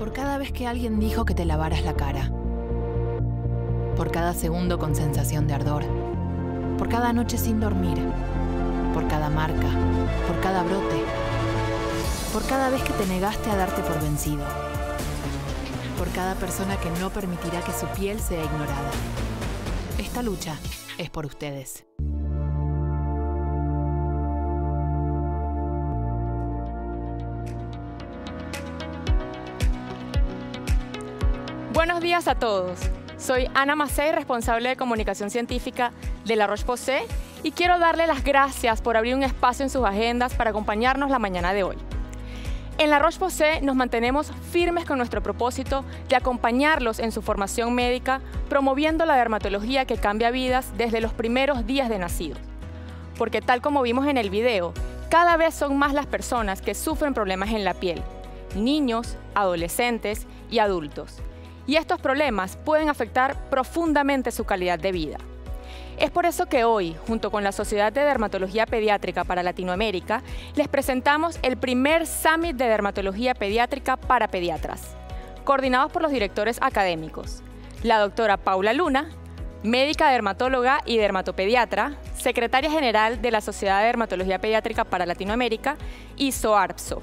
Por cada vez que alguien dijo que te lavaras la cara. Por cada segundo con sensación de ardor. Por cada noche sin dormir. Por cada marca. Por cada brote. Por cada vez que te negaste a darte por vencido. Por cada persona que no permitirá que su piel sea ignorada. Esta lucha es por ustedes. Buenos días a todos. Soy Ana Macei, responsable de comunicación científica de La Roche-Posay y quiero darle las gracias por abrir un espacio en sus agendas para acompañarnos la mañana de hoy. En La Roche-Posay nos mantenemos firmes con nuestro propósito de acompañarlos en su formación médica, promoviendo la dermatología que cambia vidas desde los primeros días de nacido. Porque tal como vimos en el video, cada vez son más las personas que sufren problemas en la piel, niños, adolescentes y adultos y estos problemas pueden afectar profundamente su calidad de vida. Es por eso que hoy, junto con la Sociedad de Dermatología Pediátrica para Latinoamérica, les presentamos el primer Summit de Dermatología Pediátrica para Pediatras, coordinados por los directores académicos, la doctora Paula Luna, médica dermatóloga y dermatopediatra, secretaria general de la Sociedad de Dermatología Pediátrica para Latinoamérica y SOARPSO,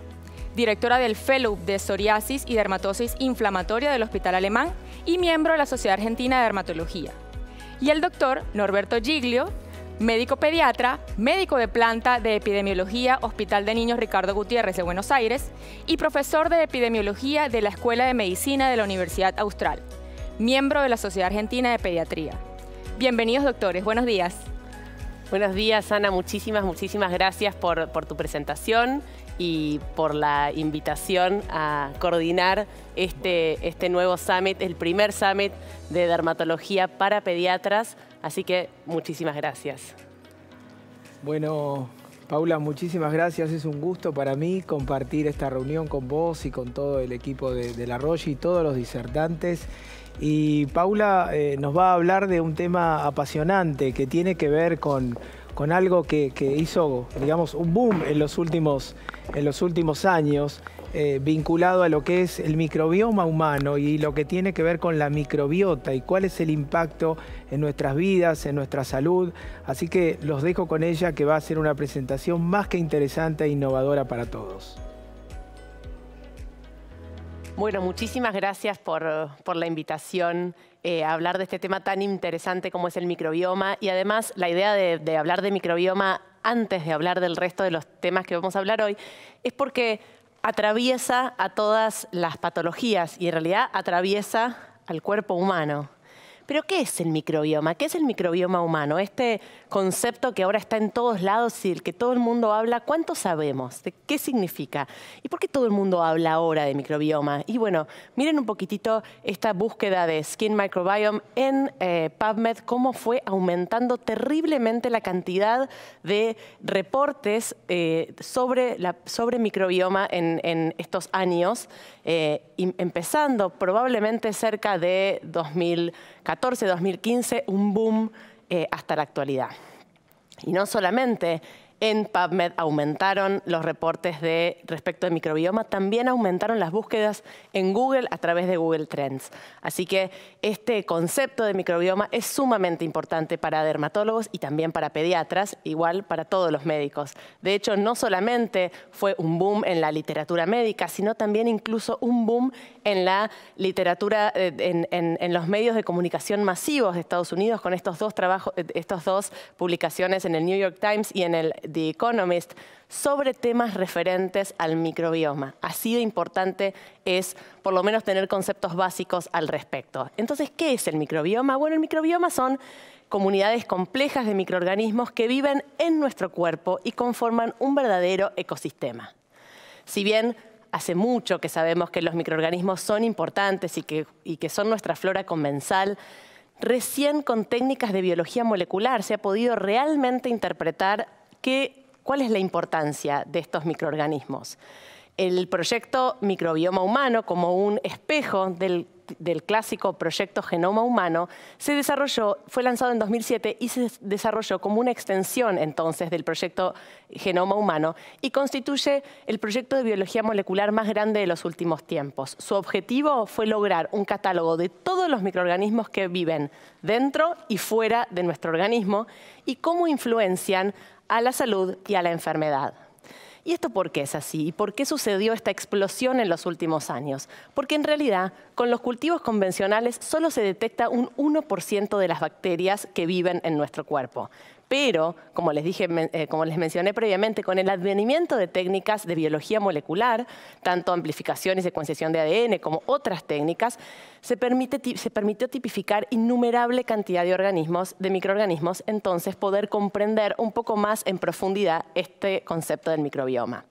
directora del Fellow de Psoriasis y Dermatosis Inflamatoria del Hospital Alemán y miembro de la Sociedad Argentina de Dermatología. Y el doctor Norberto Giglio, médico pediatra, médico de planta de epidemiología Hospital de Niños Ricardo Gutiérrez de Buenos Aires y profesor de epidemiología de la Escuela de Medicina de la Universidad Austral, miembro de la Sociedad Argentina de Pediatría. Bienvenidos doctores, buenos días. Buenos días Ana, muchísimas, muchísimas gracias por, tu presentación y por la invitación a coordinar este, este nuevo summit, el primer summit de dermatología para pediatras. Así que muchísimas gracias. Bueno, Paula, muchísimas gracias. Es un gusto para mí compartir esta reunión con vos y con todo el equipo de, La Roche y todos los disertantes. Y Paula eh, nos va a hablar de un tema apasionante que tiene que ver con con algo que, hizo, digamos, un boom en los últimos, en los últimos años, eh, vinculado a lo que es el microbioma humano y lo que tiene que ver con la microbiota y cuál es el impacto en nuestras vidas, en nuestra salud. Así que los dejo con ella que va a ser una presentación más que interesante e innovadora para todos. Bueno, muchísimas gracias por, la invitación eh, a hablar de este tema tan interesante como es el microbioma y además la idea de, hablar de microbioma antes de hablar del resto de los temas que vamos a hablar hoy es porque atraviesa a todas las patologías y en realidad atraviesa al cuerpo humano. Pero ¿qué es el microbioma? ¿Qué es el microbioma humano? Este concepto que ahora está en todos lados y el que todo el mundo habla, ¿cuánto sabemos? ¿De qué significa? ¿Y por qué todo el mundo habla ahora de microbioma? Y bueno, miren un poquitito esta búsqueda de Skin Microbiome en eh, PubMed, cómo fue aumentando terriblemente la cantidad de reportes eh, sobre, sobre microbioma en, en estos años, eh, empezando probablemente cerca de 2000 2014-2015 un boom eh, hasta la actualidad. Y no solamente en PubMed aumentaron los reportes de respecto al microbioma, también aumentaron las búsquedas en Google a través de Google Trends. Así que este concepto de microbioma es sumamente importante para dermatólogos y también para pediatras, igual para todos los médicos. De hecho, no solamente fue un boom en la literatura médica, sino también incluso un boom en la literatura, eh, en, los medios de comunicación masivos de Estados Unidos con estos dos trabajos, eh, estas dos publicaciones en el New York Times y en el The Economist sobre temas referentes al microbioma. Así de importante es por lo menos tener conceptos básicos al respecto. Entonces, ¿qué es el microbioma? Bueno, el microbioma son comunidades complejas de microorganismos que viven en nuestro cuerpo y conforman un verdadero ecosistema. Si bien hace mucho que sabemos que los microorganismos son importantes y que, y que son nuestra flora comensal, recién con técnicas de biología molecular se ha podido realmente interpretar ¿cuál es la importancia de estos microorganismos? El proyecto Microbioma Humano como un espejo del del clásico proyecto Genoma Humano, se desarrolló, fue lanzado en 2007 y se desarrolló como una extensión entonces del proyecto Genoma Humano y constituye el proyecto de biología molecular más grande de los últimos tiempos. Su objetivo fue lograr un catálogo de todos los microorganismos que viven dentro y fuera de nuestro organismo y cómo influencian a la salud y a la enfermedad. ¿Y esto por qué es así? ¿Y por qué sucedió esta explosión en los últimos años? Porque en realidad con los cultivos convencionales solo se detecta un 1% de las bacterias que viven en nuestro cuerpo. Pero, como les, dije, eh, como les mencioné previamente, con el advenimiento de técnicas de biología molecular, tanto amplificación y secuenciación de ADN como otras técnicas, se, se permitió tipificar innumerable cantidad de organismos, de microorganismos, entonces poder comprender un poco más en profundidad este concepto del microbioma.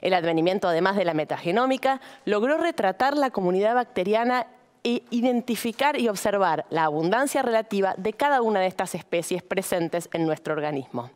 El advenimiento, además de la metagenómica, logró retratar la comunidad bacteriana e identificar y observar la abundancia relativa de cada una de estas especies presentes en nuestro organismo.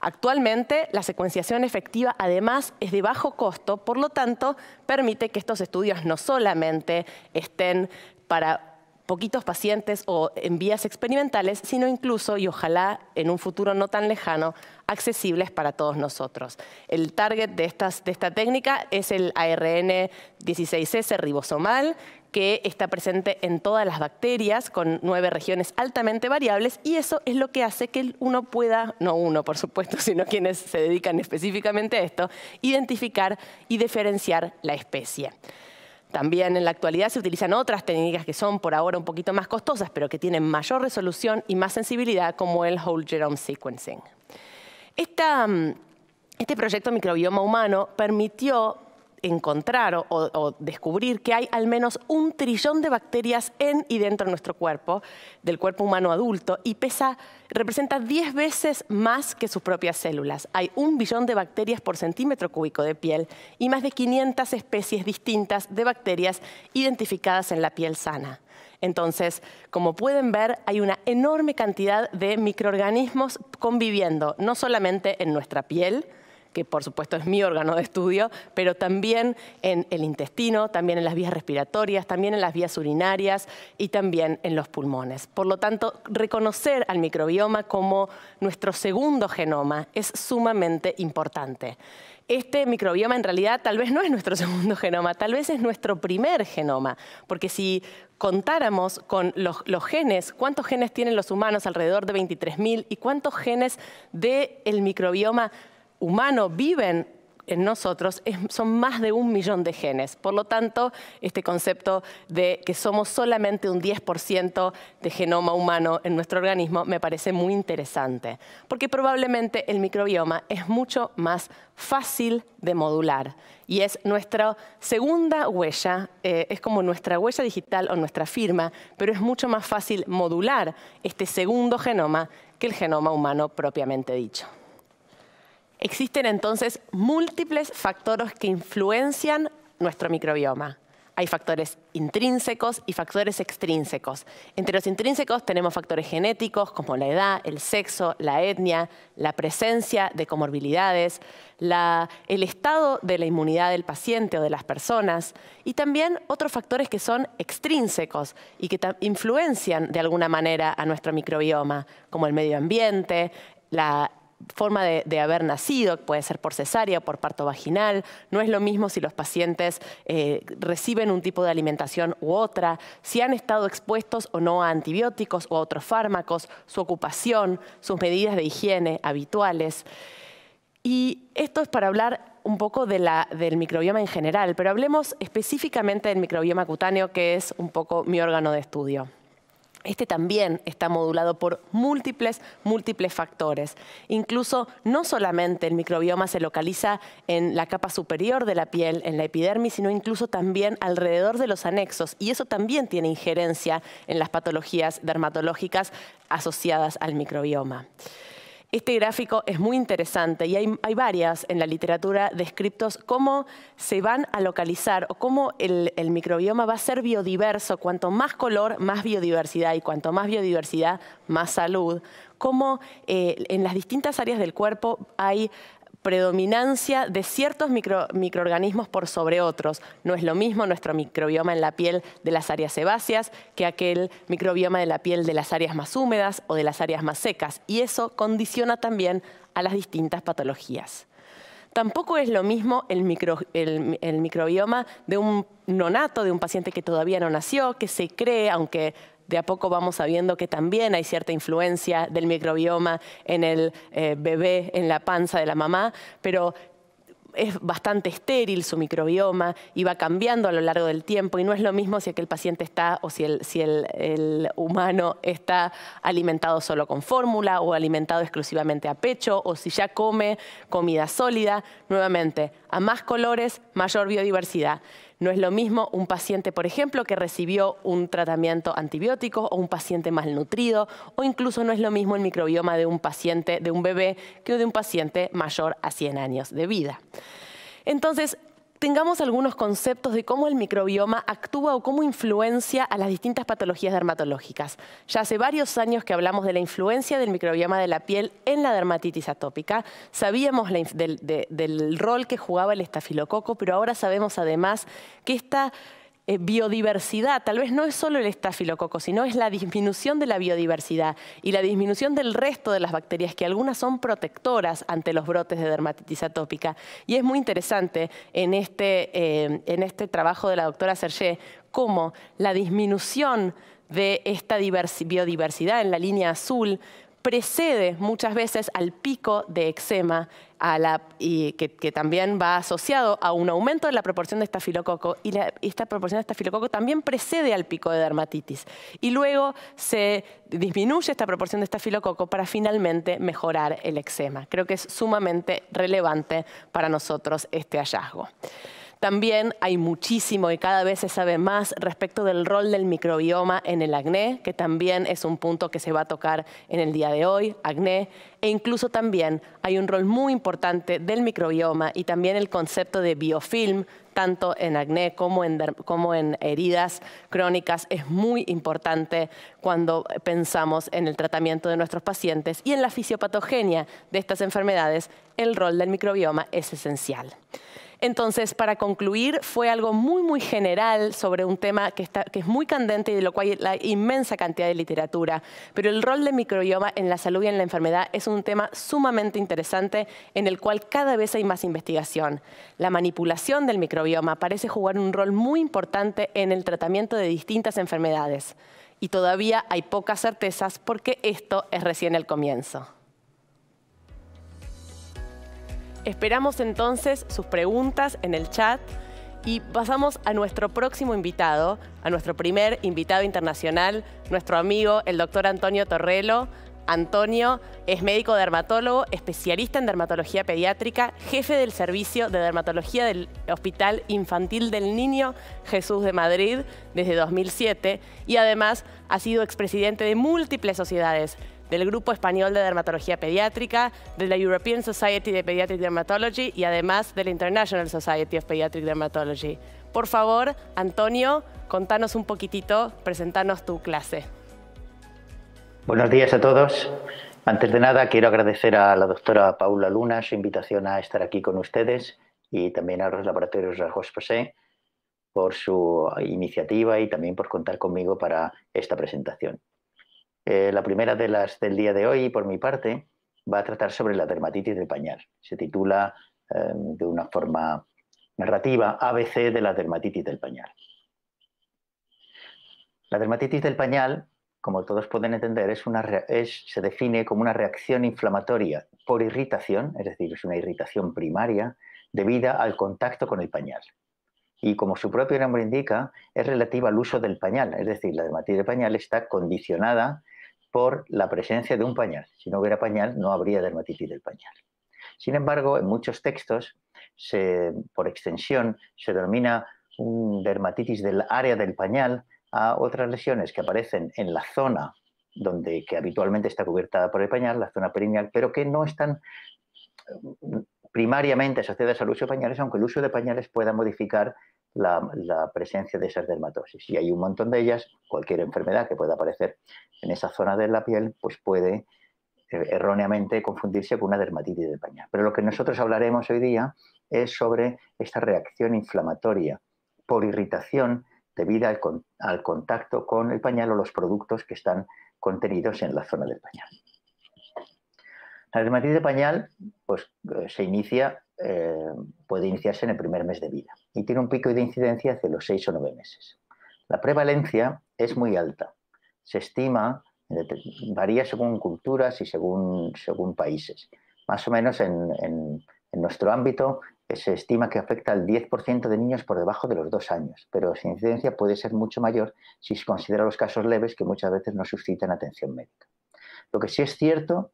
Actualmente, la secuenciación efectiva además es de bajo costo, por lo tanto, permite que estos estudios no solamente estén para poquitos pacientes o en vías experimentales, sino incluso, y ojalá en un futuro no tan lejano, accesibles para todos nosotros. El target de, de esta técnica es el ARN 16S ribosomal, que está presente en todas las bacterias, con nueve regiones altamente variables, y eso es lo que hace que uno pueda, no uno por supuesto, sino quienes se dedican específicamente a esto, identificar y diferenciar la especie. También en la actualidad se utilizan otras técnicas que son por ahora un poquito más costosas, pero que tienen mayor resolución y más sensibilidad, como el Whole Genome Sequencing. Mm, este proyecto microbioma humano permitió encontrar o, descubrir que hay al menos un trillón de bacterias en y dentro de nuestro cuerpo, del cuerpo humano adulto, y pesa, representa 10 veces más que sus propias células. Hay un billón de bacterias por centímetro cúbico de piel y más de 500 especies distintas de bacterias identificadas en la piel sana. Entonces, como pueden ver, hay una enorme cantidad de microorganismos conviviendo no solamente en nuestra piel, que por supuesto es mi órgano de estudio, pero también en el intestino, también en las vías respiratorias, también en las vías urinarias y también en los pulmones. Por lo tanto, reconocer al microbioma como nuestro segundo genoma es sumamente importante. Este microbioma en realidad tal vez no es nuestro segundo genoma, tal vez es nuestro primer genoma, porque si contáramos con los, genes, cuántos genes tienen los humanos, alrededor de 23.000, y cuántos genes del microbioma humano viven en nosotros son más de un millón de genes. Por lo tanto, este concepto de que somos solamente un 10% de genoma humano en nuestro organismo me parece muy interesante, porque probablemente el microbioma es mucho más fácil de modular y es nuestra segunda huella, eh, es como nuestra huella digital o nuestra firma, pero es mucho más fácil modular este segundo genoma que el genoma humano propiamente dicho. Existen entonces múltiples factores que influencian nuestro microbioma. Hay factores intrínsecos y factores extrínsecos. Entre los intrínsecos tenemos factores genéticos como la edad, el sexo, la etnia, la presencia de comorbilidades, el estado de la inmunidad del paciente o de las personas y también otros factores que son extrínsecos y que influencian de alguna manera a nuestro microbioma, como el medio ambiente, la forma de, haber nacido, puede ser por cesárea o por parto vaginal, no es lo mismo si los pacientes eh, reciben un tipo de alimentación u otra, si han estado expuestos o no a antibióticos o a otros fármacos, su ocupación, sus medidas de higiene habituales. Y esto es para hablar un poco del microbioma en general, pero hablemos específicamente del microbioma cutáneo, que es un poco mi órgano de estudio. Este también está modulado por múltiples, múltiples factores. Incluso no solamente el microbioma se localiza en la capa superior de la piel, en la epidermis, sino incluso también alrededor de los anexos. Y eso también tiene injerencia en las patologías dermatológicas asociadas al microbioma. Este gráfico es muy interesante y hay, varias en la literatura descriptos cómo se van a localizar o cómo el, microbioma va a ser biodiverso. Cuanto más color, más biodiversidad y cuanto más biodiversidad, más salud. Cómo eh, en las distintas áreas del cuerpo hay predominancia de ciertos microorganismos por sobre otros. No es lo mismo nuestro microbioma en la piel de las áreas sebáceas que aquel microbioma de la piel de las áreas más húmedas o de las áreas más secas. Y eso condiciona también a las distintas patologías. Tampoco es lo mismo el, el, microbioma de un nonato, de un paciente que todavía no nació, que se cree, aunque de a poco vamos sabiendo que también hay cierta influencia del microbioma en el eh, bebé, en la panza de la mamá, pero es bastante estéril su microbioma y va cambiando a lo largo del tiempo y no es lo mismo si aquel paciente está o si el, si el humano está alimentado solo con fórmula o alimentado exclusivamente a pecho o si ya come comida sólida. Nuevamente, a más colores, mayor biodiversidad. No es lo mismo un paciente, por ejemplo, que recibió un tratamiento antibiótico o un paciente malnutrido, o incluso no es lo mismo el microbioma de un paciente, de un bebé, que de un paciente mayor a 100 años de vida. Entonces, tengamos algunos conceptos de cómo el microbioma actúa o cómo influencia a las distintas patologías dermatológicas. Ya hace varios años que hablamos de la influencia del microbioma de la piel en la dermatitis atópica. Sabíamos del rol que jugaba el estafilococo, pero ahora sabemos además que esta eh, biodiversidad, tal vez no es solo el estafilococo, sino es la disminución de la biodiversidad y la disminución del resto de las bacterias, que algunas son protectoras ante los brotes de dermatitis atópica. Y es muy interesante en este, eh, en este trabajo de la doctora Sergé cómo la disminución de esta biodiversidad en la línea azul precede muchas veces al pico de eczema y que, también va asociado a un aumento de la proporción de estafilococo y esta proporción de estafilococo también precede al pico de dermatitis y luego se disminuye esta proporción de estafilococo para finalmente mejorar el eczema. Creo que es sumamente relevante para nosotros este hallazgo. También hay muchísimo y cada vez se sabe más respecto del rol del microbioma en el acné, que también es un punto que se va a tocar en el día de hoy, acné, e incluso también hay un rol muy importante del microbioma y también el concepto de biofilm, tanto en acné como en, como en heridas crónicas, es muy importante cuando pensamos en el tratamiento de nuestros pacientes y en la fisiopatogenia de estas enfermedades, el rol del microbioma es esencial. Entonces, para concluir, fue algo muy, muy general sobre un tema que, es muy candente y de lo cual hay la inmensa cantidad de literatura. Pero el rol del microbioma en la salud y en la enfermedad es un tema sumamente interesante en el cual cada vez hay más investigación. La manipulación del microbioma parece jugar un rol muy importante en el tratamiento de distintas enfermedades. Y todavía hay pocas certezas porque esto es recién el comienzo. Esperamos entonces sus preguntas en el chat y pasamos a nuestro próximo invitado, a nuestro primer invitado internacional, nuestro amigo, el doctor Antonio Torrelo. Antonio es médico dermatólogo, especialista en dermatología pediátrica, jefe del servicio de dermatología del Hospital Infantil del Niño Jesús de Madrid desde 2007 y además ha sido expresidente de múltiples sociedades del Grupo Español de Dermatología Pediátrica, de la European Society de Pediatric Dermatology y además de la International Society of Pediatric Dermatology. Por favor, Antonio, contanos un poquitito, presentanos tu clase. Buenos días a todos. Antes de nada, quiero agradecer a la doctora Paula Luna su invitación a estar aquí con ustedes y también a los laboratorios Rajos Posé por su iniciativa y también por contar conmigo para esta presentación. Eh, la primera de las del día de hoy, por mi parte, va a tratar sobre la dermatitis del pañal. Se titula em, de una forma narrativa ABC de la dermatitis del pañal. La dermatitis del pañal, como todos pueden entender, es una, se define como una reacción inflamatoria por irritación, es decir, es una irritación primaria debida al contacto con el pañal. Y como su propio nombre indica, es relativa al uso del pañal, es decir, la dermatitis del pañal está condicionada por la presencia de un pañal. Si no hubiera pañal, no habría dermatitis del pañal. Sin embargo, en muchos textos, por extensión, se denomina dermatitis del área del pañal a otras lesiones que aparecen en la zona donde, que habitualmente está cubierta por el pañal, la zona perineal, pero que no están mm, primariamente asociadas al uso de pañales, aunque el uso de pañales pueda modificar la, presencia de esas dermatosis. Y hay un montón de ellas, cualquier enfermedad que pueda aparecer en esa zona de la piel, pues puede erróneamente confundirse con una dermatitis del pañal. Pero lo que nosotros hablaremos hoy día es sobre esta reacción inflamatoria por irritación debida al, contacto con el pañal o los productos que están contenidos en la zona del pañal. La dermatitis de pañal pues, eh, se inicia, eh, puede iniciarse en el primer mes de vida y tiene un pico de incidencia hacia los 6 o 9 meses. La prevalencia es muy alta. Se estima, varía según culturas y según, según países. Más o menos en, en nuestro ámbito se estima que afecta al 10% de niños por debajo de los dos años, pero su incidencia puede ser mucho mayor si se considera los casos leves que muchas veces no suscitan atención médica. Lo que sí es cierto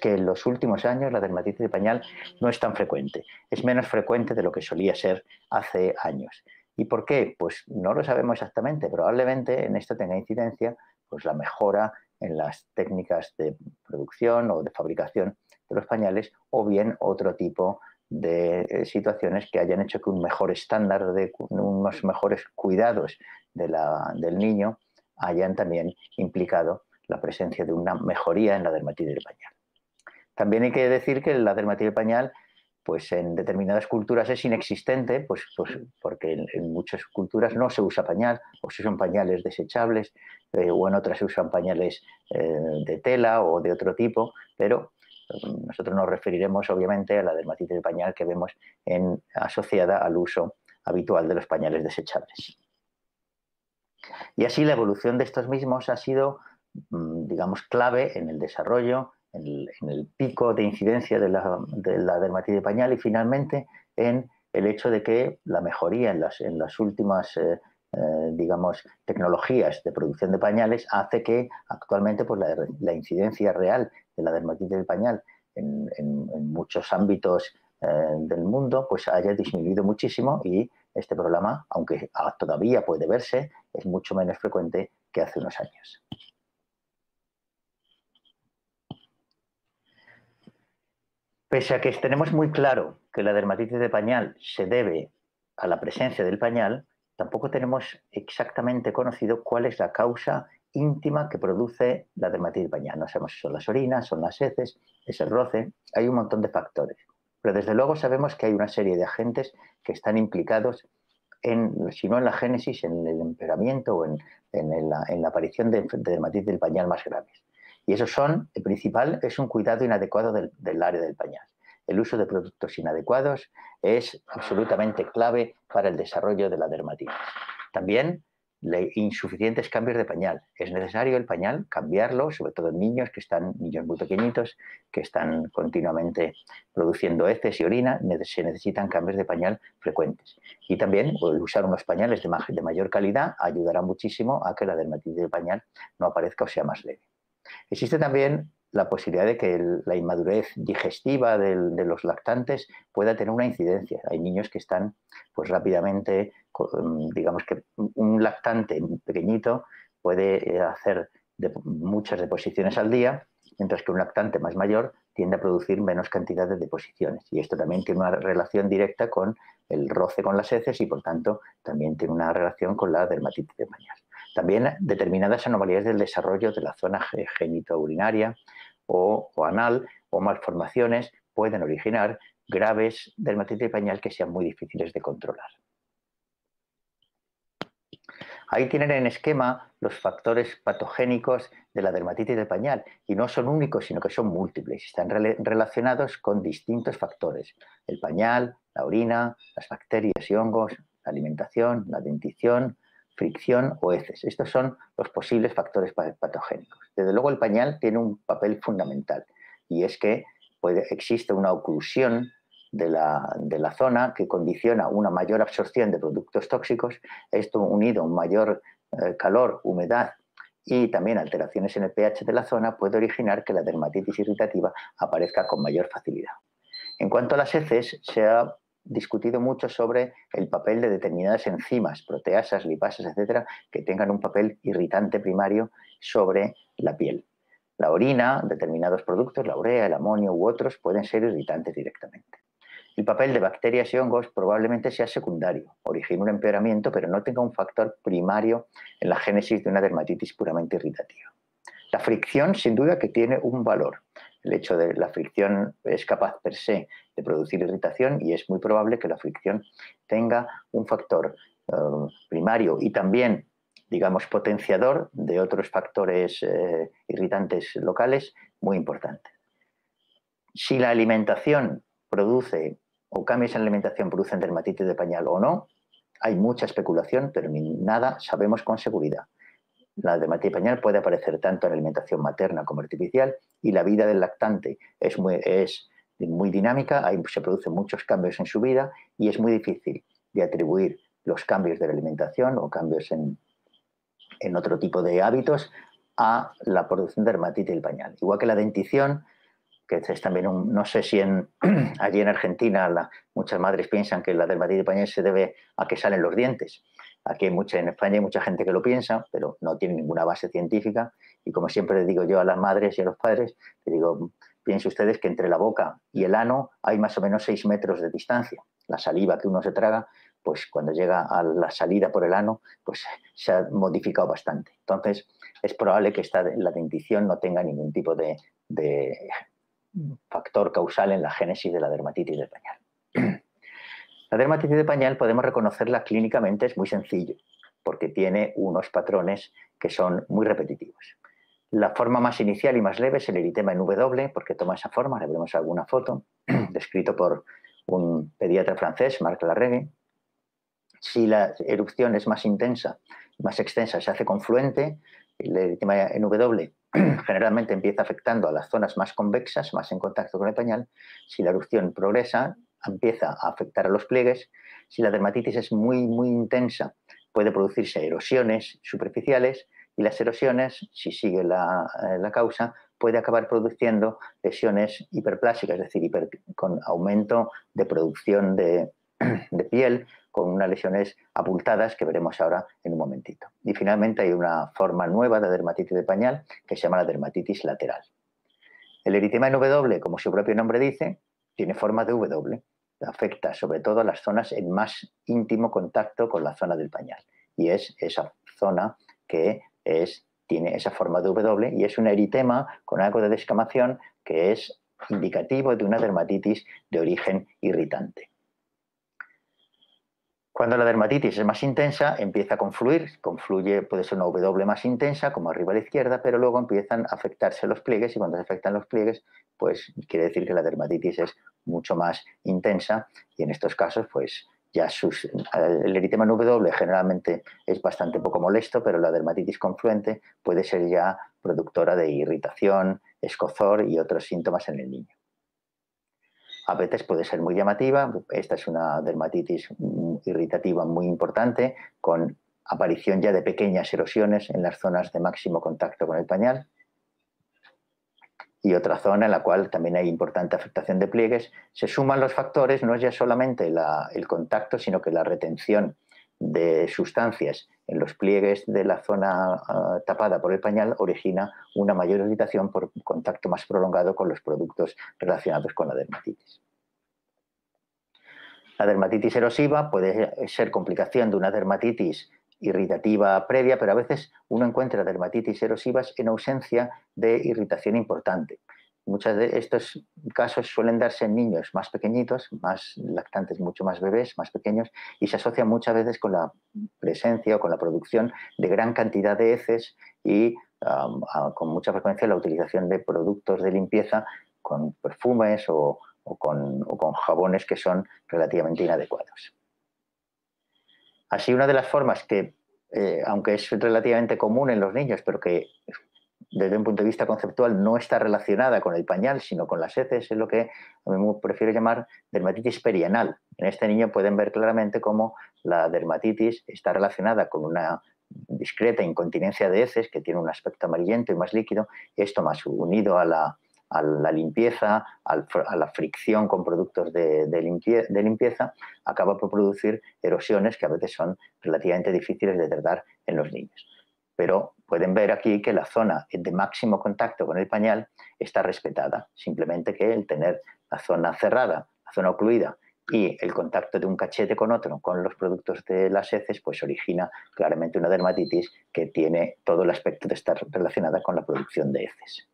que en los últimos años la dermatitis de pañal no es tan frecuente, es menos frecuente de lo que solía ser hace años. ¿Y por qué? Pues no lo sabemos exactamente, probablemente en esto tenga incidencia pues la mejora en las técnicas de producción o de fabricación de los pañales o bien otro tipo de eh, situaciones que hayan hecho que un mejor estándar, de unos mejores cuidados del niño hayan también implicado la presencia de una mejoría en la dermatitis del pañal. También hay que decir que la dermatitis pañal pues en determinadas culturas es inexistente, pues, pues porque en, muchas culturas no se usa pañal, o se usan pañales desechables, eh, o en otras se usan pañales eh, de tela o de otro tipo, pero nosotros nos referiremos obviamente a la dermatitis de pañal que vemos en, asociada al uso habitual de los pañales desechables. Y así la evolución de estos mismos ha sido, mm, digamos, clave en el desarrollo, en el, pico de incidencia de la, dermatitis de pañal y finalmente en el hecho de que la mejoría en las, en las últimas eh, eh, digamos, tecnologías de producción de pañales hace que actualmente pues, la, incidencia real de la dermatitis del pañal en, muchos ámbitos eh, del mundo pues haya disminuido muchísimo y este problema, aunque todavía puede verse, es mucho menos frecuente que hace unos años. Pese a que tenemos muy claro que la dermatitis de pañal se debe a la presencia del pañal, tampoco tenemos exactamente conocido cuál es la causa íntima que produce la dermatitis pañal. No sabemos si son las orinas, son las heces, es el roce, hay un montón de factores. Pero desde luego sabemos que hay una serie de agentes que están implicados en, si no en la génesis, en el empeoramiento o en, la, aparición de, dermatitis del pañal más graves. Y esos son, el principal es un cuidado inadecuado del área del pañal el uso de productos inadecuados es absolutamente clave para el desarrollo de la dermatitis. También insuficientes cambios de pañal. Es necesario el pañal cambiarlo, sobre todo en niños que están, niños muy pequeñitos, que están continuamente produciendo heces y orina, se necesitan cambios de pañal frecuentes. Y también usar unos pañales de mayor calidad ayudará muchísimo a que la dermatitis del pañal no aparezca o sea más leve. Existe también la posibilidad de que la inmadurez digestiva de los lactantes pueda tener una incidencia. Hay niños que están pues rápidamente, digamos que un lactante pequeñito puede eh, hacer muchas deposiciones al día, mientras que un lactante más mayor tiende a producir menos cantidad de deposiciones. Y esto también tiene una relación directa con el roce con las heces y, por tanto, también tiene una relación con la dermatitis de pañal. También determinadas anomalías del desarrollo de la zona genitourinaria o, o anal o malformaciones pueden originar graves dermatitis de pañal que sean muy difíciles de controlar. Ahí tienen en esquema los factores patogénicos de la dermatitis de pañal y no son únicos, sino que son múltiples. Están relacionados con distintos factores. El pañal, la orina, las bacterias y hongos, la alimentación, la dentición, fricción o heces. Estos son los posibles factores patogénicos. Desde luego el pañal tiene un papel fundamental y es que existe una oclusión de la, zona que condiciona una mayor absorción de productos tóxicos. Esto unido a un mayor eh, calor, humedad y también alteraciones en el pH de la zona puede originar que la dermatitis irritativa aparezca con mayor facilidad. En cuanto a las heces, se ha discutido mucho sobre el papel de determinadas enzimas, proteasas, lipasas, etcétera, que tengan un papel irritante primario sobre la piel. La orina, determinados productos, la urea, el amonio u otros, pueden ser irritantes directamente. El papel de bacterias y hongos probablemente sea secundario, origine un empeoramiento, pero no tenga un factor primario en la génesis de una dermatitis puramente irritativa. La fricción, sin duda, que tiene un valor, El hecho de la fricción es capaz per se de producir irritación y es muy probable que la fricción tenga un factor eh, primario y también, digamos, potenciador de otros factores eh, irritantes locales muy importantes. Si la alimentación produce o cambios en la alimentación producen dermatitis de pañal o no, hay mucha especulación, pero nada sabemos con seguridad. La dermatitis pañal puede aparecer tanto en alimentación materna como artificial y la vida del lactante es muy, es muy dinámica, se producen muchos cambios en su vida y es muy difícil de atribuir los cambios de la alimentación o cambios en, en otro tipo de hábitos a la producción de dermatitis del pañal. Igual que la dentición, que es también un, no sé si en, allí en Argentina muchas madres piensan que la dermatitis pañal se debe a que salen los dientes. Aquí hay mucha, en España hay mucha gente que lo piensa, pero no tiene ninguna base científica. Y como siempre les digo yo a las madres y a los padres, les digo, piensen ustedes que entre la boca y el ano hay más o menos 6 metros de distancia. La saliva que uno se traga, pues cuando llega a la salida por el ano, pues se ha modificado bastante. Entonces, es probable que esta, la dentición no tenga ningún tipo de, de factor causal en la génesis de la dermatitis del pañal. La dermatitis de pañal podemos reconocerla clínicamente, es muy sencillo, porque tiene unos patrones que son muy repetitivos. La forma más inicial y más leve es el eritema en W, porque toma esa forma, le veremos alguna foto, descrito por un pediatra francés, Marc Larregue. Si la erupción es más intensa, más extensa, se hace confluente, el eritema en W generalmente empieza afectando a las zonas más convexas, más en contacto con el pañal. Si la erupción progresa, empieza a afectar a los pliegues. Si la dermatitis es muy, muy intensa, puede producirse erosiones superficiales y las erosiones, si sigue la, eh, causa, puede acabar produciendo lesiones hiperplásicas, es decir, con aumento de producción de, de piel, con unas lesiones abultadas que veremos ahora en un momentito. Y finalmente hay una forma nueva de dermatitis de pañal que se llama la dermatitis lateral. El eritema en W, como su propio nombre dice, tiene forma de W, afecta sobre todo a las zonas en más íntimo contacto con la zona del pañal. Y es esa zona que es, tiene esa forma de W y es un eritema con algo de descamación que es indicativo de una dermatitis de origen irritante. Cuando la dermatitis es más intensa, empieza a confluir, confluye, puede ser una W más intensa, como arriba a la izquierda, pero luego empiezan a afectarse los pliegues y cuando se afectan los pliegues, pues quiere decir que la dermatitis es mucho más intensa y en estos casos, pues ya el eritema en W generalmente es bastante poco molesto, pero la dermatitis confluente puede ser ya productora de irritación, escozor y otros síntomas en el niño. A veces puede ser muy llamativa, esta es una dermatitis irritativa muy importante, con aparición ya de pequeñas erosiones en las zonas de máximo contacto con el pañal. Y otra zona en la cual también hay importante afectación de pliegues. Se suman los factores, no es ya solamente el contacto, sino que la retención de sustancias en los pliegues de la zona ah, tapada por el pañal origina una mayor irritación por contacto más prolongado con los productos relacionados con la dermatitis. La dermatitis erosiva puede ser complicación de una dermatitis irritativa previa, pero a veces uno encuentra dermatitis erosivas en ausencia de irritación importante. Muchos de estos casos suelen darse en niños más pequeñitos, más lactantes, mucho más bebés, más pequeños, y se asocian muchas veces con la presencia o con la producción de gran cantidad de heces y con mucha frecuencia la utilización de productos de limpieza con perfumes o, con, jabones que son relativamente inadecuados. Así, una de las formas que, eh, aunque es relativamente común en los niños, pero que desde un punto de vista conceptual no está relacionada con el pañal, sino con las heces, es lo que me prefiero llamar dermatitis perianal. En este niño pueden ver claramente cómo la dermatitis está relacionada con una discreta incontinencia de heces que tiene un aspecto amarillento y más líquido, esto más unido a la, limpieza, a la fricción con productos de, de, limpieza, acaba por producir erosiones que a veces son relativamente difíciles de tratar en los niños. Pero pueden ver aquí que la zona de máximo contacto con el pañal está respetada. Simplemente que el tener la zona cerrada, la zona ocluida y el contacto de un cachete con otro, con los productos de las heces, pues origina claramente una dermatitis que tiene todo el aspecto de estar relacionada con la producción de heces.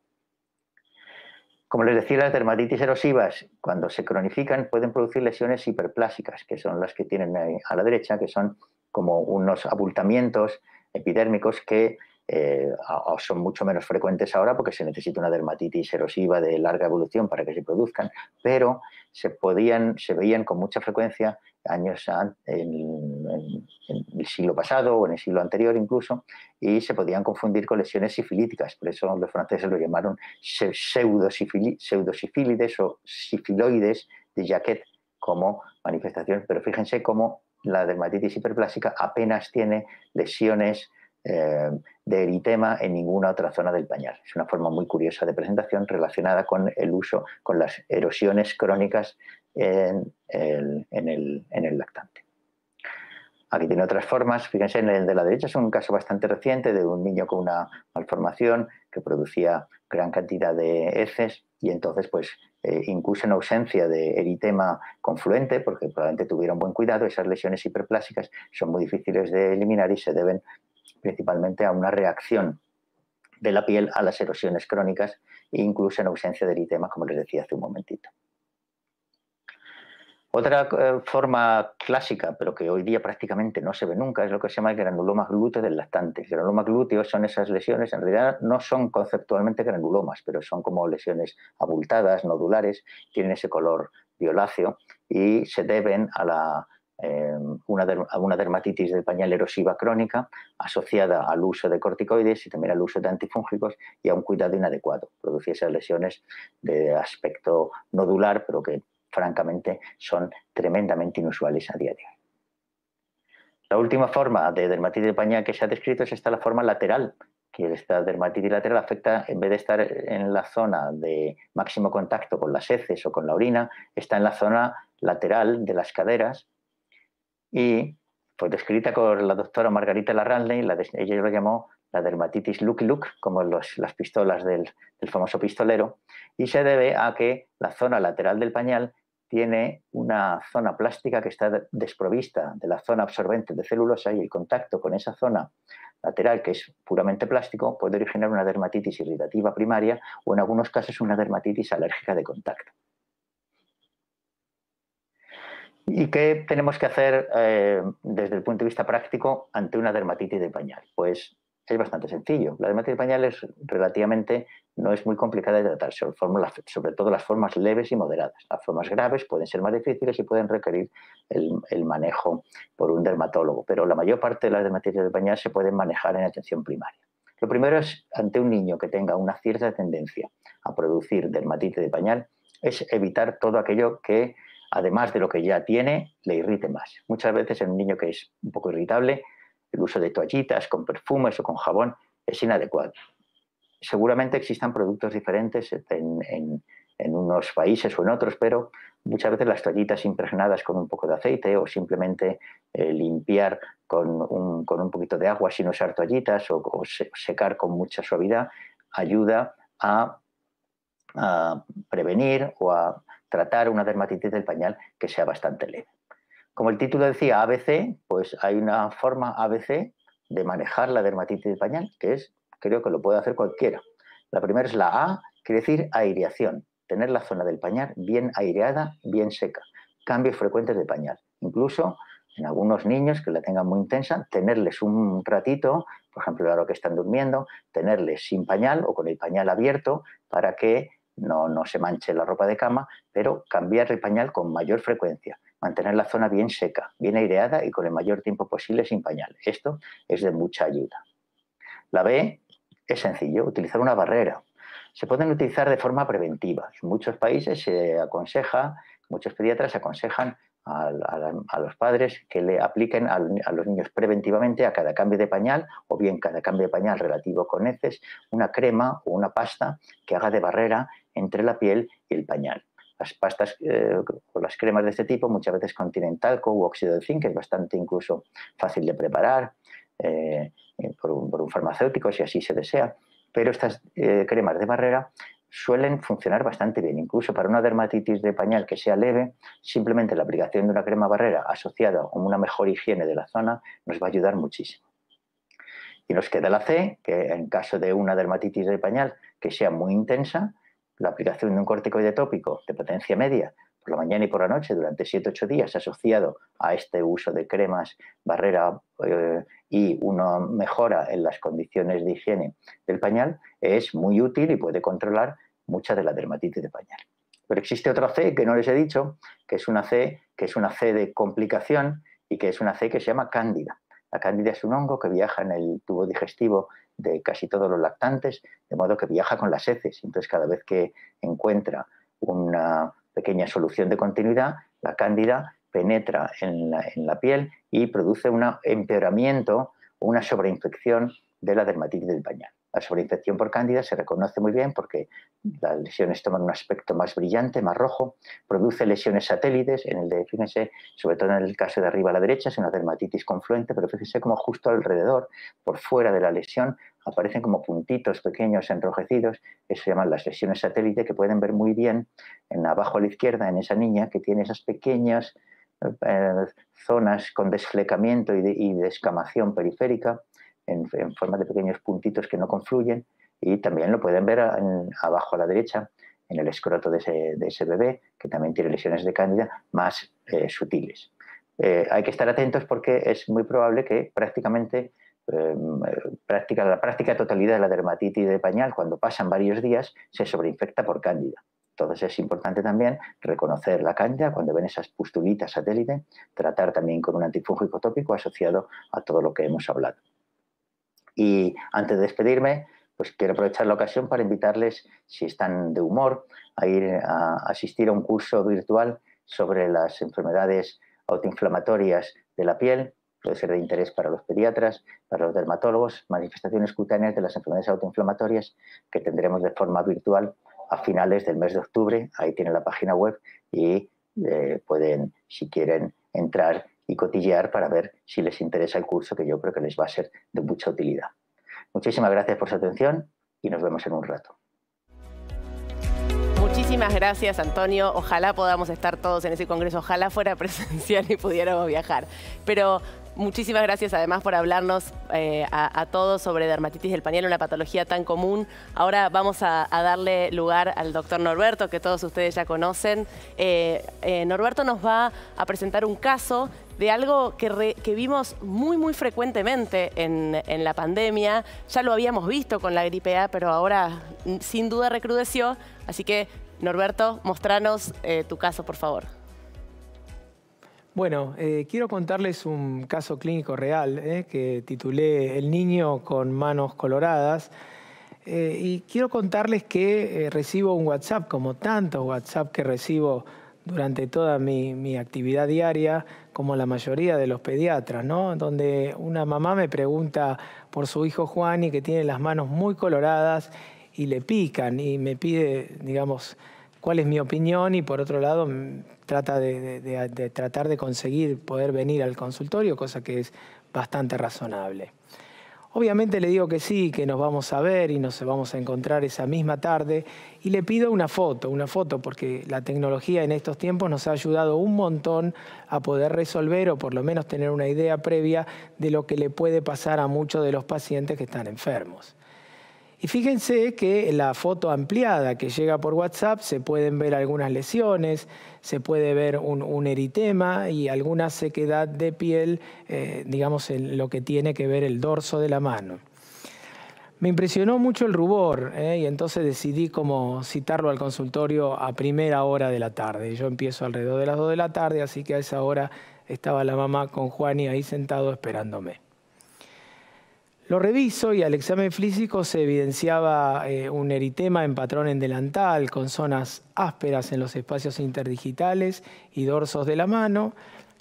Como les decía, las dermatitis erosivas, cuando se cronifican, pueden producir lesiones hiperplásicas, que son las que tienen a la derecha, que son como unos abultamientos epidérmicos que eh, son mucho menos frecuentes ahora porque se necesita una dermatitis erosiva de larga evolución para que se produzcan, pero se, podían, se veían con mucha frecuencia años en, el siglo pasado o en el siglo anterior incluso, y se podían confundir con lesiones sifilíticas. Por eso los franceses lo llamaron pseudosifílides o sifiloides de Jacquet como manifestación. Pero fíjense cómo la dermatitis hiperplásica apenas tiene lesiones eh, de eritema en ninguna otra zona del pañal. Es una forma muy curiosa de presentación relacionada con el uso, con las erosiones crónicas en el, en el, lactante. Aquí tiene otras formas. Fíjense, en el de la derecha es un caso bastante reciente de un niño con una malformación que producía gran cantidad de heces y entonces, pues, eh, incluso en ausencia de eritema confluente, porque probablemente tuvieron buen cuidado, esas lesiones hiperplásicas son muy difíciles de eliminar y se deben principalmente a una reacción de la piel a las erosiones crónicas incluso en ausencia de eritema, como les decía hace un momentito. Otra eh, forma clásica, pero que hoy día prácticamente no se ve nunca, es lo que se llama el granuloma glúteo del lactante. El granuloma glúteo son esas lesiones, en realidad no son conceptualmente granulomas, pero son como lesiones abultadas, nodulares, tienen ese color violáceo y se deben a la eh, una, dermatitis del pañal erosiva crónica asociada al uso de corticoides y también al uso de antifúngicos y a un cuidado inadecuado. Producía esas lesiones de aspecto nodular, pero que francamente son tremendamente inusuales a día de hoy. La última forma de dermatitis de pañal que se ha descrito es esta la forma lateral, que esta dermatitis lateral afecta, en vez de estar en la zona de máximo contacto con las heces o con la orina, está en la zona lateral de las caderas y fue descrita por la doctora Margarita Larralde, la ella lo llamó la dermatitis Lucky Luke, como las pistolas del, famoso pistolero, y se debe a que la zona lateral del pañal tiene una zona plástica que está desprovista de la zona absorbente de celulosa y el contacto con esa zona lateral, que es puramente plástico, puede originar una dermatitis irritativa primaria o en algunos casos una dermatitis alérgica de contacto. ¿Y qué tenemos que hacer eh, desde el punto de vista práctico ante una dermatitis de pañal? Pues es bastante sencillo. La dermatitis de pañal es relativamente, no es muy complicada de tratar, sobre todo las formas leves y moderadas. Las formas graves pueden ser más difíciles y pueden requerir el, manejo por un dermatólogo, pero la mayor parte de las dermatitis de pañal se pueden manejar en atención primaria. Lo primero es, ante un niño que tenga una cierta tendencia a producir dermatitis de pañal, es evitar todo aquello que además de lo que ya tiene, le irrite más. Muchas veces en un niño que es un poco irritable, el uso de toallitas con perfumes o con jabón es inadecuado. Seguramente existan productos diferentes en, unos países o en otros, pero muchas veces las toallitas impregnadas con un poco de aceite o simplemente eh, limpiar con un, poquito de agua sin usar toallitas o, secar con mucha suavidad ayuda a prevenir o a tratar una dermatitis del pañal que sea bastante leve. Como el título decía ABC, pues hay una forma ABC de manejar la dermatitis del pañal, que es, creo que lo puede hacer cualquiera. La primera es la A, quiere decir aireación, tener la zona del pañal bien aireada, bien seca. Cambios frecuentes de pañal. Incluso en algunos niños que la tengan muy intensa, tenerles un ratito, por ejemplo, ahora que están durmiendo, tenerles sin pañal o con el pañal abierto para que no, no se manche la ropa de cama, pero cambiar el pañal con mayor frecuencia, mantener la zona bien seca, bien aireada y con el mayor tiempo posible sin pañal. Esto es de mucha ayuda. La B es sencillo, utilizar una barrera. Se pueden utilizar de forma preventiva. En muchos países se aconseja, muchos pediatras aconsejan a, los padres que le apliquen a, los niños preventivamente a cada cambio de pañal o bien cada cambio de pañal relativo con heces una crema o una pasta que haga de barrera entre la piel y el pañal. Las pastas eh, o las cremas de este tipo muchas veces contienen talco u óxido de zinc, es bastante incluso fácil de preparar eh, por, un, farmacéutico si así se desea, pero estas eh, cremas de barrera suelen funcionar bastante bien. Incluso para una dermatitis de pañal que sea leve, simplemente la aplicación de una crema barrera asociada a una mejor higiene de la zona nos va a ayudar muchísimo. Y nos queda la C, que en caso de una dermatitis de pañal que sea muy intensa, la aplicación de un corticoide tópico de potencia media por la mañana y por la noche durante 7-8 días asociado a este uso de cremas, barrera eh, y una mejora en las condiciones de higiene del pañal es muy útil y puede controlar mucha de la dermatitis de pañal. Pero existe otra C que no les he dicho, que es una C que es una C de complicación y que es una C que se llama cándida. La cándida es un hongo que viaja en el tubo digestivo de casi todos los lactantes, de modo que viaja con las heces. Entonces, cada vez que encuentra una pequeña solución de continuidad, la cándida penetra en la, piel y produce un empeoramiento una sobreinfección de la dermatitis del pañal. La sobreinfección por cándida se reconoce muy bien porque las lesiones toman un aspecto más brillante, más rojo, produce lesiones satélites, en el de, fíjense, sobre todo en el caso de arriba a la derecha, es una dermatitis confluente, pero fíjense como justo alrededor, por fuera de la lesión, aparecen como puntitos pequeños enrojecidos, eso se llaman las lesiones satélite, que pueden ver muy bien en abajo a la izquierda en esa niña que tiene esas pequeñas eh, zonas con desflecamiento y, de, descamación periférica en, forma de pequeños puntitos que no confluyen y también lo pueden ver abajo a la derecha en el escroto de ese, bebé, que también tiene lesiones de cándida más eh, sutiles. Eh, hay que estar atentos porque es muy probable que prácticamente Em, práctica, la práctica totalidad de la dermatitis de pañal, cuando pasan varios días, se sobreinfecta por cándida. Entonces es importante también reconocer la cándida cuando ven esas pustulitas satélite, tratar también con un antifúngico tópico asociado a todo lo que hemos hablado. Y antes de despedirme, pues quiero aprovechar la ocasión para invitarles, si están de humor, a ir a asistir a un curso virtual sobre las enfermedades autoinflamatorias de la piel puede ser de interés para los pediatras, para los dermatólogos, manifestaciones cutáneas de las enfermedades autoinflamatorias que tendremos de forma virtual a finales del mes de octubre. Ahí tienen la página web y eh, pueden, si quieren, entrar y cotillear para ver si les interesa el curso, que yo creo que les va a ser de mucha utilidad. Muchísimas gracias por su atención y nos vemos en un rato. Muchísimas gracias, Antonio. Ojalá podamos estar todos en ese congreso. Ojalá fuera presencial y pudiéramos viajar. Pero Muchísimas gracias además por hablarnos eh, a, todos sobre dermatitis del pañal, una patología tan común. Ahora vamos a, darle lugar al doctor Norberto, que todos ustedes ya conocen. Eh, eh, Norberto nos va a presentar un caso de algo que, vimos muy, muy frecuentemente en, en, la pandemia. Ya lo habíamos visto con la gripe A, pero ahora mm, sin duda recrudeció. Así que, Norberto, mostranos tu caso, por favor. Bueno, eh, quiero contarles un caso clínico real eh, que titulé El niño con manos coloradas. Eh, y quiero contarles que recibo un WhatsApp, como tantos WhatsApp que recibo durante toda mi, actividad diaria, como la mayoría de los pediatras, ¿no? Donde una mamá me pregunta por su hijo Juan y que tiene las manos muy coloradas y le pican y me pide, digamos, cuál es mi opinión y por otro lado trata de, tratar de conseguir poder venir al consultorio, cosa que es bastante razonable. Obviamente le digo que sí, que nos vamos a ver y nos vamos a encontrar esa misma tarde y le pido una foto, una foto porque la tecnología en estos tiempos nos ha ayudado un montón a poder resolver o por lo menos tener una idea previa de lo que le puede pasar a muchos de los pacientes que están enfermos. Y fíjense que la foto ampliada que llega por WhatsApp se pueden ver algunas lesiones, se puede ver un, eritema y alguna sequedad de piel, eh, digamos, en lo que tiene que ver el dorso de la mano. Me impresionó mucho el rubor eh, y entonces decidí como citarlo al consultorio a primera hora de la tarde. Yo empiezo alrededor de las 2 de la tarde, así que a esa hora estaba la mamá con Juan y ahí sentado esperándome. Lo reviso y al examen físico se evidenciaba eh, un eritema en patrón en delantal con zonas ásperas en los espacios interdigitales y dorsos de la mano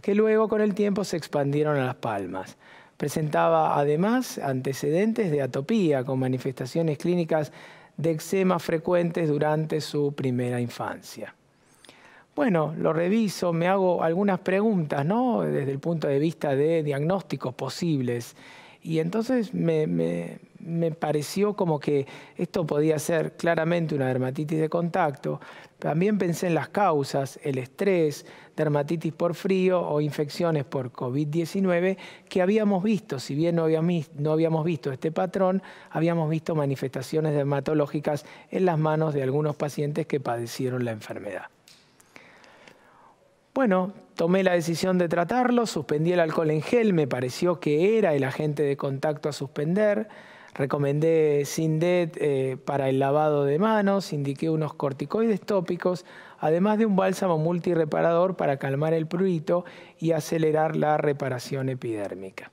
que luego con el tiempo se expandieron a las palmas. Presentaba además antecedentes de atopía con manifestaciones clínicas de eczema frecuentes durante su primera infancia. Bueno, lo reviso, me hago algunas preguntas, ¿no? Desde el punto de vista de diagnósticos posibles y entonces me, me pareció como que esto podía ser claramente una dermatitis de contacto. También pensé en las causas, el estrés, dermatitis por frío o infecciones por COVID-19 que habíamos visto. Si bien no habíamos, no habíamos visto este patrón, habíamos visto manifestaciones dermatológicas en las manos de algunos pacientes que padecieron la enfermedad. Bueno, tomé la decisión de tratarlo, suspendí el alcohol en gel, me pareció que era el agente de contacto a suspender. Recomendé Sindet eh, para el lavado de manos, indiqué unos corticoides tópicos, además de un bálsamo multireparador para calmar el prurito y acelerar la reparación epidérmica.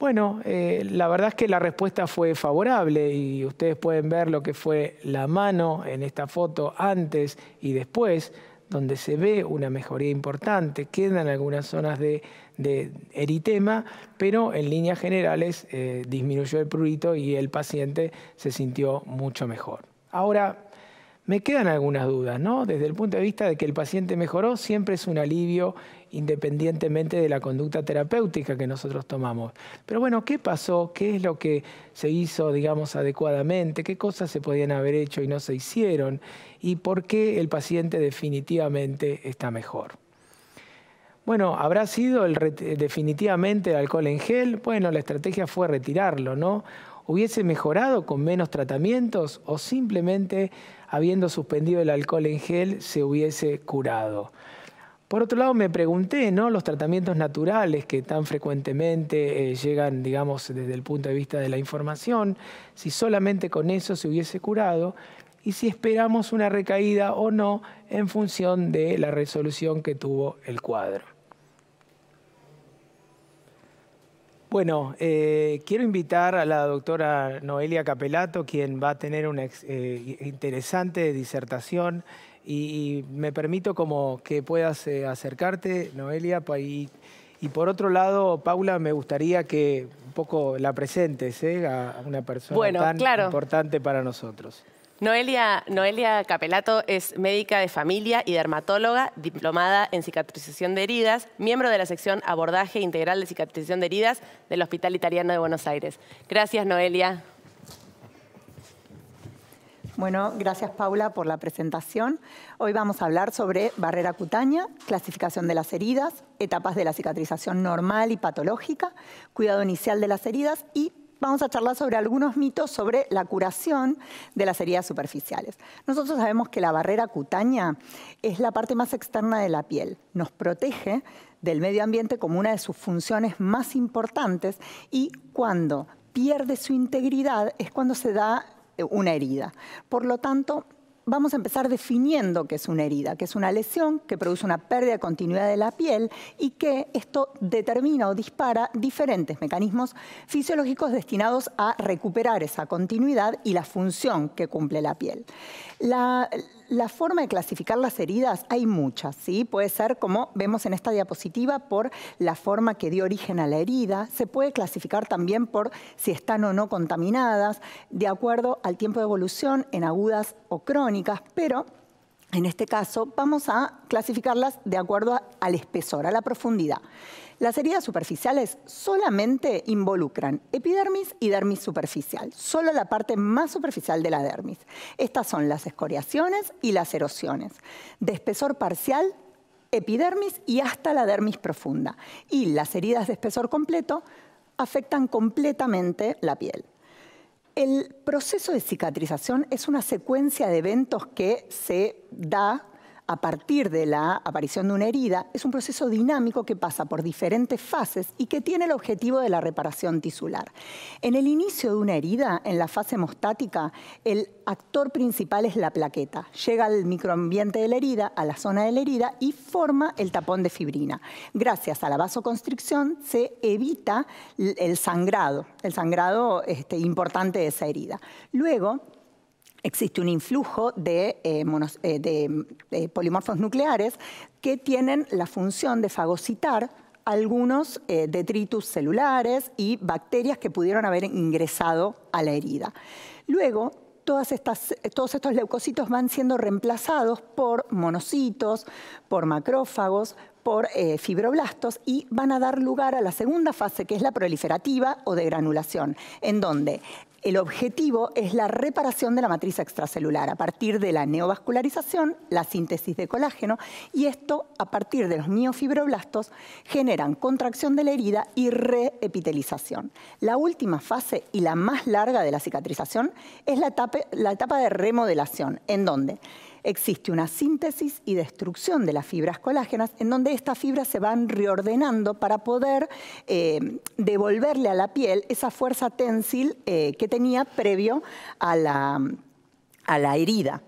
Bueno, eh, la verdad es que la respuesta fue favorable y ustedes pueden ver lo que fue la mano en esta foto antes y después donde se ve una mejoría importante, quedan algunas zonas de, eritema, pero en líneas generales eh, disminuyó el prurito y el paciente se sintió mucho mejor. Ahora, me quedan algunas dudas, ¿no? Desde el punto de vista de que el paciente mejoró, siempre es un alivio independientemente de la conducta terapéutica que nosotros tomamos. Pero bueno, ¿qué pasó? ¿Qué es lo que se hizo, digamos, adecuadamente? ¿Qué cosas se podían haber hecho y no se hicieron? ¿Y por qué el paciente definitivamente está mejor? Bueno, ¿habrá sido el definitivamente el alcohol en gel? Bueno, la estrategia fue retirarlo, ¿no? ¿Hubiese mejorado con menos tratamientos o simplemente habiendo suspendido el alcohol en gel se hubiese curado? Por otro lado, me pregunté, ¿no? Los tratamientos naturales que tan frecuentemente eh, llegan, digamos, desde el punto de vista de la información, si solamente con eso se hubiese curado y si esperamos una recaída o no en función de la resolución que tuvo el cuadro. Bueno, eh, quiero invitar a la doctora Noelia Capelato, quien va a tener una eh, interesante disertación y, me permito como que puedas eh, acercarte, Noelia, y, y, por otro lado, Paula, me gustaría que un poco la presentes a una persona tan importante para nosotros. Noelia, Noelia Capelato es médica de familia y dermatóloga, diplomada en cicatrización de heridas, miembro de la sección Abordaje Integral de Cicatrización de Heridas del Hospital Italiano de Buenos Aires. Gracias, Noelia. Bueno, gracias Paula por la presentación. Hoy vamos a hablar sobre barrera cutánea, clasificación de las heridas, etapas de la cicatrización normal y patológica, cuidado inicial de las heridas y vamos a charlar sobre algunos mitos sobre la curación de las heridas superficiales. Nosotros sabemos que la barrera cutánea es la parte más externa de la piel. Nos protege del medio ambiente como una de sus funciones más importantes y cuando pierde su integridad es cuando se da una herida. Por lo tanto, vamos a empezar definiendo qué es una herida, que es una lesión que produce una pérdida de continuidad de la piel y que esto determina o dispara diferentes mecanismos fisiológicos destinados a recuperar esa continuidad y la función que cumple la piel. La, forma de clasificar las heridas hay muchas, ¿sí? Puede ser, como vemos en esta diapositiva, por la forma que dio origen a la herida. Se puede clasificar también por si están o no contaminadas, de acuerdo al tiempo de evolución en agudas o crónicas, pero en este caso vamos a clasificarlas de acuerdo al espesor, a la profundidad. Las heridas superficiales solamente involucran epidermis y dermis superficial, solo la parte más superficial de la dermis. Estas son las escoriaciones y las erosiones. De espesor parcial, epidermis y hasta la dermis profunda. Y las heridas de espesor completo afectan completamente la piel. El proceso de cicatrización es una secuencia de eventos que se da a partir de la aparición de una herida es un proceso dinámico que pasa por diferentes fases y que tiene el objetivo de la reparación tisular. En el inicio de una herida, en la fase hemostática, el actor principal es la plaqueta. Llega al microambiente de la herida, a la zona de la herida y forma el tapón de fibrina. Gracias a la vasoconstricción se evita el sangrado, el sangrado este, importante de esa herida. Luego, existe un influjo de, eh, eh, polimorfos nucleares que tienen la función de fagocitar algunos eh, detritus celulares y bacterias que pudieron haber ingresado a la herida. Luego, todos estos leucocitos van siendo reemplazados por monocitos, por macrófagos, por eh, fibroblastos y van a dar lugar a la segunda fase, que es la proliferativa o de granulación, en donde el objetivo es la reparación de la matriz extracelular a partir de la neovascularización, la síntesis de colágeno, y esto a partir de los miofibroblastos generan contracción de la herida y reepitelización. La última fase y la más larga de la cicatrización es la etapa, la etapa de remodelación, en donde existe una síntesis y destrucción de las fibras colágenas en donde estas fibras se van reordenando para poder eh, devolverle a la piel esa fuerza tensil eh, que tenía previo a la, a la herida.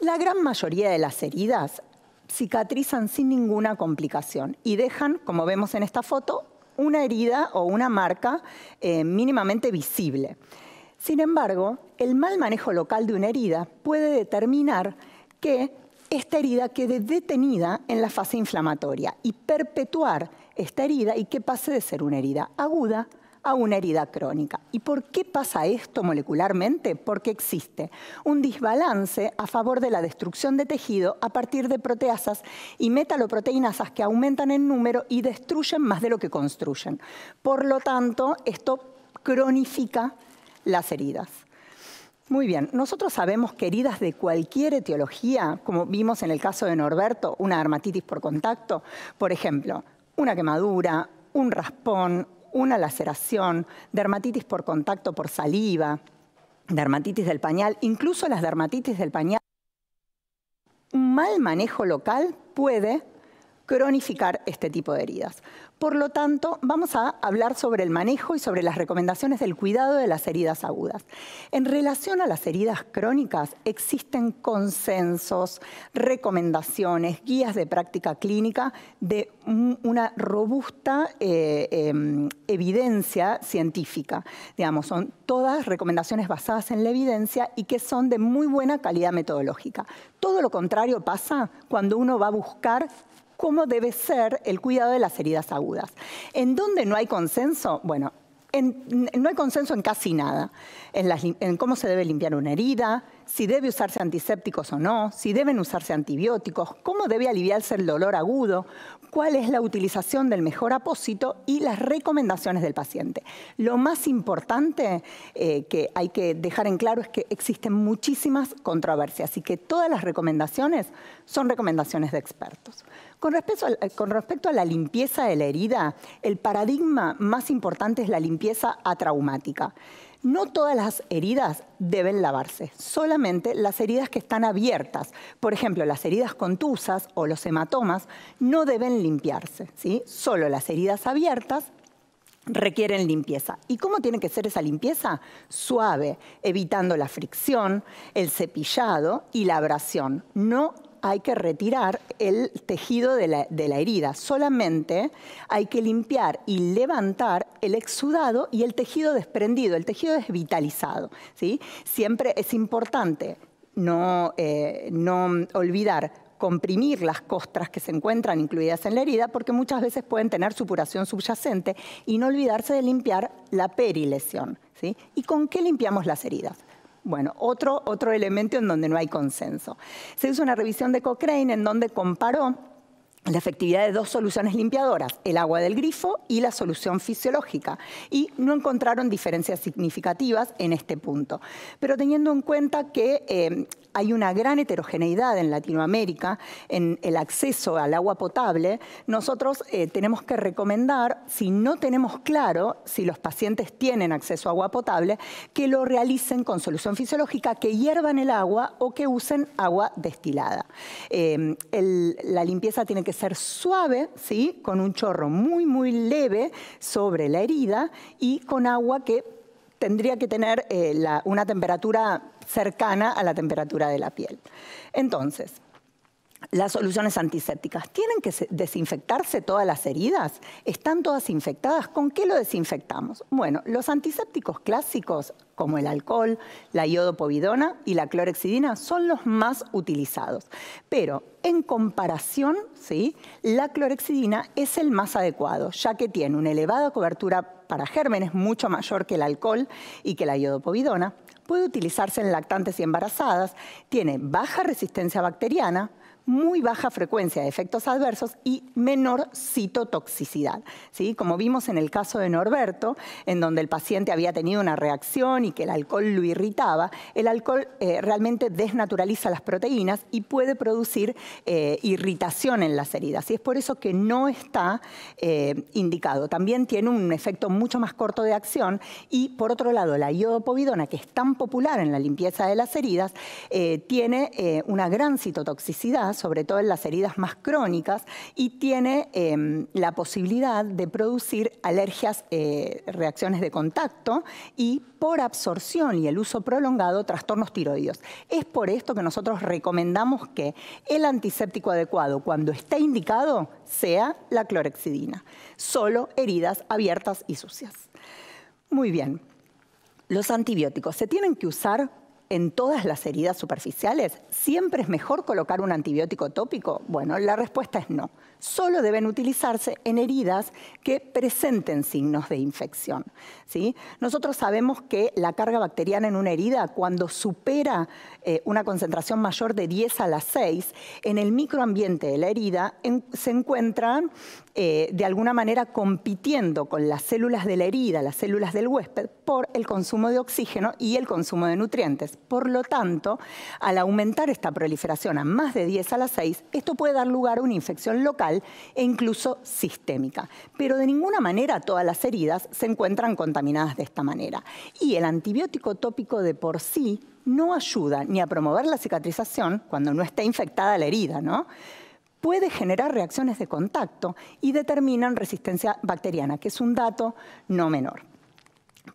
La gran mayoría de las heridas cicatrizan sin ninguna complicación y dejan, como vemos en esta foto, una herida o una marca eh, mínimamente visible. Sin embargo, el mal manejo local de una herida puede determinar que esta herida quede detenida en la fase inflamatoria y perpetuar esta herida y que pase de ser una herida aguda a una herida crónica. ¿Y por qué pasa esto molecularmente? Porque existe un desbalance a favor de la destrucción de tejido a partir de proteasas y metaloproteinasas que aumentan en número y destruyen más de lo que construyen. Por lo tanto, esto cronifica las heridas. Muy bien, nosotros sabemos que heridas de cualquier etiología, como vimos en el caso de Norberto, una dermatitis por contacto, por ejemplo, una quemadura, un raspón, una laceración, dermatitis por contacto por saliva, dermatitis del pañal, incluso las dermatitis del pañal, un mal manejo local puede cronificar este tipo de heridas. Por lo tanto, vamos a hablar sobre el manejo y sobre las recomendaciones del cuidado de las heridas agudas. En relación a las heridas crónicas, existen consensos, recomendaciones, guías de práctica clínica de una robusta eh, em, evidencia científica. Digamos, son todas recomendaciones basadas en la evidencia y que son de muy buena calidad metodológica. Todo lo contrario pasa cuando uno va a buscar cómo debe ser el cuidado de las heridas agudas. ¿En dónde no hay consenso? Bueno, no hay consenso en casi nada. en, cómo se debe limpiar una herida, si debe usarse antisépticos o no, si deben usarse antibióticos, cómo debe aliviarse el dolor agudo, cuál es la utilización del mejor apósito y las recomendaciones del paciente. Lo más importante eh, que hay que dejar en claro es que existen muchísimas controversias y que todas las recomendaciones son recomendaciones de expertos. Con respecto, a, la limpieza de la herida, el paradigma más importante es la limpieza atraumática. No todas las heridas deben lavarse, solamente las heridas que están abiertas. Por ejemplo, las heridas contusas o los hematomas no deben limpiarse. ¿sí? Solo las heridas abiertas requieren limpieza. ¿Y cómo tiene que ser esa limpieza? Suave, evitando la fricción, el cepillado y la abrasión. No hay que retirar el tejido de la, herida, solamente hay que limpiar y levantar el exudado y el tejido desprendido, el tejido desvitalizado. ¿sí? Siempre es importante no, eh, no olvidar comprimir las costras que se encuentran incluidas en la herida porque muchas veces pueden tener supuración subyacente y no olvidarse de limpiar la perilesión. ¿sí? ¿Y con qué limpiamos las heridas? Bueno, otro, otro elemento en donde no hay consenso. Se hizo una revisión de Cochrane en donde comparó la efectividad de dos soluciones limpiadoras, el agua del grifo y la solución fisiológica, y no encontraron diferencias significativas en este punto. Pero teniendo en cuenta que eh, hay una gran heterogeneidad en Latinoamérica en el acceso al agua potable, nosotros eh, tenemos que recomendar, si no tenemos claro si los pacientes tienen acceso a agua potable, que lo realicen con solución fisiológica, que hiervan el agua o que usen agua destilada. Eh, la limpieza tiene que ser suave, ¿sí? con un chorro muy, muy leve sobre la herida y con agua que tendría que tener eh, una temperatura cercana a la temperatura de la piel. Entonces, las soluciones antisépticas. ¿Tienen que desinfectarse todas las heridas? ¿Están todas infectadas? ¿Con qué lo desinfectamos? Bueno, los antisépticos clásicos, como el alcohol, la iodopovidona y la clorexidina, son los más utilizados. Pero en comparación, ¿sí? la clorexidina es el más adecuado, ya que tiene una elevada cobertura para gérmenes, mucho mayor que el alcohol y que la iodopovidona. Puede utilizarse en lactantes y embarazadas, tiene baja resistencia bacteriana, muy baja frecuencia de efectos adversos y menor citotoxicidad. ¿sí? Como vimos en el caso de Norberto, en donde el paciente había tenido una reacción y que el alcohol lo irritaba, el alcohol eh, realmente desnaturaliza las proteínas y puede producir eh, irritación en las heridas. Y es por eso que no está eh, indicado. También tiene un efecto mucho más corto de acción y, por otro lado, la iodopovidona, que es tan popular en la limpieza de las heridas, tiene una gran citotoxicidad sobre todo en las heridas más crónicas, y tiene em, la posibilidad de producir alergias, eh, reacciones de contacto y por absorción y el uso prolongado trastornos tiroides. Es por esto que nosotros recomendamos que el antiséptico adecuado cuando esté indicado sea la clorexidina, solo heridas abiertas y sucias. Muy bien. Los antibióticos se tienen que usar en todas las heridas superficiales? ¿Siempre es mejor colocar un antibiótico tópico? Bueno, la respuesta es no. Solo deben utilizarse en heridas que presenten signos de infección. ¿sí? Nosotros sabemos que la carga bacteriana en una herida, cuando supera eh, una concentración mayor de 10 a las 6, en el microambiente de la herida se encuentran eh, de alguna manera compitiendo con las células de la herida, las células del huésped, por el consumo de oxígeno y el consumo de nutrientes. Por lo tanto, al aumentar esta proliferación a más de 10 a la 6, esto puede dar lugar a una infección local e incluso sistémica. Pero de ninguna manera todas las heridas se encuentran contaminadas de esta manera. Y el antibiótico tópico de por sí no ayuda ni a promover la cicatrización cuando no está infectada la herida, ¿no? puede generar reacciones de contacto y determinan resistencia bacteriana, que es un dato no menor.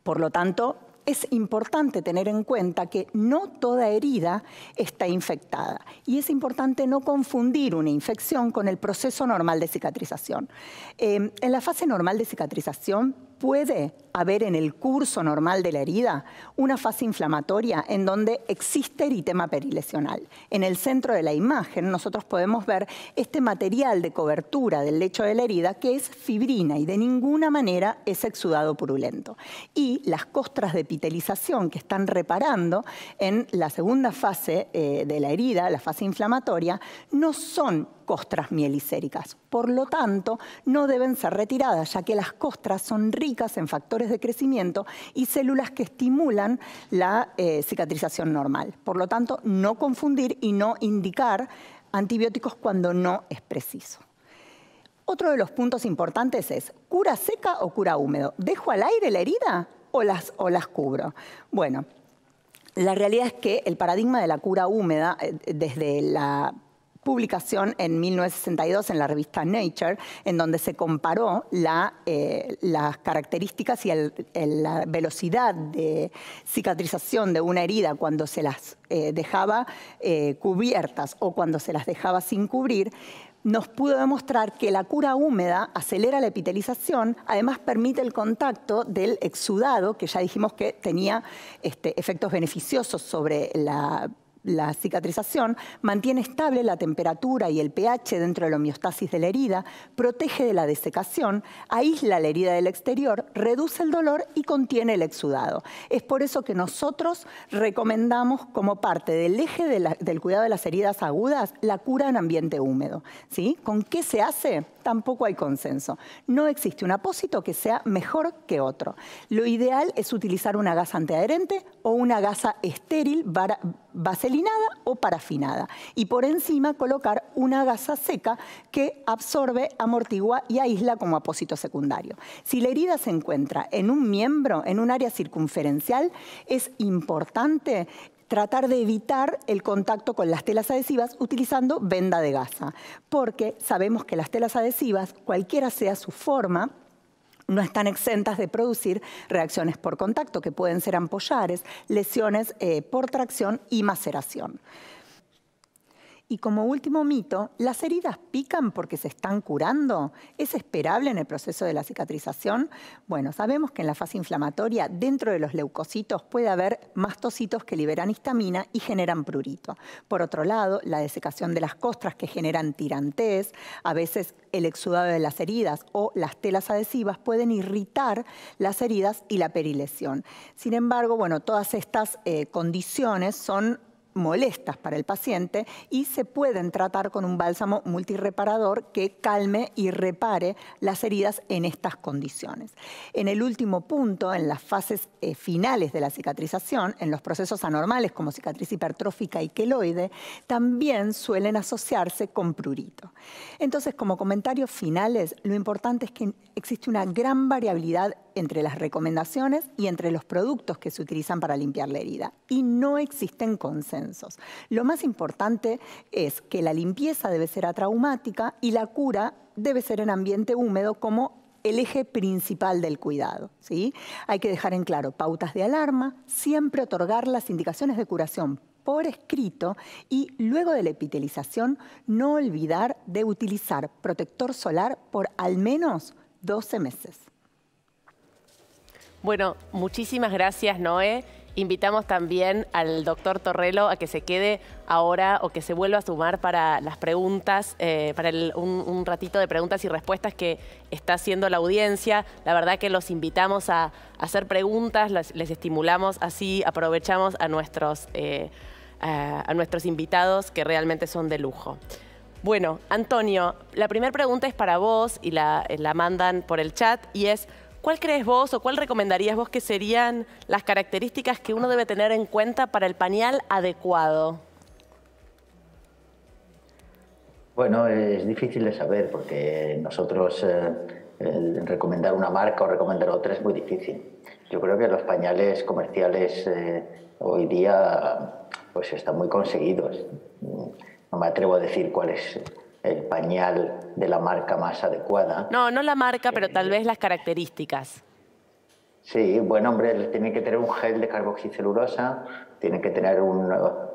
Por lo tanto, es importante tener en cuenta que no toda herida está infectada y es importante no confundir una infección con el proceso normal de cicatrización. Eh, en la fase normal de cicatrización puede haber en el curso normal de la herida una fase inflamatoria en donde existe eritema perilesional. En el centro de la imagen nosotros podemos ver este material de cobertura del lecho de la herida que es fibrina y de ninguna manera es exudado purulento. Y las costras de epitelización que están reparando en la segunda fase eh, de la herida, la fase inflamatoria, no son costras mielicéricas. Por lo tanto, no deben ser retiradas, ya que las costras son ricas en factores de crecimiento y células que estimulan la eh, cicatrización normal. Por lo tanto, no confundir y no indicar antibióticos cuando no es preciso. Otro de los puntos importantes es, ¿cura seca o cura húmedo? ¿Dejo al aire la herida o las, o las cubro? Bueno, la realidad es que el paradigma de la cura húmeda, eh, desde la publicación en 1962 en la revista Nature, en donde se comparó eh, las características y la velocidad de cicatrización de una herida cuando se las eh, dejaba eh, cubiertas o cuando se las dejaba sin cubrir, nos pudo demostrar que la cura húmeda acelera la epitelización, además permite el contacto del exudado, que ya dijimos que tenía este, efectos beneficiosos sobre la la cicatrización, mantiene estable la temperatura y el pH dentro de la homeostasis de la herida, protege de la desecación, aísla la herida del exterior, reduce el dolor y contiene el exudado. Es por eso que nosotros recomendamos como parte del eje del cuidado de las heridas agudas la cura en ambiente húmedo. ¿sí? ¿Con qué se hace? Tampoco hay consenso. No existe un apósito que sea mejor que otro. Lo ideal es utilizar una gasa antiadherente o una gasa estéril o parafinada. Y por encima colocar una gasa seca que absorbe, amortigua y aísla como apósito secundario. Si la herida se encuentra en un miembro, en un área circunferencial, es importante tratar de evitar el contacto con las telas adhesivas utilizando venda de gasa, porque sabemos que las telas adhesivas, cualquiera sea su forma, no están exentas de producir reacciones por contacto, que pueden ser ampollares, lesiones eh, por tracción y maceración. Y como último mito, ¿las heridas pican porque se están curando? ¿Es esperable en el proceso de la cicatrización? Bueno, sabemos que en la fase inflamatoria, dentro de los leucocitos, puede haber mastocitos que liberan histamina y generan prurito. Por otro lado, la desecación de las costras que generan tirantes, a veces el exudado de las heridas o las telas adhesivas pueden irritar las heridas y la perilesión. Sin embargo, bueno, todas estas eh, condiciones son molestas para el paciente y se pueden tratar con un bálsamo multireparador que calme y repare las heridas en estas condiciones. En el último punto, en las fases eh, finales de la cicatrización, en los procesos anormales como cicatriz hipertrófica y queloide, también suelen asociarse con prurito. Entonces, como comentarios finales, lo importante es que existe una gran variabilidad entre las recomendaciones y entre los productos que se utilizan para limpiar la herida. Y no existen consensos. Lo más importante es que la limpieza debe ser atraumática y la cura debe ser en ambiente húmedo como el eje principal del cuidado. ¿sí? Hay que dejar en claro pautas de alarma, siempre otorgar las indicaciones de curación por escrito y luego de la epitelización no olvidar de utilizar protector solar por al menos 12 meses. Bueno, muchísimas gracias, Noé. Invitamos también al doctor Torrelo a que se quede ahora o que se vuelva a sumar para las preguntas, eh, para un, ratito de preguntas y respuestas que está haciendo la audiencia. La verdad que los invitamos a, hacer preguntas, les estimulamos, así aprovechamos a nuestros, eh, a nuestros invitados que realmente son de lujo. Bueno, Antonio, la primera pregunta es para vos y la mandan por el chat y es... ¿Cuál crees vos o cuál recomendarías vos que serían las características que uno debe tener en cuenta para el pañal adecuado? Bueno, es difícil de saber porque nosotros eh, recomendar una marca o recomendar otra es muy difícil. Yo creo que los pañales comerciales eh, hoy día pues están muy conseguidos. No me atrevo a decir cuál es el pañal de la marca más adecuada. No, no la marca, pero tal vez las características. Sí, bueno, hombre, tiene que tener un gel de carboxicelulosa, tiene que tener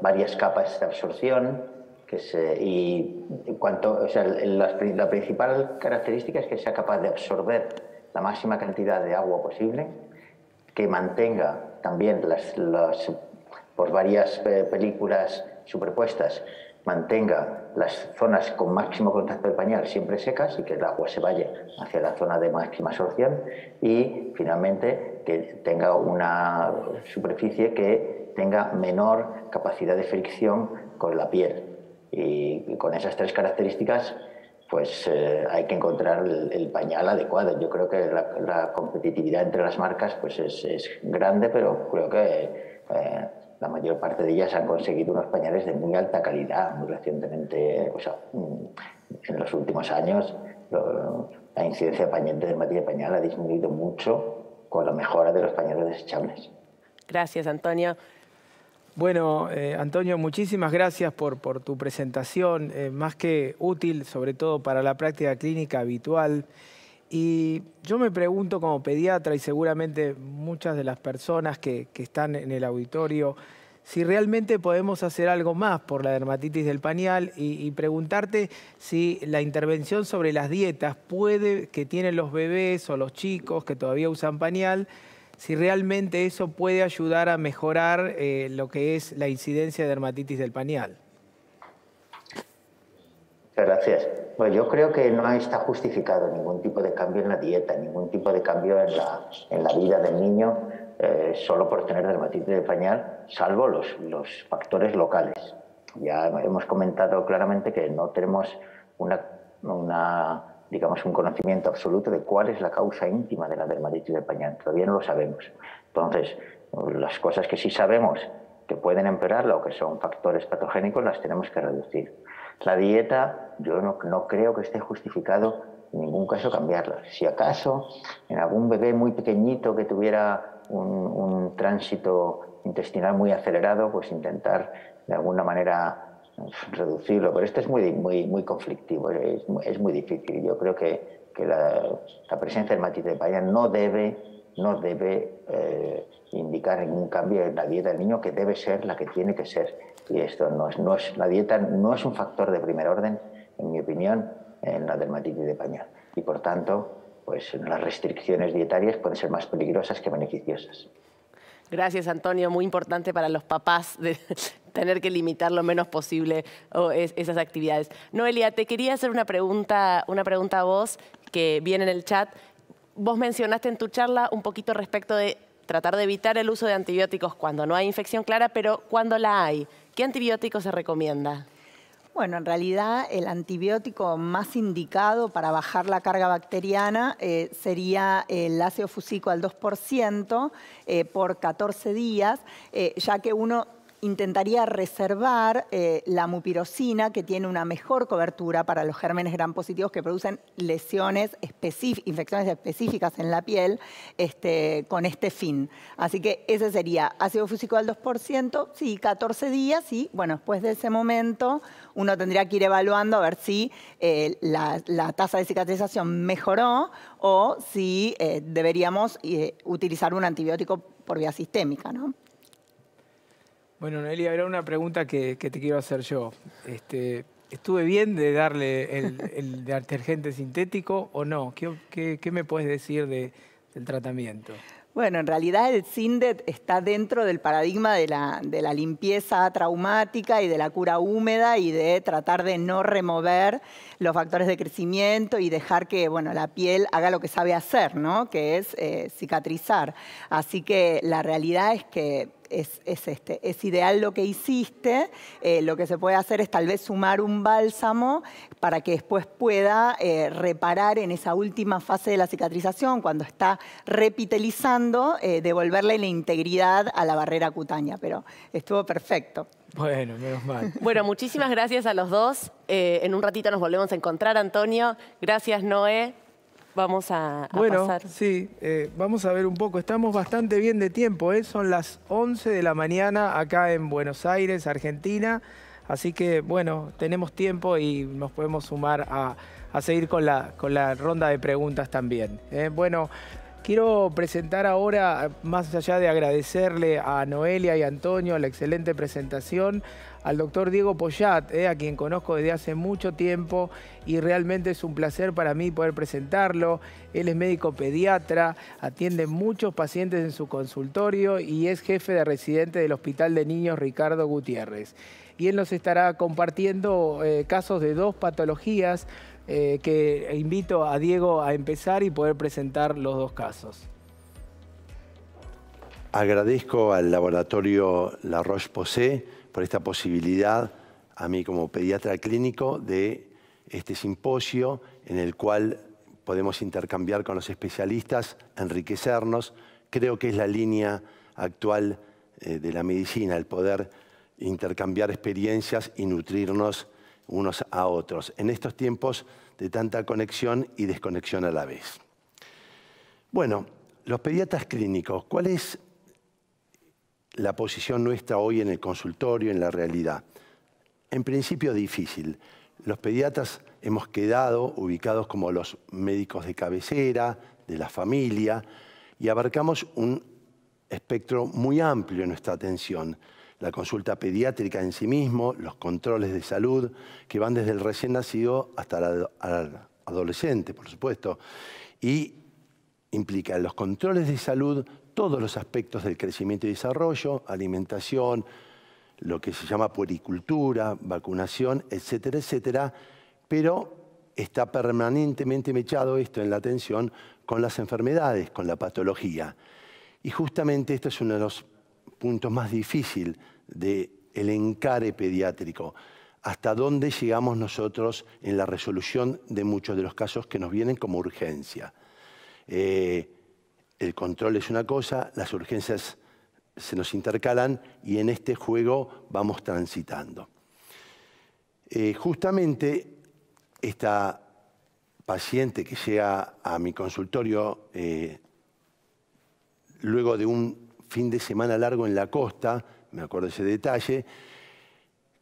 varias capas de absorción, que y cuanto, o sea, la, principal característica es que sea capaz de absorber la máxima cantidad de agua posible, que mantenga también las, las por varias eh, películas superpuestas mantenga las zonas con máximo contacto del pañal siempre secas y que el agua se vaya hacia la zona de máxima absorción y finalmente que tenga una superficie que tenga menor capacidad de fricción con la piel. Y, con esas tres características pues eh, hay que encontrar el, pañal adecuado. Yo creo que la, competitividad entre las marcas pues es, grande, pero creo que eh, la mayor parte de ellas han conseguido unos pañales de muy alta calidad, muy recientemente, o sea, mm, en los últimos años la incidencia de dermatitis de pañal ha disminuido mucho con la mejora de los pañales desechables. Gracias, Antonio. Bueno, eh, Antonio, muchísimas gracias por, por tu presentación, eh, más que útil, sobre todo para la práctica clínica habitual. Y yo me pregunto como pediatra y seguramente muchas de las personas que, están en el auditorio, si realmente podemos hacer algo más por la dermatitis del pañal y, preguntarte si la intervención sobre las dietas puede, que tienen los bebés o los chicos que todavía usan pañal, si realmente eso puede ayudar a mejorar eh, lo que es la incidencia de dermatitis del pañal. Gracias. Pues yo creo que no está justificado ningún tipo de cambio en la dieta, ningún tipo de cambio en la, en la vida del niño eh, solo por tener dermatitis de pañal, salvo los, los factores locales. Ya hemos comentado claramente que no tenemos una, una, digamos, un conocimiento absoluto de cuál es la causa íntima de la dermatitis de pañal. Todavía no lo sabemos. Entonces, las cosas que sí sabemos que pueden empeorarla o que son factores patogénicos las tenemos que reducir. La dieta, yo no, creo que esté justificado en ningún caso cambiarla. Si acaso en algún bebé muy pequeñito que tuviera un, tránsito intestinal muy acelerado, pues intentar de alguna manera reducirlo. Pero esto es muy, muy, muy conflictivo, es, muy difícil. Yo creo que, la, presencia del matiz de paya no debe no debe eh, indicar ningún cambio en la dieta del niño que debe ser la que tiene que ser. Y esto no es, no es, la dieta no es un factor de primer orden, en mi opinión, en la dermatitis de pañal. Y por tanto, pues las restricciones dietarias pueden ser más peligrosas que beneficiosas. Gracias, Antonio. Muy importante para los papás tener que limitar lo menos posible esas actividades. Noelia, te quería hacer una pregunta, una pregunta a vos que viene en el chat. Vos mencionaste en tu charla un poquito respecto de tratar de evitar el uso de antibióticos cuando no hay infección clara, pero cuando la hay, ¿qué antibiótico se recomienda? Bueno, en realidad el antibiótico más indicado para bajar la carga bacteriana eh, sería el ácido fusico al 2% eh, por 14 días, eh, ya que uno intentaría reservar eh, la mupirocina, que tiene una mejor cobertura para los gérmenes gram positivos que producen lesiones, infecciones específicas en la piel, este, con este fin. Así que ese sería ácido fúsico al 2%, sí, 14 días, y bueno, después de ese momento uno tendría que ir evaluando a ver si eh, la, tasa de cicatrización mejoró o si eh, deberíamos utilizar un antibiótico por vía sistémica, ¿no? Bueno, Noelia, era una pregunta que, te quiero hacer yo. Este, ¿Estuve bien de darle el, detergente sintético o no? ¿Qué, me puedes decir del tratamiento? Bueno, en realidad el SINDET está dentro del paradigma de la, de la, limpieza traumática y de la cura húmeda y de tratar de no remover los factores de crecimiento y dejar que bueno, la piel haga lo que sabe hacer, ¿no? que es eh, cicatrizar. Así que la realidad es que es, este, es ideal lo que hiciste. Eh, lo que se puede hacer es tal vez sumar un bálsamo para que después pueda eh, reparar en esa última fase de la cicatrización, cuando está repitelizando, eh, devolverle la integridad a la barrera cutánea. Pero estuvo perfecto. Bueno, menos mal. Bueno, muchísimas gracias a los dos. en un ratito nos volvemos a encontrar, Antonio. Gracias, Noé. Vamos a, bueno, pasar. Sí, eh, vamos a ver un poco. Estamos bastante bien de tiempo, ¿eh? son las 11 de la mañana acá en Buenos Aires, Argentina. Así que, bueno, tenemos tiempo y nos podemos sumar a, seguir con la, con la ronda de preguntas también. ¿eh? Bueno, quiero presentar ahora, más allá de agradecerle a Noelia y Antonio la excelente presentación, al doctor Diego Poyat, eh, a quien conozco desde hace mucho tiempo y realmente es un placer para mí poder presentarlo. Él es médico pediatra, atiende muchos pacientes en su consultorio y es jefe de residente del Hospital de Niños Ricardo Gutiérrez. Y él nos estará compartiendo eh, casos de dos patologías eh, que invito a Diego a empezar y poder presentar los dos casos. Agradezco al laboratorio La Roche-Posay por esta posibilidad, a mí como pediatra clínico, de este simposio en el cual podemos intercambiar con los especialistas, enriquecernos. Creo que es la línea actual eh, de la medicina, el poder intercambiar experiencias y nutrirnos unos a otros, en estos tiempos de tanta conexión y desconexión a la vez. Bueno, los pediatras clínicos, ¿cuál es la posición nuestra hoy en el consultorio, en la realidad. En principio difícil. Los pediatras hemos quedado ubicados como los médicos de cabecera, de la familia, y abarcamos un espectro muy amplio en nuestra atención. La consulta pediátrica en sí mismo, los controles de salud, que van desde el recién nacido hasta el adolescente, por supuesto, y implica los controles de salud todos los aspectos del crecimiento y desarrollo, alimentación, lo que se llama puericultura, vacunación, etcétera, etcétera, pero está permanentemente mechado esto en la atención con las enfermedades, con la patología. Y justamente esto es uno de los puntos más difíciles del encare pediátrico. Hasta dónde llegamos nosotros en la resolución de muchos de los casos que nos vienen como urgencia. Eh, el control es una cosa, las urgencias se nos intercalan y en este juego vamos transitando. Eh, justamente esta paciente que llega a mi consultorio eh, luego de un fin de semana largo en la costa, me acuerdo ese detalle,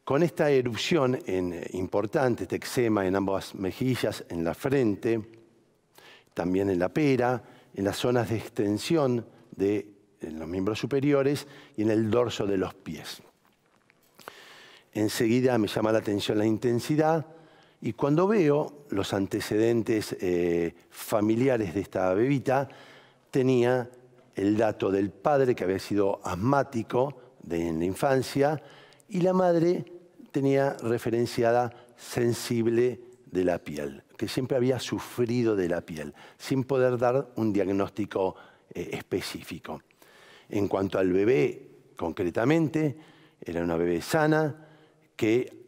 con esta erupción en, importante, este eczema en ambas mejillas, en la frente, también en la pera, en las zonas de extensión de los miembros superiores y en el dorso de los pies. Enseguida me llama la atención la intensidad y cuando veo los antecedentes eh, familiares de esta bebita, tenía el dato del padre que había sido asmático en la infancia y la madre tenía referenciada sensible de la piel, que siempre había sufrido de la piel, sin poder dar un diagnóstico eh, específico. En cuanto al bebé, concretamente, era una bebé sana que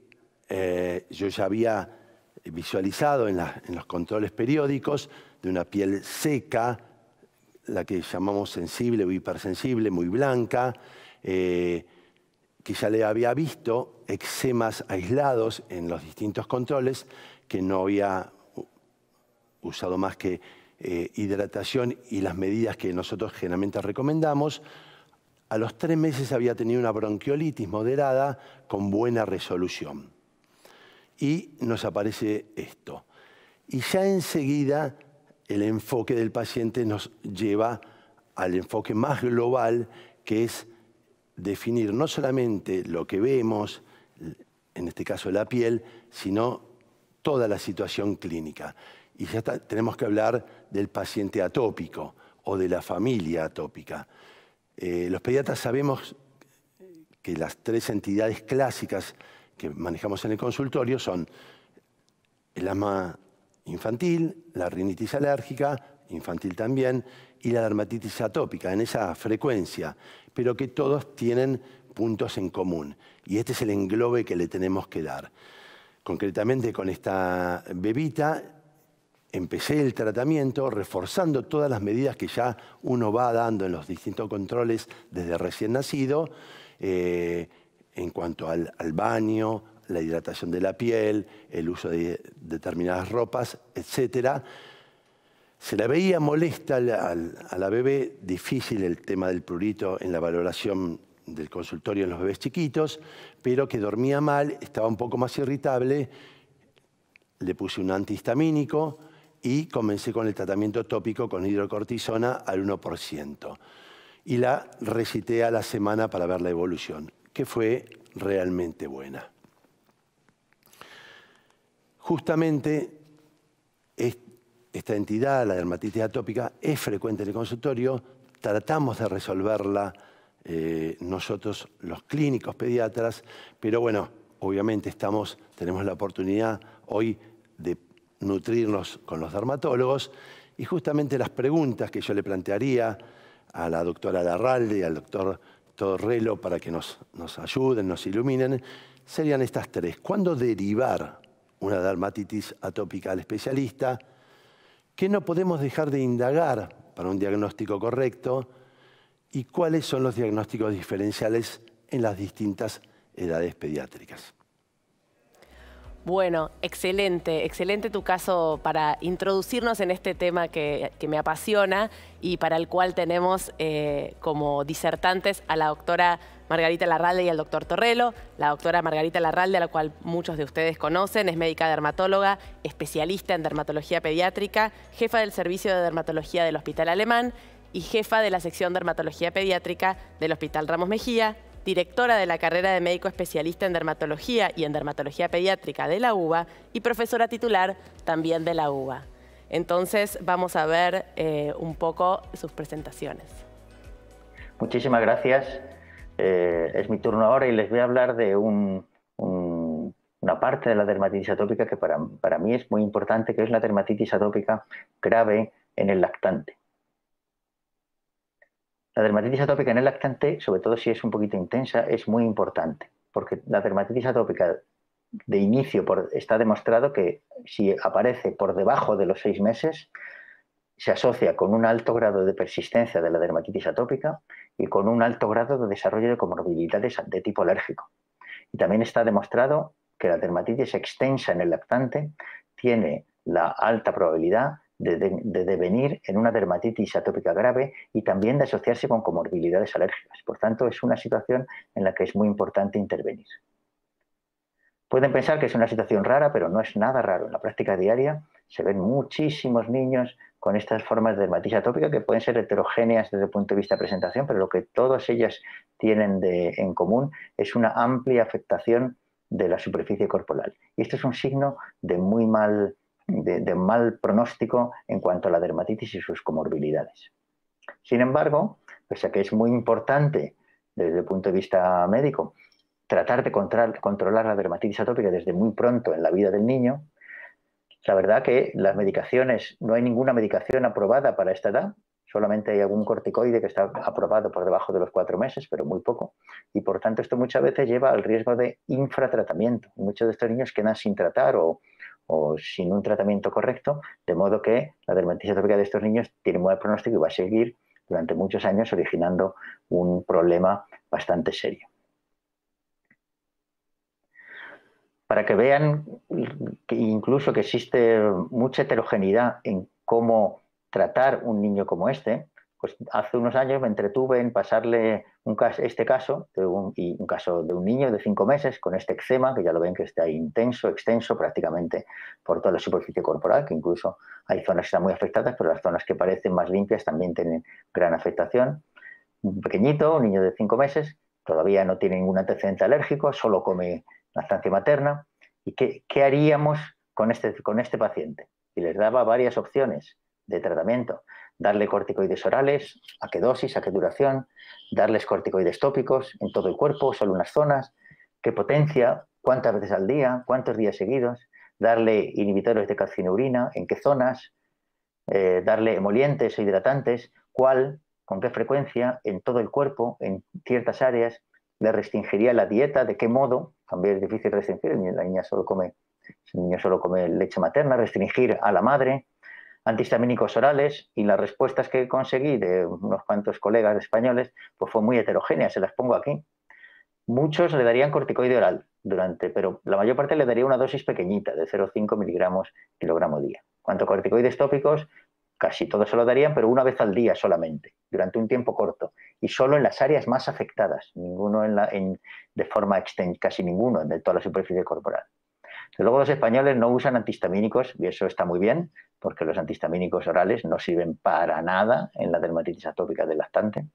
eh, yo ya había visualizado en, los controles periódicos de una piel seca, la que llamamos sensible o hipersensible, muy blanca, eh, que ya le había visto eczemas aislados en los distintos controles, que no había usado más que eh, hidratación y las medidas que nosotros generalmente recomendamos. A los tres meses había tenido una bronquiolitis moderada con buena resolución. Y nos aparece esto. Y ya enseguida el enfoque del paciente nos lleva al enfoque más global, que es definir no solamente lo que vemos, en este caso la piel, sino toda la situación clínica. Y ya tenemos que hablar del paciente atópico o de la familia atópica. Eh, los pediatras sabemos que las tres entidades clásicas que manejamos en el consultorio son el asma infantil, la rinitis alérgica, infantil también, y la dermatitis atópica, en esa frecuencia, pero que todos tienen puntos en común. Y este es el englobe que le tenemos que dar. Concretamente con esta bebita empecé el tratamiento reforzando todas las medidas que ya uno va dando en los distintos controles desde recién nacido, eh, en cuanto al, baño, la hidratación de la piel, el uso de determinadas ropas, etcétera. Se la veía molesta a la bebé, difícil el tema del prurito en la valoración del consultorio en los bebés chiquitos, pero que dormía mal, estaba un poco más irritable, le puse un antihistamínico y comencé con el tratamiento tópico con hidrocortisona al 1%. Y la recité a la semana para ver la evolución, que fue realmente buena. Justamente esta entidad, la dermatitis atópica, es frecuente en el consultorio, tratamos de resolverla eh, nosotros los clínicos pediatras, pero bueno, obviamente estamos, tenemos la oportunidad hoy de nutrirnos con los dermatólogos y justamente las preguntas que yo le plantearía a la doctora Larralde y al doctor Torrelo para que nos, nos ayuden, nos iluminen, serían estas tres. ¿Cuándo derivar una dermatitis atópica al especialista? ¿Qué no podemos dejar de indagar para un diagnóstico correcto? ¿Y cuáles son los diagnósticos diferenciales en las distintas edades pediátricas? Bueno, excelente, excelente tu caso para introducirnos en este tema que, me apasiona y para el cual tenemos eh, como disertantes a la doctora Margarita Larralde y al doctor Torrelo. La doctora Margarita Larralde, a la cual muchos de ustedes conocen, es médica dermatóloga, especialista en dermatología pediátrica, jefa del Servicio de Dermatología del Hospital Alemán y jefa de la sección Dermatología Pediátrica del Hospital Ramos Mejía, directora de la carrera de médico especialista en dermatología y en dermatología pediátrica de la UBA y profesora titular también de la UBA. Entonces vamos a ver eh, un poco sus presentaciones. Muchísimas gracias. Eh, es mi turno ahora y les voy a hablar de una parte de la dermatitis atópica que para, para mí es muy importante, que es la dermatitis atópica grave en el lactante. La dermatitis atópica en el lactante, sobre todo si es un poquito intensa, es muy importante, porque la dermatitis atópica de inicio está demostrado que si aparece por debajo de los seis meses, se asocia con un alto grado de persistencia de la dermatitis atópica y con un alto grado de desarrollo de comorbilidades de tipo alérgico. Y también está demostrado que la dermatitis extensa en el lactante tiene la alta probabilidad de, devenir en una dermatitis atópica grave y también de asociarse con comorbilidades alérgicas. Por tanto, es una situación en la que es muy importante intervenir. Pueden pensar que es una situación rara, pero no es nada raro. En la práctica diaria se ven muchísimos niños con estas formas de dermatitis atópica que pueden ser heterogéneas desde el punto de vista de presentación, pero lo que todas ellas tienen en común es una amplia afectación de la superficie corporal. Y esto es un signo de muy mal, de, mal pronóstico en cuanto a la dermatitis y sus comorbilidades. Sin embargo, pese a que es muy importante desde el punto de vista médico tratar de controlar la dermatitis atópica desde muy pronto en la vida del niño, la verdad que las medicaciones, no hay ninguna medicación aprobada para esta edad, solamente hay algún corticoide que está aprobado por debajo de los cuatro meses, pero muy poco. Y por tanto esto muchas veces lleva al riesgo de infratratamiento. Muchos de estos niños quedan sin tratar o, sin un tratamiento correcto, de modo que la dermatitis atópica de estos niños tiene muy mal pronóstico y va a seguir durante muchos años originando un problema bastante serio. para que vean que incluso que existe mucha heterogeneidad en cómo tratar un niño como este, pues hace unos años me entretuve en pasarle este caso, de un, y un caso de un niño de cinco meses con este eczema, que ya lo ven que está intenso, extenso prácticamente por toda la superficie corporal, que incluso hay zonas que están muy afectadas, pero las zonas que parecen más limpias también tienen gran afectación. Un pequeñito, un niño de cinco meses, todavía no tiene ningún antecedente alérgico, solo come lactancia materna. ¿Y qué, haríamos con este, con este paciente? Y les daba varias opciones de tratamiento. Darle corticoides orales, a qué dosis, a qué duración, darles corticoides tópicos en todo el cuerpo, solo unas zonas, qué potencia, cuántas veces al día, cuántos días seguidos, darle inhibidores de calcineurina, en qué zonas, eh, darle emolientes o hidratantes, cuál, con qué frecuencia, en todo el cuerpo, en ciertas áreas, le restringiría la dieta, de qué modo, también es difícil restringir, la niña solo come, el niño solo come leche materna, restringir a la madre, antihistamínicos orales y las respuestas que conseguí de unos cuantos colegas españoles pues fue muy heterogénea, se las pongo aquí. Muchos le darían corticoide oral durante, pero la mayor parte le daría una dosis pequeñita de 0,5 miligramos kilogramo día. Cuanto corticoides tópicos, casi todos se lo darían, pero una vez al día solamente, durante un tiempo corto, y solo en las áreas más afectadas, ninguno en la, de forma extensa, casi ninguno de toda la superficie corporal. Luego los españoles no usan antihistamínicos, y eso está muy bien, porque los antihistamínicos orales no sirven para nada en la dermatitis atópica del lactante,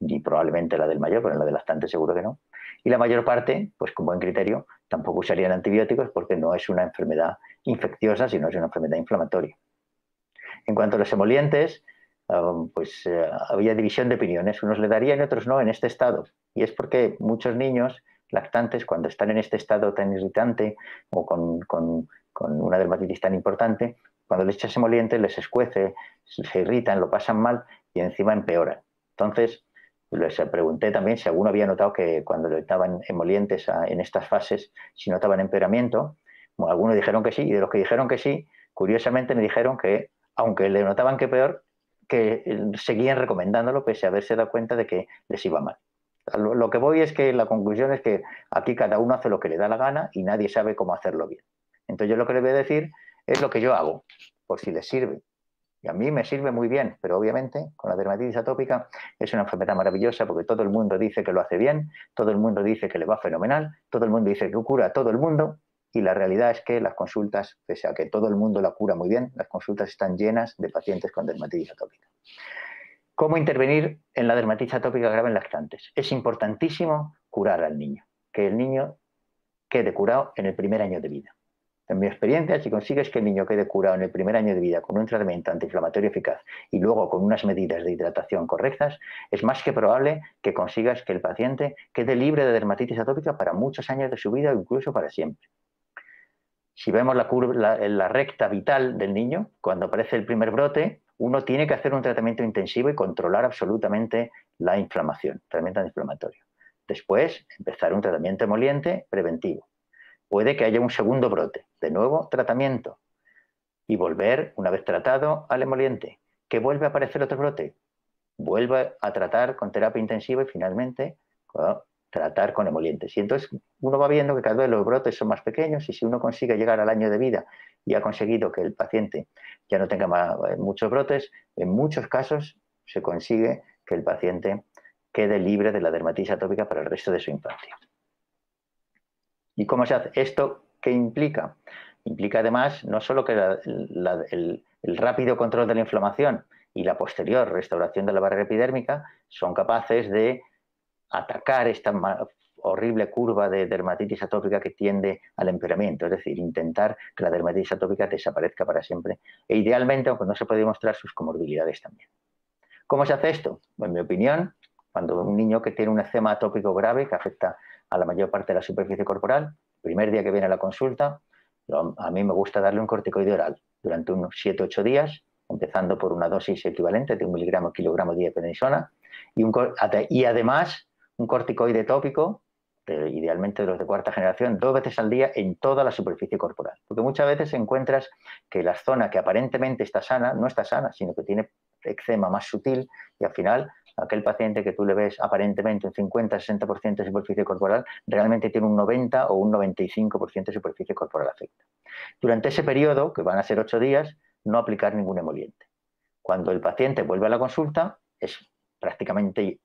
ni probablemente la del mayor, pero en la del lactante seguro que no. Y la mayor parte, pues con buen criterio, tampoco usarían antibióticos porque no es una enfermedad infecciosa, sino es una enfermedad inflamatoria. En cuanto a los emolientes, um, pues eh, había división de opiniones. Unos le darían y otros no en este estado. Y es porque muchos niños lactantes, cuando están en este estado tan irritante o con, una dermatitis tan importante, cuando les echas emolientes les escuece, se irritan, lo pasan mal y encima empeoran. Entonces, les pregunté también si alguno había notado que cuando le daban emolientes en estas fases, si notaban empeoramiento. algunos dijeron que sí, y de los que dijeron que sí, curiosamente me dijeron que aunque le notaban que peor, que eh, seguían recomendándolo pese a haberse dado cuenta de que les iba mal. Lo, que voy es que la conclusión es que aquí cada uno hace lo que le da la gana y nadie sabe cómo hacerlo bien. Entonces yo lo que le voy a decir es lo que yo hago, por si les sirve. Y a mí me sirve muy bien, pero obviamente con la dermatitis atópica es una enfermedad maravillosa porque todo el mundo dice que lo hace bien, todo el mundo dice que le va fenomenal, todo el mundo dice que cura a todo el mundo y la realidad es que las consultas, pese a que todo el mundo la cura muy bien, las consultas están llenas de pacientes con dermatitis atópica. ¿Cómo intervenir en la dermatitis atópica grave en lactantes? Es importantísimo curar al niño, que el niño quede curado en el primer año de vida. En mi experiencia, si consigues que el niño quede curado en el primer año de vida con un tratamiento antiinflamatorio eficaz y luego con unas medidas de hidratación correctas, es más que probable que consigas que el paciente quede libre de dermatitis atópica para muchos años de su vida incluso para siempre. Si vemos la, curva, la, recta vital del niño, cuando aparece el primer brote, uno tiene que hacer un tratamiento intensivo y controlar absolutamente la inflamación, tratamiento antiinflamatorio. Después, empezar un tratamiento emoliente preventivo. Puede que haya un segundo brote, de nuevo tratamiento, y volver, una vez tratado, al emoliente. ¿Que vuelve a aparecer otro brote? Vuelve a tratar con terapia intensiva y finalmente tratar con emolientes. Y entonces uno va viendo que cada vez los brotes son más pequeños y si uno consigue llegar al año de vida y ha conseguido que el paciente ya no tenga más, eh, muchos brotes, en muchos casos se consigue que el paciente quede libre de la dermatitis atópica para el resto de su infancia. ¿Y cómo se hace? ¿Esto qué implica? Implica además no solo que el rápido control de la inflamación y la posterior restauración de la barrera epidérmica son capaces de atacar esta horrible curva de dermatitis atópica que tiende al empeoramiento, es decir, intentar que la dermatitis atópica desaparezca para siempre e idealmente, aunque no se puede demostrar, sus comorbilidades también. ¿Cómo se hace esto? En mi opinión, cuando un niño que tiene un eczema atópico grave que afecta a la mayor parte de la superficie corporal, primer día que viene a la consulta, a mí me gusta darle un corticoide oral durante unos 7-8 días, empezando por una dosis equivalente de un miligramo kilogramo de prednisona y, y además un corticoide tópico idealmente de los de cuarta generación, dos veces al día en toda la superficie corporal. Porque muchas veces encuentras que la zona que aparentemente está sana no está sana, sino que tiene eczema más sutil y al final aquel paciente que tú le ves aparentemente un 50-60% de superficie corporal, realmente tiene un 90 o un 95% de superficie corporal afecta. Durante ese periodo, que van a ser ocho días, no aplicar ningún emoliente. Cuando el paciente vuelve a la consulta, es prácticamente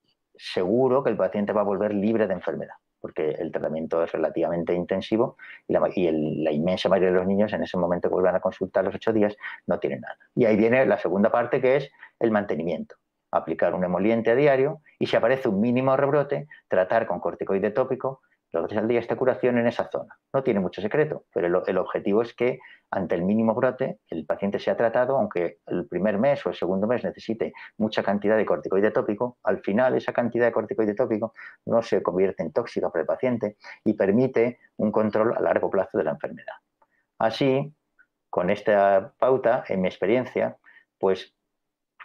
seguro que el paciente va a volver libre de enfermedad porque el tratamiento es relativamente intensivo y, la, inmensa mayoría de los niños en ese momento que vuelvan a consultar los ocho días no tienen nada. Y ahí viene la segunda parte que es el mantenimiento. Aplicar un emoliente a diario y si aparece un mínimo rebrote, tratar con corticoide tópico dos veces al día esta curación en esa zona. No tiene mucho secreto, pero el, objetivo es que ante el mínimo brote el paciente sea tratado, aunque el primer mes o el segundo mes necesite mucha cantidad de corticoide tópico, al final esa cantidad de corticoide tópico no se convierte en tóxica para el paciente y permite un control a largo plazo de la enfermedad. Así, con esta pauta, en mi experiencia, pues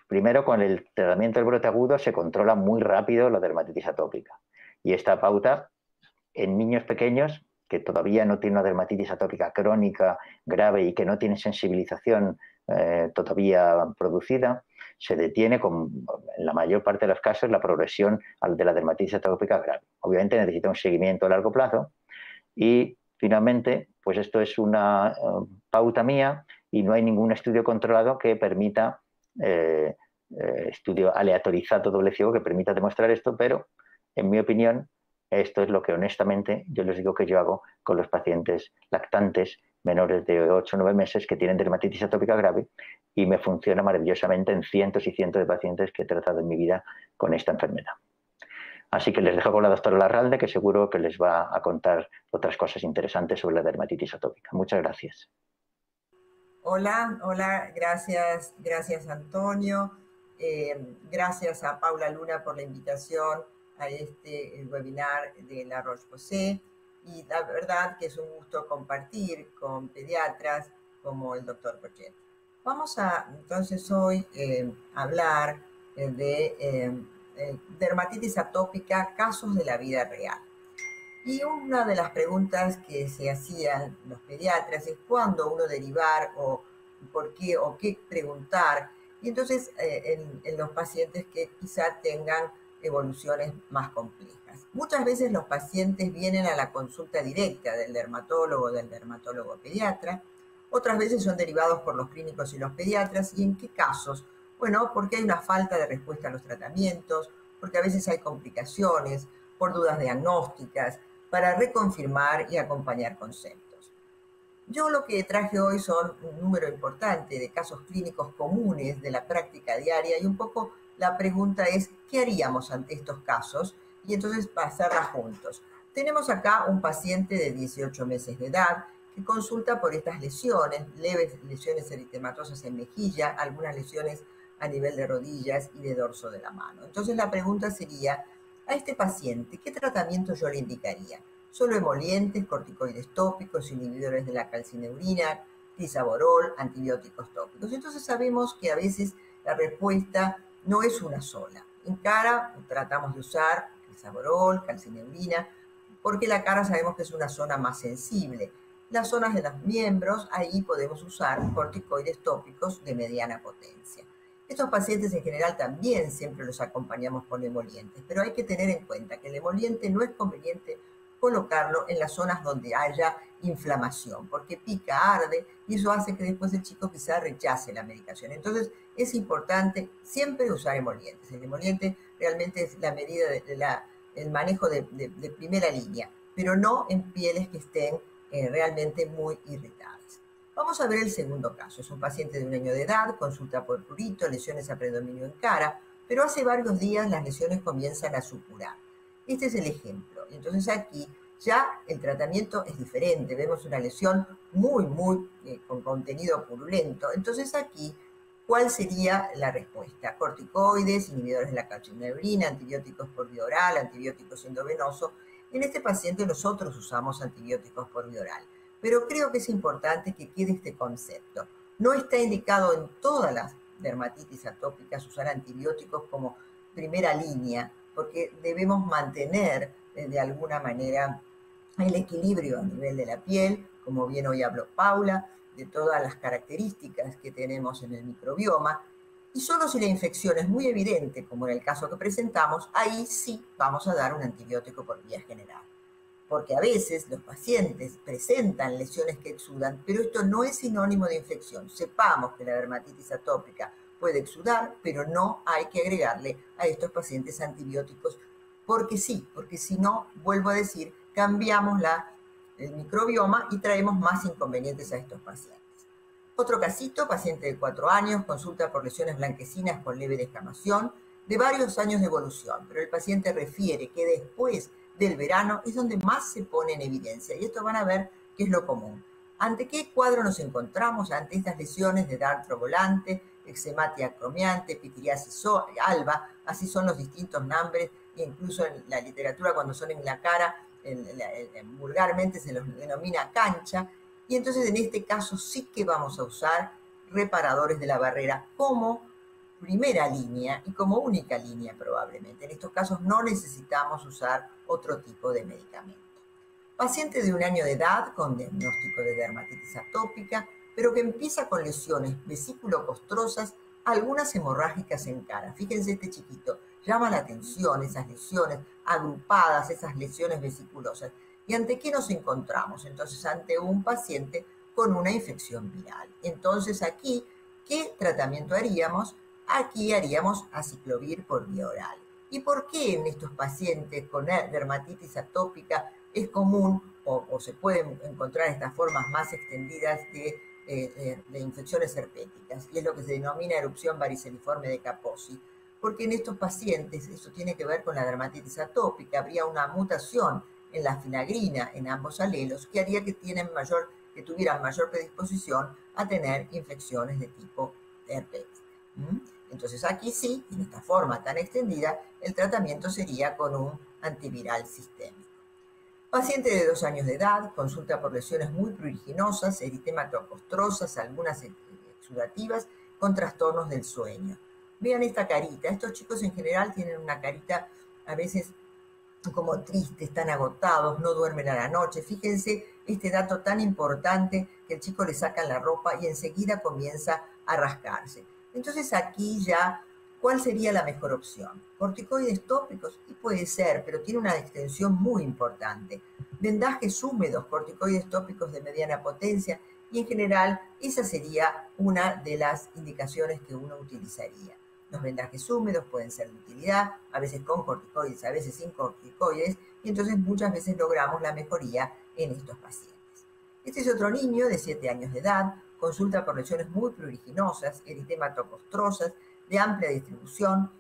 primero con el tratamiento del brote agudo se controla muy rápido la dermatitis atópica. Y esta pauta en niños pequeños que todavía no tienen una dermatitis atópica crónica grave y que no tienen sensibilización eh, todavía producida, se detiene con, en la mayor parte de los casos la progresión de la dermatitis atópica grave. Obviamente necesita un seguimiento a largo plazo y finalmente, pues esto es una eh, pauta mía y no hay ningún estudio controlado que permita, eh, estudio aleatorizado doble ciego que permita demostrar esto, pero en mi opinión esto es lo que honestamente yo les digo que yo hago con los pacientes lactantes menores de 8 o 9 meses que tienen dermatitis atópica grave y me funciona maravillosamente en cientos y cientos de pacientes que he tratado en mi vida con esta enfermedad. Así que les dejo con la doctora Larralde, que seguro que les va a contar otras cosas interesantes sobre la dermatitis atópica. Muchas gracias. Hola, hola, gracias, gracias Antonio, eh, gracias a Paula Luna por la invitación a este webinar de la Roche-Posay y la verdad que es un gusto compartir con pediatras como el doctor Pochet. Vamos a entonces hoy eh, hablar eh, de eh, dermatitis atópica, casos de la vida real. Y una de las preguntas que se hacían los pediatras es cuándo uno derivar o por qué o qué preguntar. Y entonces en, en los pacientes que quizá tengan evoluciones más complejas. Muchas veces los pacientes vienen a la consulta directa del dermatólogo o del dermatólogo pediatra, otras veces son derivados por los clínicos y los pediatras. ¿Y en qué casos? Bueno, porque hay una falta de respuesta a los tratamientos, porque a veces hay complicaciones, por dudas diagnósticas, para reconfirmar y acompañar conceptos. Yo lo que traje hoy son un número importante de casos clínicos comunes de la práctica diaria y un poco la pregunta es, ¿qué haríamos ante estos casos? Y entonces pasarla juntos. Tenemos acá un paciente de 18 meses de edad que consulta por estas lesiones, leves lesiones eritematosas en mejilla, algunas lesiones a nivel de rodillas y de dorso de la mano. Entonces la pregunta sería, a este paciente, ¿qué tratamiento yo le indicaría? Solo emolientes, corticoides tópicos, inhibidores de la calcineurina, tisaborol, antibióticos tópicos. Entonces sabemos que a veces la respuesta no es una sola. En cara tratamos de usar el calcineurina, porque la cara sabemos que es una zona más sensible. Las zonas de los miembros, ahí podemos usar corticoides tópicos de mediana potencia. Estos pacientes en general también siempre los acompañamos con emolientes, pero hay que tener en cuenta que el emoliente no es conveniente colocarlo en las zonas donde haya inflamación, porque pica, arde, y eso hace que después el chico quizá rechace la medicación. Entonces, es importante siempre usar emolientes. El emoliente realmente es la medida de, el manejo de, primera línea, pero no en pieles que estén eh, realmente muy irritadas. Vamos a ver el segundo caso. Es un paciente de un año de edad, consulta por prurito, lesiones a predominio en cara, pero hace varios días las lesiones comienzan a supurar. Este es el ejemplo. Entonces aquí ya el tratamiento es diferente. Vemos una lesión muy, muy eh, con contenido purulento. Entonces aquí, ¿cuál sería la respuesta? Corticoides, inhibidores de la calcinebrina, antibióticos por vía oral, antibióticos endovenosos. En este paciente nosotros usamos antibióticos por vía oral. Pero creo que es importante que quede este concepto. No está indicado en todas las dermatitis atópicas usar antibióticos como primera línea, porque debemos mantener eh, de alguna manera el equilibrio a nivel de la piel, como bien hoy habló Paula, de todas las características que tenemos en el microbioma, y solo si la infección es muy evidente, como en el caso que presentamos, ahí sí vamos a dar un antibiótico por vía general. Porque a veces los pacientes presentan lesiones que exudan, pero esto no es sinónimo de infección. Sepamos que la dermatitis atópica puede exudar, pero no hay que agregarle a estos pacientes antibióticos, porque sí, porque si no, vuelvo a decir, cambiamos la, el microbioma y traemos más inconvenientes a estos pacientes. Otro casito, paciente de 4 años, consulta por lesiones blanquecinas con leve descamación, de varios años de evolución, pero el paciente refiere que después del verano es donde más se pone en evidencia, y esto van a ver qué es lo común. ¿Ante qué cuadro nos encontramos? Ante estas lesiones de dartro volante, eczematia cromiante, pitiriasis alba, así son los distintos nombres, incluso en la literatura cuando son en la cara, vulgarmente se los denomina cancha, y entonces en este caso sí que vamos a usar reparadores de la barrera como primera línea y como única línea probablemente. En estos casos no necesitamos usar otro tipo de medicamento. Paciente de un año de edad con diagnóstico de dermatitis atópica, pero que empieza con lesiones vesículo-costrosas, algunas hemorrágicas en cara. Fíjense este chiquito, llama la atención esas lesiones agrupadas, esas lesiones vesiculosas. ¿Y ante qué nos encontramos? Entonces, ante un paciente con una infección viral. Entonces, aquí, ¿qué tratamiento haríamos? Aquí haríamos aciclovir por vía oral. ¿Y por qué en estos pacientes con dermatitis atópica es común o, se pueden encontrar estas formas más extendidas de, eh, de, infecciones herpéticas? Y es lo que se denomina erupción variceliforme de Kaposi porque en estos pacientes, eso tiene que ver con la dermatitis atópica, habría una mutación en la finagrina en ambos alelos que haría que, tienen mayor, que tuvieran mayor predisposición a tener infecciones de tipo herpético. Entonces aquí sí, en esta forma tan extendida, el tratamiento sería con un antiviral sistémico. Paciente de dos años de edad, consulta por lesiones muy pruriginosas, eritematocostrosas, algunas exudativas, con trastornos del sueño. Vean esta carita. Estos chicos en general tienen una carita a veces como triste, están agotados, no duermen a la noche. Fíjense este dato tan importante que el chico le saca la ropa y enseguida comienza a rascarse. Entonces aquí ya, ¿cuál sería la mejor opción? Corticoides tópicos, y puede ser, pero tiene una extensión muy importante. Vendajes húmedos, corticoides tópicos de mediana potencia, y en general esa sería una de las indicaciones que uno utilizaría. Los vendajes húmedos pueden ser de utilidad, a veces con corticoides, a veces sin corticoides, y entonces muchas veces logramos la mejoría en estos pacientes. Este es otro niño de 7 años de edad, consulta por lesiones muy pruriginosas, eritematocostrosas, de amplia distribución,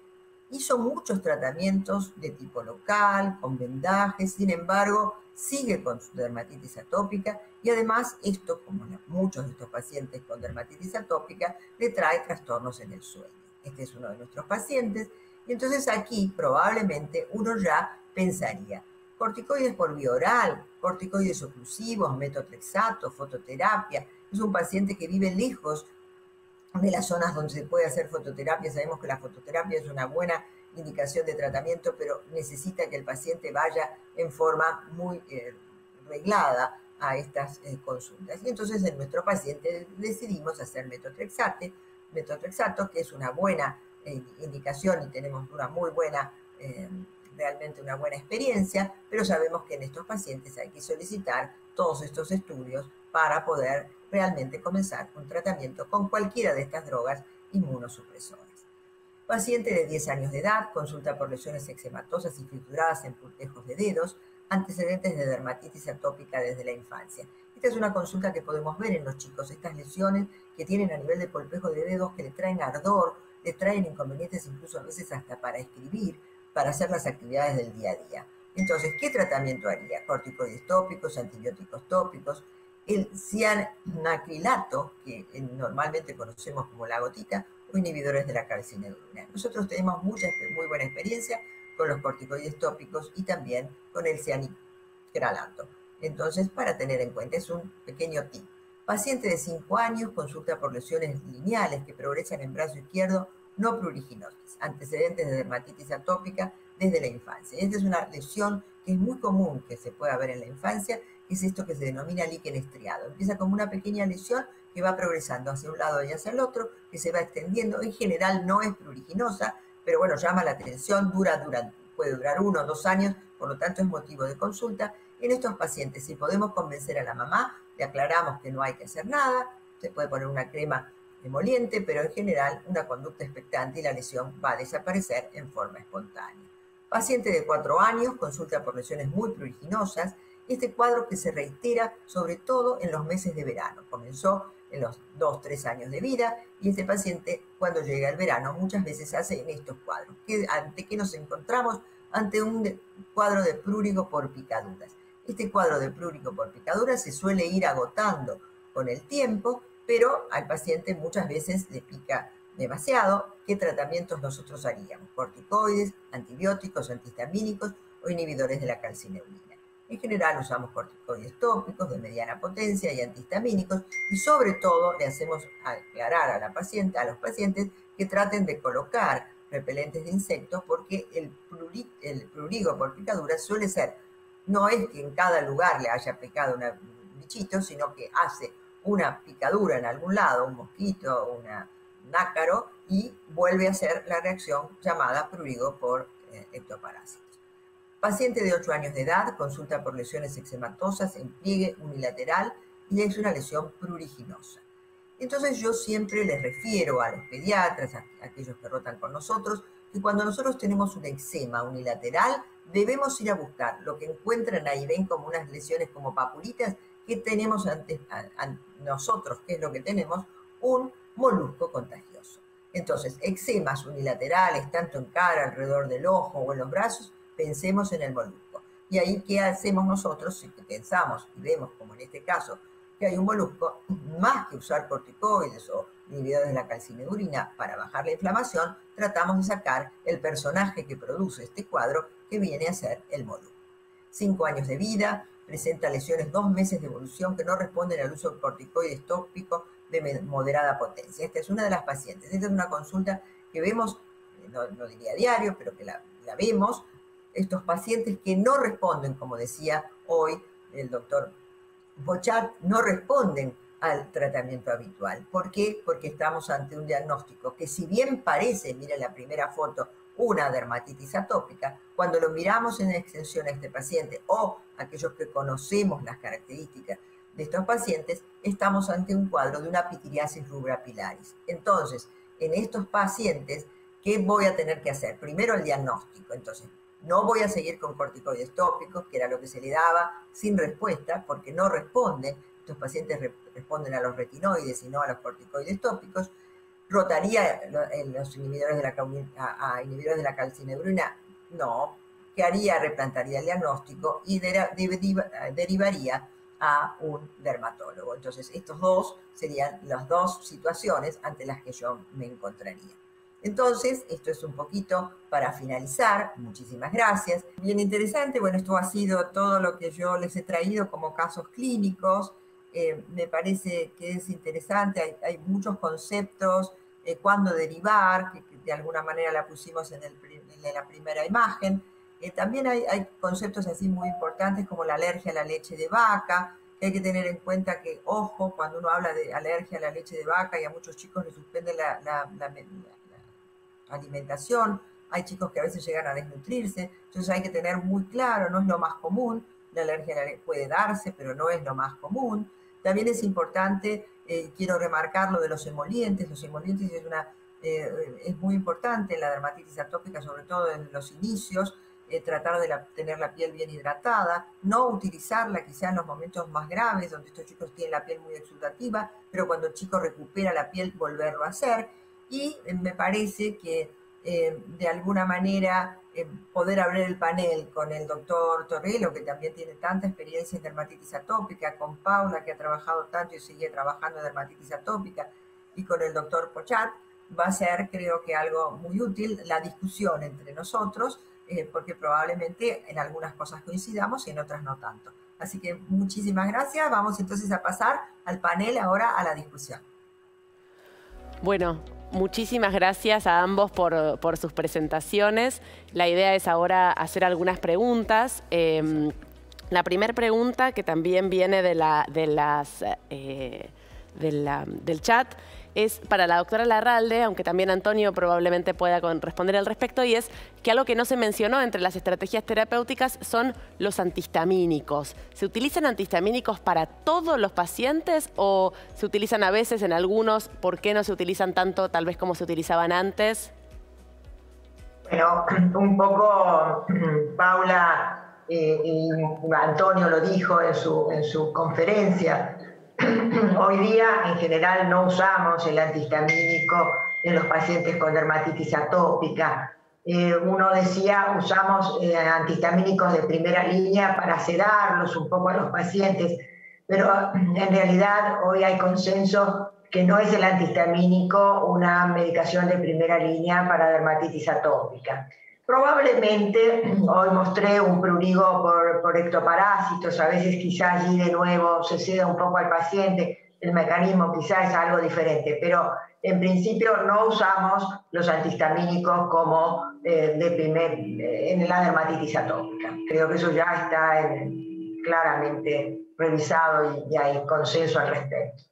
hizo muchos tratamientos de tipo local, con vendajes, sin embargo, sigue con su dermatitis atópica y además esto, como muchos de estos pacientes con dermatitis atópica, le trae trastornos en el sueño. Este es uno de nuestros pacientes, y entonces aquí probablemente uno ya pensaría, corticoides por vía oral, corticoides oclusivos, metotrexato, fototerapia, es un paciente que vive lejos de las zonas donde se puede hacer fototerapia, sabemos que la fototerapia es una buena indicación de tratamiento, pero necesita que el paciente vaya en forma muy eh, reglada a estas eh, consultas. Y entonces en nuestro paciente decidimos hacer metotrexate, metotrexato, que es una buena eh, indicación y tenemos una muy buena, eh, realmente una buena experiencia, pero sabemos que en estos pacientes hay que solicitar todos estos estudios para poder realmente comenzar un tratamiento con cualquiera de estas drogas inmunosupresoras. Paciente de 10 años de edad, consulta por lesiones eczematosas y fissuradas en pulpejos de dedos, antecedentes de dermatitis atópica desde la infancia. Esta es una consulta que podemos ver en los chicos, estas lesiones que tienen a nivel de polpejo de dedos que le traen ardor, le traen inconvenientes incluso a veces hasta para escribir, para hacer las actividades del día a día. Entonces, ¿qué tratamiento haría? Corticoides tópicos, antibióticos tópicos, el cianacrilato, que normalmente conocemos como la gotita, o inhibidores de la calcineuria. Nosotros tenemos mucha, muy buena experiencia con los corticoides tópicos y también con el cianacrilato. Entonces, para tener en cuenta, es un pequeño tip. Paciente de 5 años consulta por lesiones lineales que progresan en brazo izquierdo no pruriginosas, antecedentes de dermatitis atópica desde la infancia. Esta es una lesión que es muy común que se pueda ver en la infancia, es esto que se denomina líquen estriado. Empieza como una pequeña lesión que va progresando hacia un lado y hacia el otro, que se va extendiendo. En general no es pruriginosa, pero bueno, llama la atención, dura, puede durar uno o dos años, por lo tanto es motivo de consulta. En estos pacientes, si podemos convencer a la mamá, le aclaramos que no hay que hacer nada, se puede poner una crema emoliente, pero en general una conducta expectante y la lesión va a desaparecer en forma espontánea. Paciente de 4 años, consulta por lesiones muy pruriginosas, este cuadro que se reitera sobre todo en los meses de verano. Comenzó en los 2-3 años de vida y este paciente cuando llega el verano muchas veces hace en estos cuadros. ¿Ante qué nos encontramos? Ante un cuadro de prurigo por picaduras. Este cuadro de prurigo por picaduras se suele ir agotando con el tiempo, pero al paciente muchas veces le pica demasiado. ¿Qué tratamientos nosotros haríamos? Corticoides, antibióticos, antihistamínicos o inhibidores de la calcineurina. En general usamos corticoides tópicos de mediana potencia y antihistamínicos y sobre todo le hacemos aclarar a la paciente, a los pacientes que traten de colocar repelentes de insectos porque el, el prurigo por picadura suele ser, no es que en cada lugar le haya picado un bichito, sino que hace una picadura en algún lado, un mosquito, un nácaro, y vuelve a hacer la reacción llamada prurigo por eh. Paciente de 8 años de edad, consulta por lesiones eczematosas en pliegue unilateral y es una lesión pruriginosa. Entonces yo siempre les refiero a los pediatras, a aquellos que rotan con nosotros, que cuando nosotros tenemos un eczema unilateral, debemos ir a buscar lo que encuentran ahí, ven como unas lesiones como papulitas, que tenemos ante, nosotros, que es lo que tenemos, un molusco contagioso. Entonces, eczemas unilaterales, tanto en cara, alrededor del ojo o en los brazos, pensemos en el molusco. Y ahí, ¿qué hacemos nosotros? Si pensamos y vemos, como en este caso, que hay un molusco, más que usar corticoides o inhibidores de la calcineurina para bajar la inflamación, tratamos de sacar el personaje que produce este cuadro, que viene a ser el molusco. Cinco años de vida, presenta lesiones dos meses de evolución que no responden al uso de corticoides tópicos de moderada potencia. Esta es una de las pacientes. Esta es una consulta que vemos, no, diría diario, pero que la, la vemos, estos pacientes que no responden, como decía hoy el doctor Bochat, no responden al tratamiento habitual. ¿Por qué? Porque estamos ante un diagnóstico que si bien parece, miren la primera foto, una dermatitis atópica, cuando lo miramos en extensión a este paciente o aquellos que conocemos las características de estos pacientes, estamos ante un cuadro de una pitiriasis rubra pilaris. Entonces, en estos pacientes, ¿qué voy a tener que hacer? Primero el diagnóstico. Entonces, no voy a seguir con corticoides tópicos, que era lo que se le daba, sin respuesta, porque no responden. Estos pacientes responden a los retinoides y no a los corticoides tópicos. ¿Rotaría los inhibidores de la, a, inhibidores de la calcinebrina? No. ¿Qué haría? Replantaría el diagnóstico y derivaría a un dermatólogo. Entonces, estos dos serían las dos situaciones ante las que yo me encontraría. Entonces, esto es un poquito para finalizar. Muchísimas gracias. Bien interesante. Bueno, esto ha sido todo lo que yo les he traído como casos clínicos. Eh, me parece que es interesante. Hay, muchos conceptos. Eh, cuándo derivar, que, de alguna manera la pusimos en, la primera imagen. Eh, también hay, conceptos así muy importantes como la alergia a la leche de vaca, que hay que tener en cuenta que, ojo, cuando uno habla de alergia a la leche de vaca y a muchos chicos les suspende la, la, la alimentación, hay chicos que a veces llegan a desnutrirse, entonces hay que tener muy claro, no es lo más común, la alergia puede darse, pero no es lo más común. También es importante, eh, quiero remarcar lo de los emolientes, los emolientes es, una, eh, es muy importante en la dermatitis atópica, sobre todo en los inicios, eh, tratar de tener la piel bien hidratada, no utilizarla quizá en los momentos más graves, donde estos chicos tienen la piel muy exudativa, pero cuando el chico recupera la piel, volverlo a hacer. Y eh, me parece que eh, de alguna manera poder abrir el panel con el doctor Torrello, que también tiene tanta experiencia en dermatitis atópica, con Paula, que ha trabajado tanto y sigue trabajando en dermatitis atópica, y con el doctor Pochat, va a ser creo que algo muy útil la discusión entre nosotros eh, porque probablemente en algunas cosas coincidamos y en otras no tanto. Así que muchísimas gracias. Vamos entonces a pasar al panel ahora a la discusión. Bueno, muchísimas gracias a ambos por, sus presentaciones. La idea es ahora hacer algunas preguntas. Em, la primera pregunta, que también viene de la, de las, eh, del chat, es para la doctora Larralde, aunque también Antonio probablemente pueda responder al respecto, y es que algo que no se mencionó entre las estrategias terapéuticas son los antihistamínicos. ¿Se utilizan antihistamínicos para todos los pacientes o se utilizan a veces en algunos? ¿Por qué no se utilizan tanto tal vez como se utilizaban antes? Bueno, un poco Paula eh, y Antonio lo dijo en su, en su conferencia, Hoy día, en general, no usamos el antihistamínico en los pacientes con dermatitis atópica. Eh, uno decía, usamos eh, antihistamínicos de primera línea para sedarlos un poco a los pacientes, pero en realidad hoy hay consenso que no es el antihistamínico una medicación de primera línea para dermatitis atópica. Probablemente hoy mostré un prurigo por, ectoparásitos, a veces quizás allí de nuevo se ceda un poco al paciente, el mecanismo quizás es algo diferente, pero en principio no usamos los antihistamínicos como eh, de primer, eh, en la dermatitis atópica. Creo que eso ya está claramente revisado y hay consenso al respecto.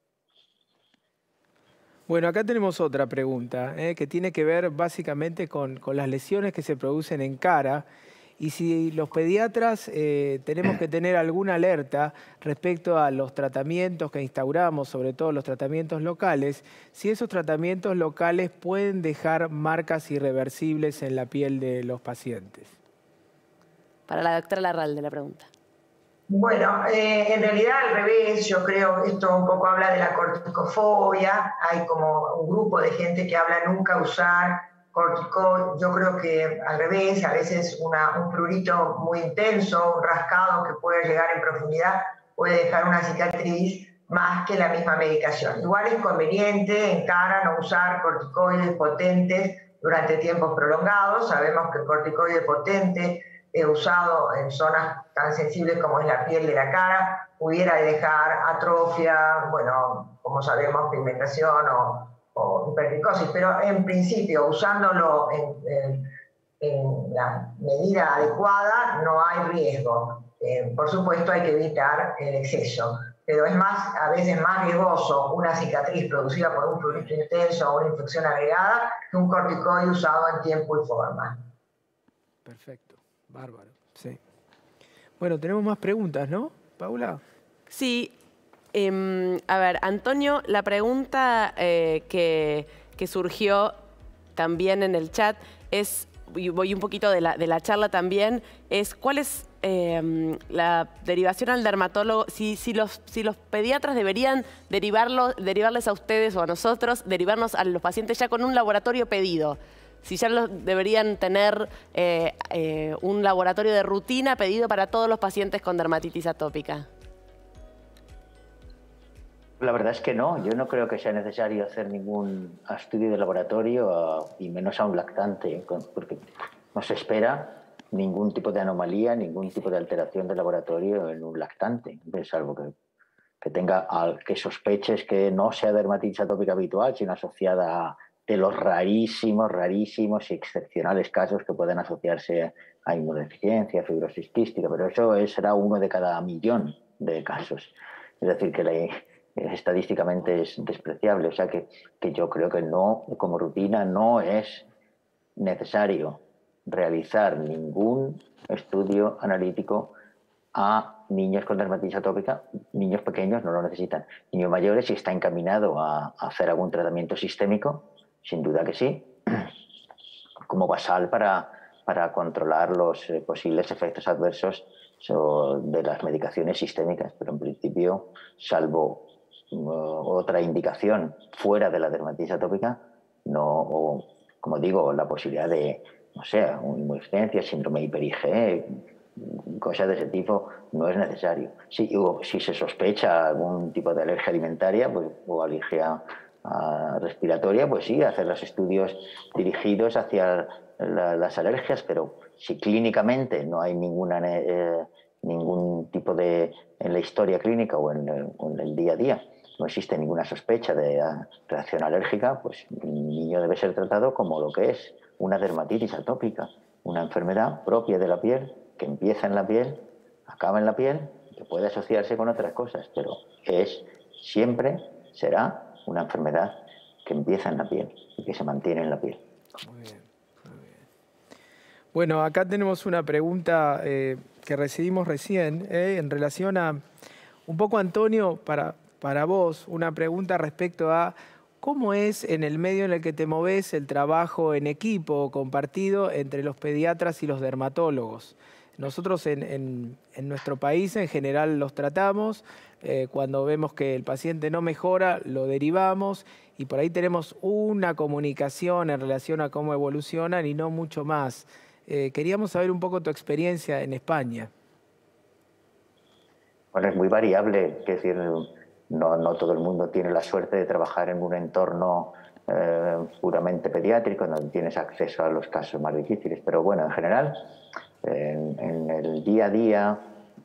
Bueno, acá tenemos otra pregunta ¿eh? que tiene que ver básicamente con, las lesiones que se producen en cara y si los pediatras eh, tenemos que tener alguna alerta respecto a los tratamientos que instauramos, sobre todo los tratamientos locales, si esos tratamientos locales pueden dejar marcas irreversibles en la piel de los pacientes. Para la doctora Larralde la pregunta. Bueno, eh, en realidad al revés, yo creo, esto un poco habla de la corticofobia, hay como un grupo de gente que habla nunca usar cortico, yo creo que al revés, a veces un prurito muy intenso, un rascado que puede llegar en profundidad, puede dejar una cicatriz más que la misma medicación. Igual es conveniente en cara no usar corticoides potentes durante tiempos prolongados, sabemos que el corticoide potente usado en zonas tan sensibles como es la piel de la cara, pudiera dejar atrofia, bueno, como sabemos, pigmentación o, o pero en principio, usándolo en, la medida adecuada, no hay riesgo. Eh, por supuesto, hay que evitar el exceso, pero es más, a veces más riesgoso una cicatriz producida por un fluido intenso o una infección agregada que un corticoide usado en tiempo y forma. Perfecto. Bárbaro, sí. Bueno, tenemos más preguntas, ¿no, Paula? Sí. Em, a ver, Antonio, la pregunta eh, que, surgió también en el chat es, y voy un poquito de la, charla también, es cuál es em, la derivación al dermatólogo, si, si, los, si los pediatras deberían derivarlo, derivarles a ustedes o a nosotros, derivarnos a los pacientes ya con un laboratorio pedido si ya deberían tener eh, eh, un laboratorio de rutina pedido para todos los pacientes con dermatitis atópica. La verdad es que no, yo no creo que sea necesario hacer ningún estudio de laboratorio y menos a un lactante, porque no se espera ningún tipo de anomalía, ningún tipo de alteración de laboratorio en un lactante, salvo que, que tenga que sospeches que no sea dermatitis atópica habitual, sino asociada a de los rarísimos, rarísimos y excepcionales casos que pueden asociarse a inmunodeficiencia, fibrosis quística, pero eso será uno de cada millón de casos. Es decir, que estadísticamente es despreciable. O sea que, que yo creo que no, como rutina, no es necesario realizar ningún estudio analítico a niños con dermatitis atópica, niños pequeños no lo necesitan. Niños mayores, si está encaminado a hacer algún tratamiento sistémico, sin duda que sí, como basal para, para controlar los eh, posibles efectos adversos de las medicaciones sistémicas, pero en principio, salvo uh, otra indicación fuera de la dermatitis atópica, no, o, como digo, la posibilidad de, no sé, inmunodeficiencia, síndrome hiper IgE, cosas de ese tipo, no es necesario. Si, si se sospecha algún tipo de alergia alimentaria pues, o alergia respiratoria, pues sí, hacer los estudios dirigidos hacia las alergias, pero si clínicamente no hay eh, ningún tipo de, en la historia clínica o en, el día a día, no existe ninguna sospecha de ah, reacción alérgica, pues el niño debe ser tratado como lo que es una dermatitis atópica, una enfermedad propia de la piel que empieza en la piel, acaba en la piel, que puede asociarse con otras cosas, pero es siempre será una enfermedad que empieza en la piel y que se mantiene en la piel. Muy bien. Bueno, acá tenemos una pregunta eh, que recibimos recién eh, en relación a, un poco Antonio, para, para vos, una pregunta respecto a cómo es en el medio en el que te moves el trabajo en equipo compartido entre los pediatras y los dermatólogos. Nosotros en, nuestro país en general los tratamos, eh, cuando vemos que el paciente no mejora, lo derivamos y por ahí tenemos una comunicación en relación a cómo evolucionan y no mucho más. Eh, queríamos saber un poco tu experiencia en España. Bueno, es muy variable, es decir, no, todo el mundo tiene la suerte de trabajar en un entorno eh, puramente pediátrico, donde tienes acceso a los casos más difíciles, pero bueno, en general, en, el día a día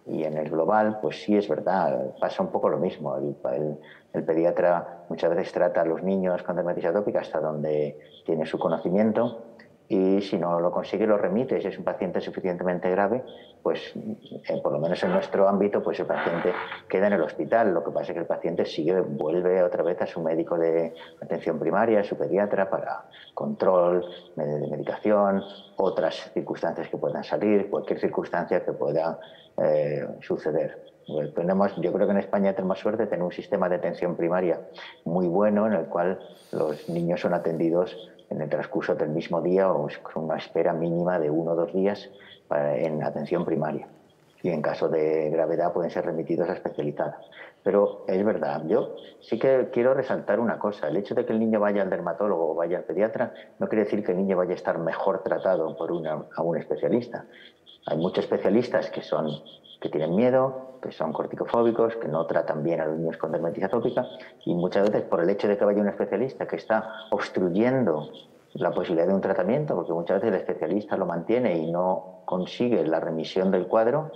y en el global, pues sí es verdad, pasa un poco lo mismo. El, el pediatra muchas veces trata a los niños con dermatitis atópica hasta donde tiene su conocimiento y si no lo consigue lo remite. Si es un paciente suficientemente grave, pues eh, por lo menos en nuestro ámbito, pues el paciente queda en el hospital. Lo que pasa es que el paciente sigue, vuelve otra vez a su médico de atención primaria, a su pediatra, para control de medicación, otras circunstancias que puedan salir, cualquier circunstancia que pueda eh, suceder. Pues tenemos, yo creo que en España tenemos suerte de tener un sistema de atención primaria muy bueno en el cual los niños son atendidos en el transcurso del mismo día o con una espera mínima de uno o dos días en atención primaria. Y en caso de gravedad pueden ser remitidos a especializadas. Pero es verdad, yo sí que quiero resaltar una cosa. El hecho de que el niño vaya al dermatólogo o vaya al pediatra no quiere decir que el niño vaya a estar mejor tratado por un especialista. Hay muchos especialistas que, son, que tienen miedo, que son corticofóbicos, que no tratan bien a los niños con dermatitis atópica y muchas veces por el hecho de que vaya un especialista que está obstruyendo la posibilidad de un tratamiento, porque muchas veces el especialista lo mantiene y no consigue la remisión del cuadro,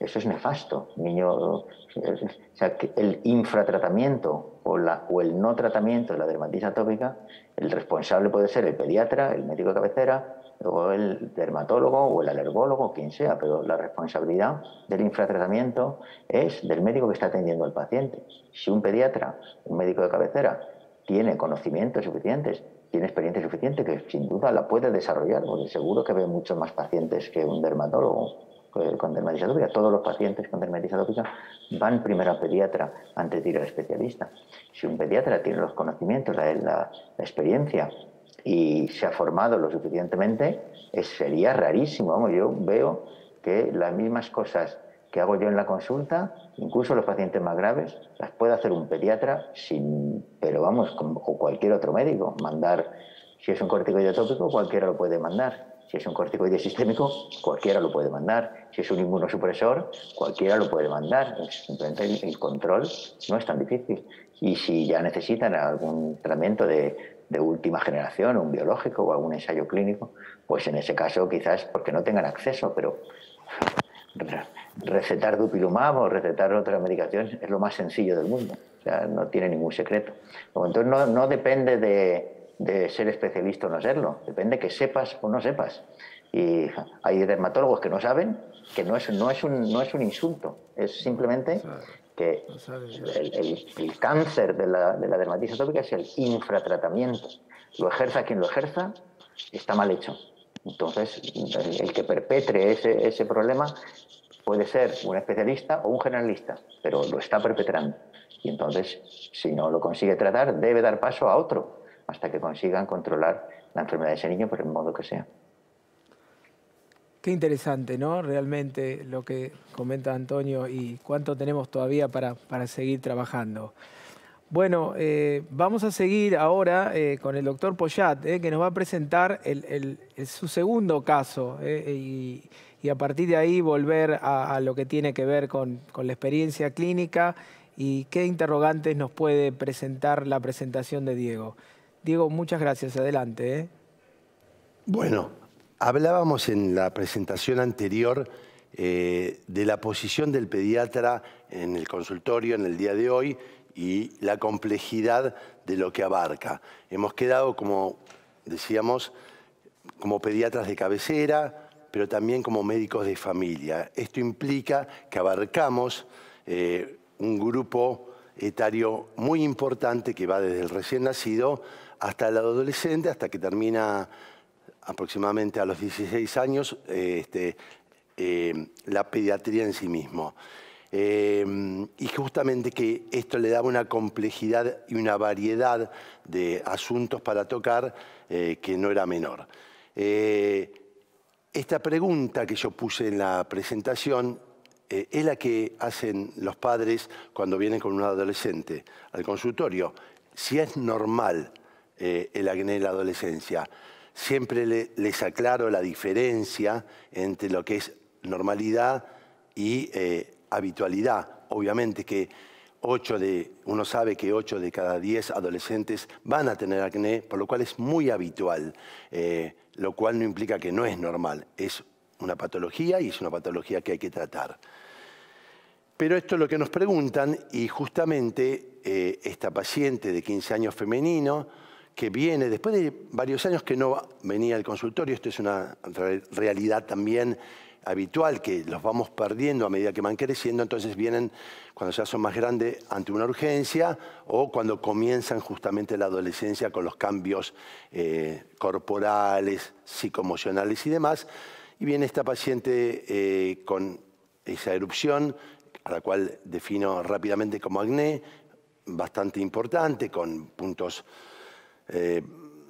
eso es nefasto. Niño, o sea, que el infratratamiento o, la, o el no tratamiento de la dermatitis atópica, el responsable puede ser el pediatra, el médico de cabecera, o el dermatólogo o el alergólogo, quien sea, pero la responsabilidad del infratratamiento es del médico que está atendiendo al paciente. Si un pediatra, un médico de cabecera, tiene conocimientos suficientes, tiene experiencia suficiente, que sin duda la puede desarrollar, porque seguro que ve muchos más pacientes que un dermatólogo con dermatitis atópica. Todos los pacientes con dermatitis atópica van primero al pediatra antes de ir al especialista. Si un pediatra tiene los conocimientos, la, la experiencia y se ha formado lo suficientemente, sería rarísimo. Vamos, yo veo que las mismas cosas que hago yo en la consulta, incluso los pacientes más graves, las puede hacer un pediatra, sin, pero vamos, o cualquier otro médico. Mandar, si es un corticoide tópico, cualquiera lo puede mandar. Si es un corticoide sistémico, cualquiera lo puede mandar. Si es un inmunosupresor, cualquiera lo puede mandar. Simplemente el control no es tan difícil. Y si ya necesitan algún tratamiento de de última generación, un biológico o algún ensayo clínico, pues en ese caso quizás porque no tengan acceso, pero recetar dupilumab o recetar otra medicación es lo más sencillo del mundo, no tiene ningún secreto. Entonces no, depende de, ser especialista o no serlo, depende que sepas o no sepas. Y hay dermatólogos que no saben, que no es un insulto, es simplemente que el, cáncer de la, de la, dermatitis atópica es el infratratamiento. Lo ejerza quien lo ejerza, está mal hecho. Entonces, el, que perpetre ese, ese, problema puede ser un especialista o un generalista, pero lo está perpetrando. Y entonces, si no lo consigue tratar, debe dar paso a otro hasta que consigan controlar la enfermedad de ese niño por el modo que sea. Qué interesante, ¿no? Realmente lo que comenta Antonio y cuánto tenemos todavía para, para seguir trabajando. Bueno, eh, vamos a seguir ahora eh, con el doctor Poyat, eh, que nos va a presentar su segundo caso y, a partir de ahí volver a, lo que tiene que ver con, con, la experiencia clínica y qué interrogantes nos puede presentar la presentación de Diego. Diego, muchas gracias. Adelante. Bueno, Hablábamos en la presentación anterior eh, de la posición del pediatra en el consultorio en el día de hoy y la complejidad de lo que abarca. Hemos quedado, como decíamos, como pediatras de cabecera, pero también como médicos de familia. Esto implica que abarcamos eh, un grupo etario muy importante que va desde el recién nacido hasta el adolescente, hasta que termina aproximadamente a los 16 años eh, este, eh, la pediatría en sí mismo. Eh, y justamente que esto le daba una complejidad y una variedad de asuntos para tocar que no era menor. esta pregunta que yo puse en la presentación es la que hacen los padres cuando vienen con un adolescente al consultorio. Si es normal el acné en la adolescencia, Siempre les aclaro la diferencia entre lo que es normalidad y eh, habitualidad. Obviamente que de, uno sabe que 8 de cada 10 adolescentes van a tener acné, por lo cual es muy habitual, eh, lo cual no implica que no es normal, es una patología y es una patología que hay que tratar. Pero esto es lo que nos preguntan y justamente eh, esta paciente de 15 años femenino, que viene, después de varios años que no venía al consultorio, esto es una realidad también habitual, que los vamos perdiendo a medida que van creciendo, entonces vienen cuando ya son más grandes ante una urgencia o cuando comienzan justamente la adolescencia con los cambios eh, corporales, psicoemocionales y demás. Y viene esta paciente eh, con esa erupción, a la cual defino rápidamente como acné, bastante importante, con puntos eh,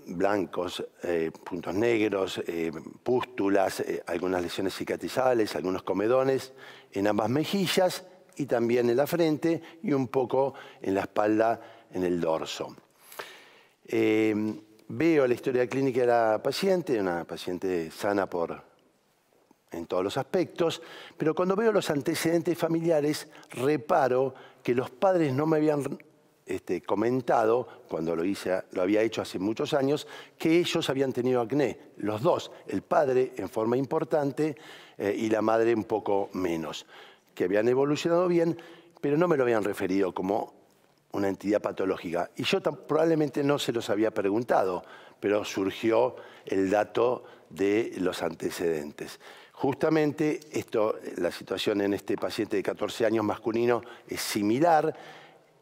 blancos, eh, puntos negros, eh, pústulas, algunas lesiones cicatrizales, algunos comedones en ambas mejillas y también en la frente y un poco en la espalda, en el dorso. veo la historia clínica de la paciente, una paciente sana por, en todos los aspectos, pero cuando veo los antecedentes familiares reparo que los padres no me habían este, comentado, cuando lo, hice, lo había hecho hace muchos años, que ellos habían tenido acné, los dos, el padre en forma importante eh, y la madre un poco menos, que habían evolucionado bien, pero no me lo habían referido como una entidad patológica. Y yo probablemente no se los había preguntado, pero surgió el dato de los antecedentes. Justamente esto, la situación en este paciente de 14 años masculino es similar,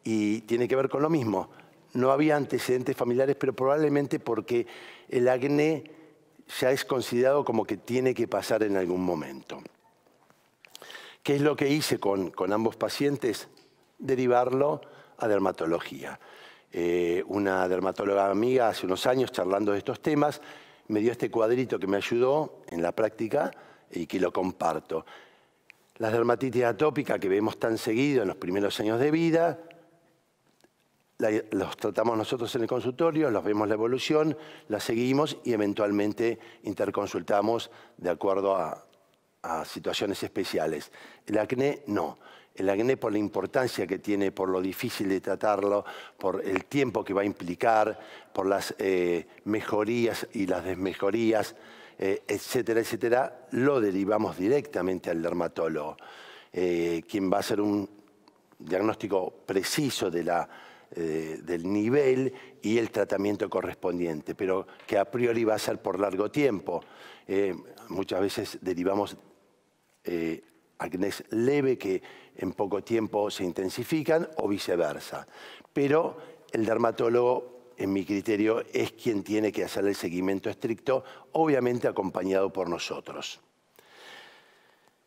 y tiene que ver con lo mismo. No había antecedentes familiares, pero probablemente porque el acné ya es considerado como que tiene que pasar en algún momento. ¿Qué es lo que hice con, ambos pacientes? Derivarlo a dermatología. Eh, una dermatóloga amiga hace unos años charlando de estos temas me dio este cuadrito que me ayudó en la práctica y que lo comparto. La dermatitis atópica que vemos tan seguido en los primeros años de vida, los tratamos nosotros en el consultorio, los vemos la evolución, la seguimos y eventualmente interconsultamos de acuerdo a, situaciones especiales. El acné no. El acné por la importancia que tiene, por lo difícil de tratarlo, por el tiempo que va a implicar, por las eh, mejorías y las desmejorías, eh, etcétera, etcétera, lo derivamos directamente al dermatólogo, eh, quien va a hacer un diagnóstico preciso de la eh, del nivel y el tratamiento correspondiente, pero que a priori va a ser por largo tiempo. Eh, muchas veces derivamos eh, acnés leve que en poco tiempo se intensifican o viceversa. Pero el dermatólogo, en mi criterio, es quien tiene que hacer el seguimiento estricto, obviamente acompañado por nosotros.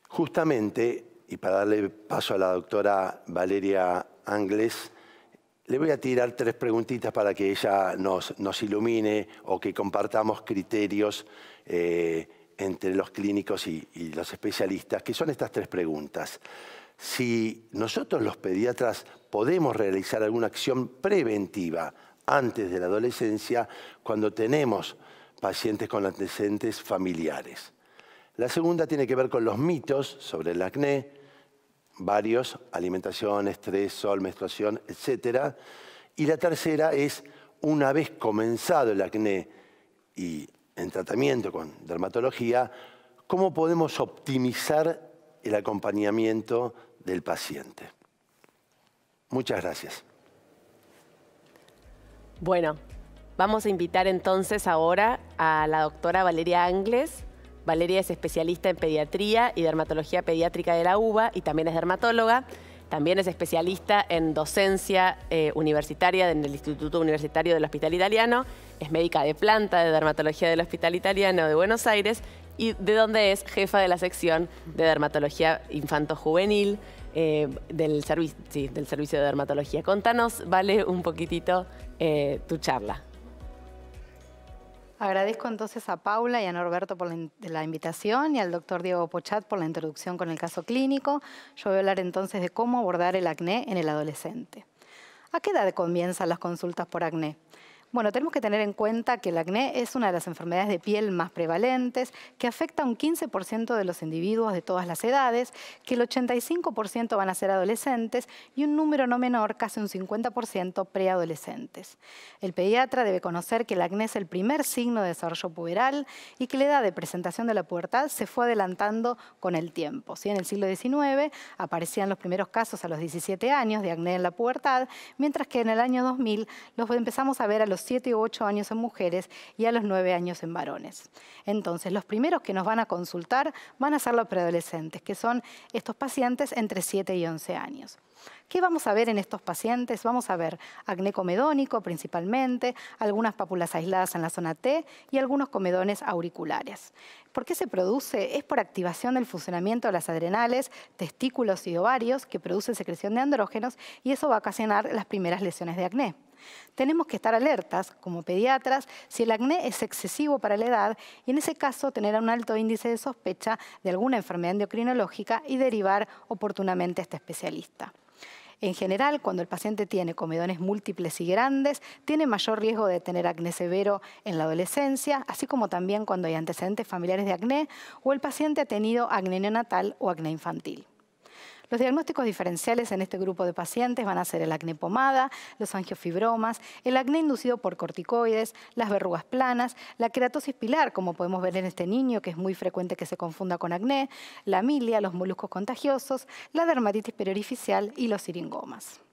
Justamente, y para darle paso a la doctora Valeria Angles, le voy a tirar tres preguntitas para que ella nos, ilumine o que compartamos criterios eh, entre los clínicos y, y los especialistas, que son estas tres preguntas. Si nosotros los pediatras podemos realizar alguna acción preventiva antes de la adolescencia cuando tenemos pacientes con antecedentes familiares. La segunda tiene que ver con los mitos sobre el acné, varios, alimentación, estrés, sol, menstruación, etc. Y la tercera es, una vez comenzado el acné y en tratamiento con dermatología, cómo podemos optimizar el acompañamiento del paciente. Muchas gracias. Bueno, vamos a invitar entonces ahora a la doctora Valeria Angles. Valeria es especialista en pediatría y dermatología pediátrica de la UBA y también es dermatóloga. También es especialista en docencia eh, universitaria en el Instituto Universitario del Hospital Italiano. Es médica de planta de dermatología del Hospital Italiano de Buenos Aires y de donde es jefa de la sección de dermatología infanto-juvenil eh, del, del servicio de dermatología. Contanos, Vale, un poquitito eh, tu charla. Agradezco entonces a Paula y a Norberto por la, invitación y al doctor Diego Pochat por la introducción con el caso clínico. Yo voy a hablar entonces de cómo abordar el acné en el adolescente. ¿A qué edad comienzan las consultas por acné? Bueno, tenemos que tener en cuenta que el acné es una de las enfermedades de piel más prevalentes, que afecta a un 15% de los individuos de todas las edades, que el 85% van a ser adolescentes y un número no menor, casi un 50% preadolescentes. El pediatra debe conocer que el acné es el primer signo de desarrollo puberal y que la edad de presentación de la pubertad se fue adelantando con el tiempo. En el siglo XIX aparecían los primeros casos a los 17 años de acné en la pubertad, mientras que en el año 2000 los empezamos a ver a los 7 u 8 años en mujeres y a los 9 años en varones. Entonces, los primeros que nos van a consultar van a ser los preadolescentes, que son estos pacientes entre 7 y 11 años. ¿Qué vamos a ver en estos pacientes? Vamos a ver acné comedónico principalmente, algunas pápulas aisladas en la zona T y algunos comedones auriculares. ¿Por qué se produce? Es por activación del funcionamiento de las adrenales, testículos y ovarios que producen secreción de andrógenos y eso va a ocasionar las primeras lesiones de acné. Tenemos que estar alertas como pediatras si el acné es excesivo para la edad y en ese caso tener un alto índice de sospecha de alguna enfermedad endocrinológica y derivar oportunamente a este especialista. En general, cuando el paciente tiene comedones múltiples y grandes, tiene mayor riesgo de tener acné severo en la adolescencia, así como también cuando hay antecedentes familiares de acné o el paciente ha tenido acné neonatal o acné infantil. Los diagnósticos diferenciales en este grupo de pacientes van a ser el acné pomada, los angiofibromas, el acné inducido por corticoides, las verrugas planas, la queratosis pilar, como podemos ver en este niño, que es muy frecuente que se confunda con acné, la milia, los moluscos contagiosos, la dermatitis periorificial y los siringomas.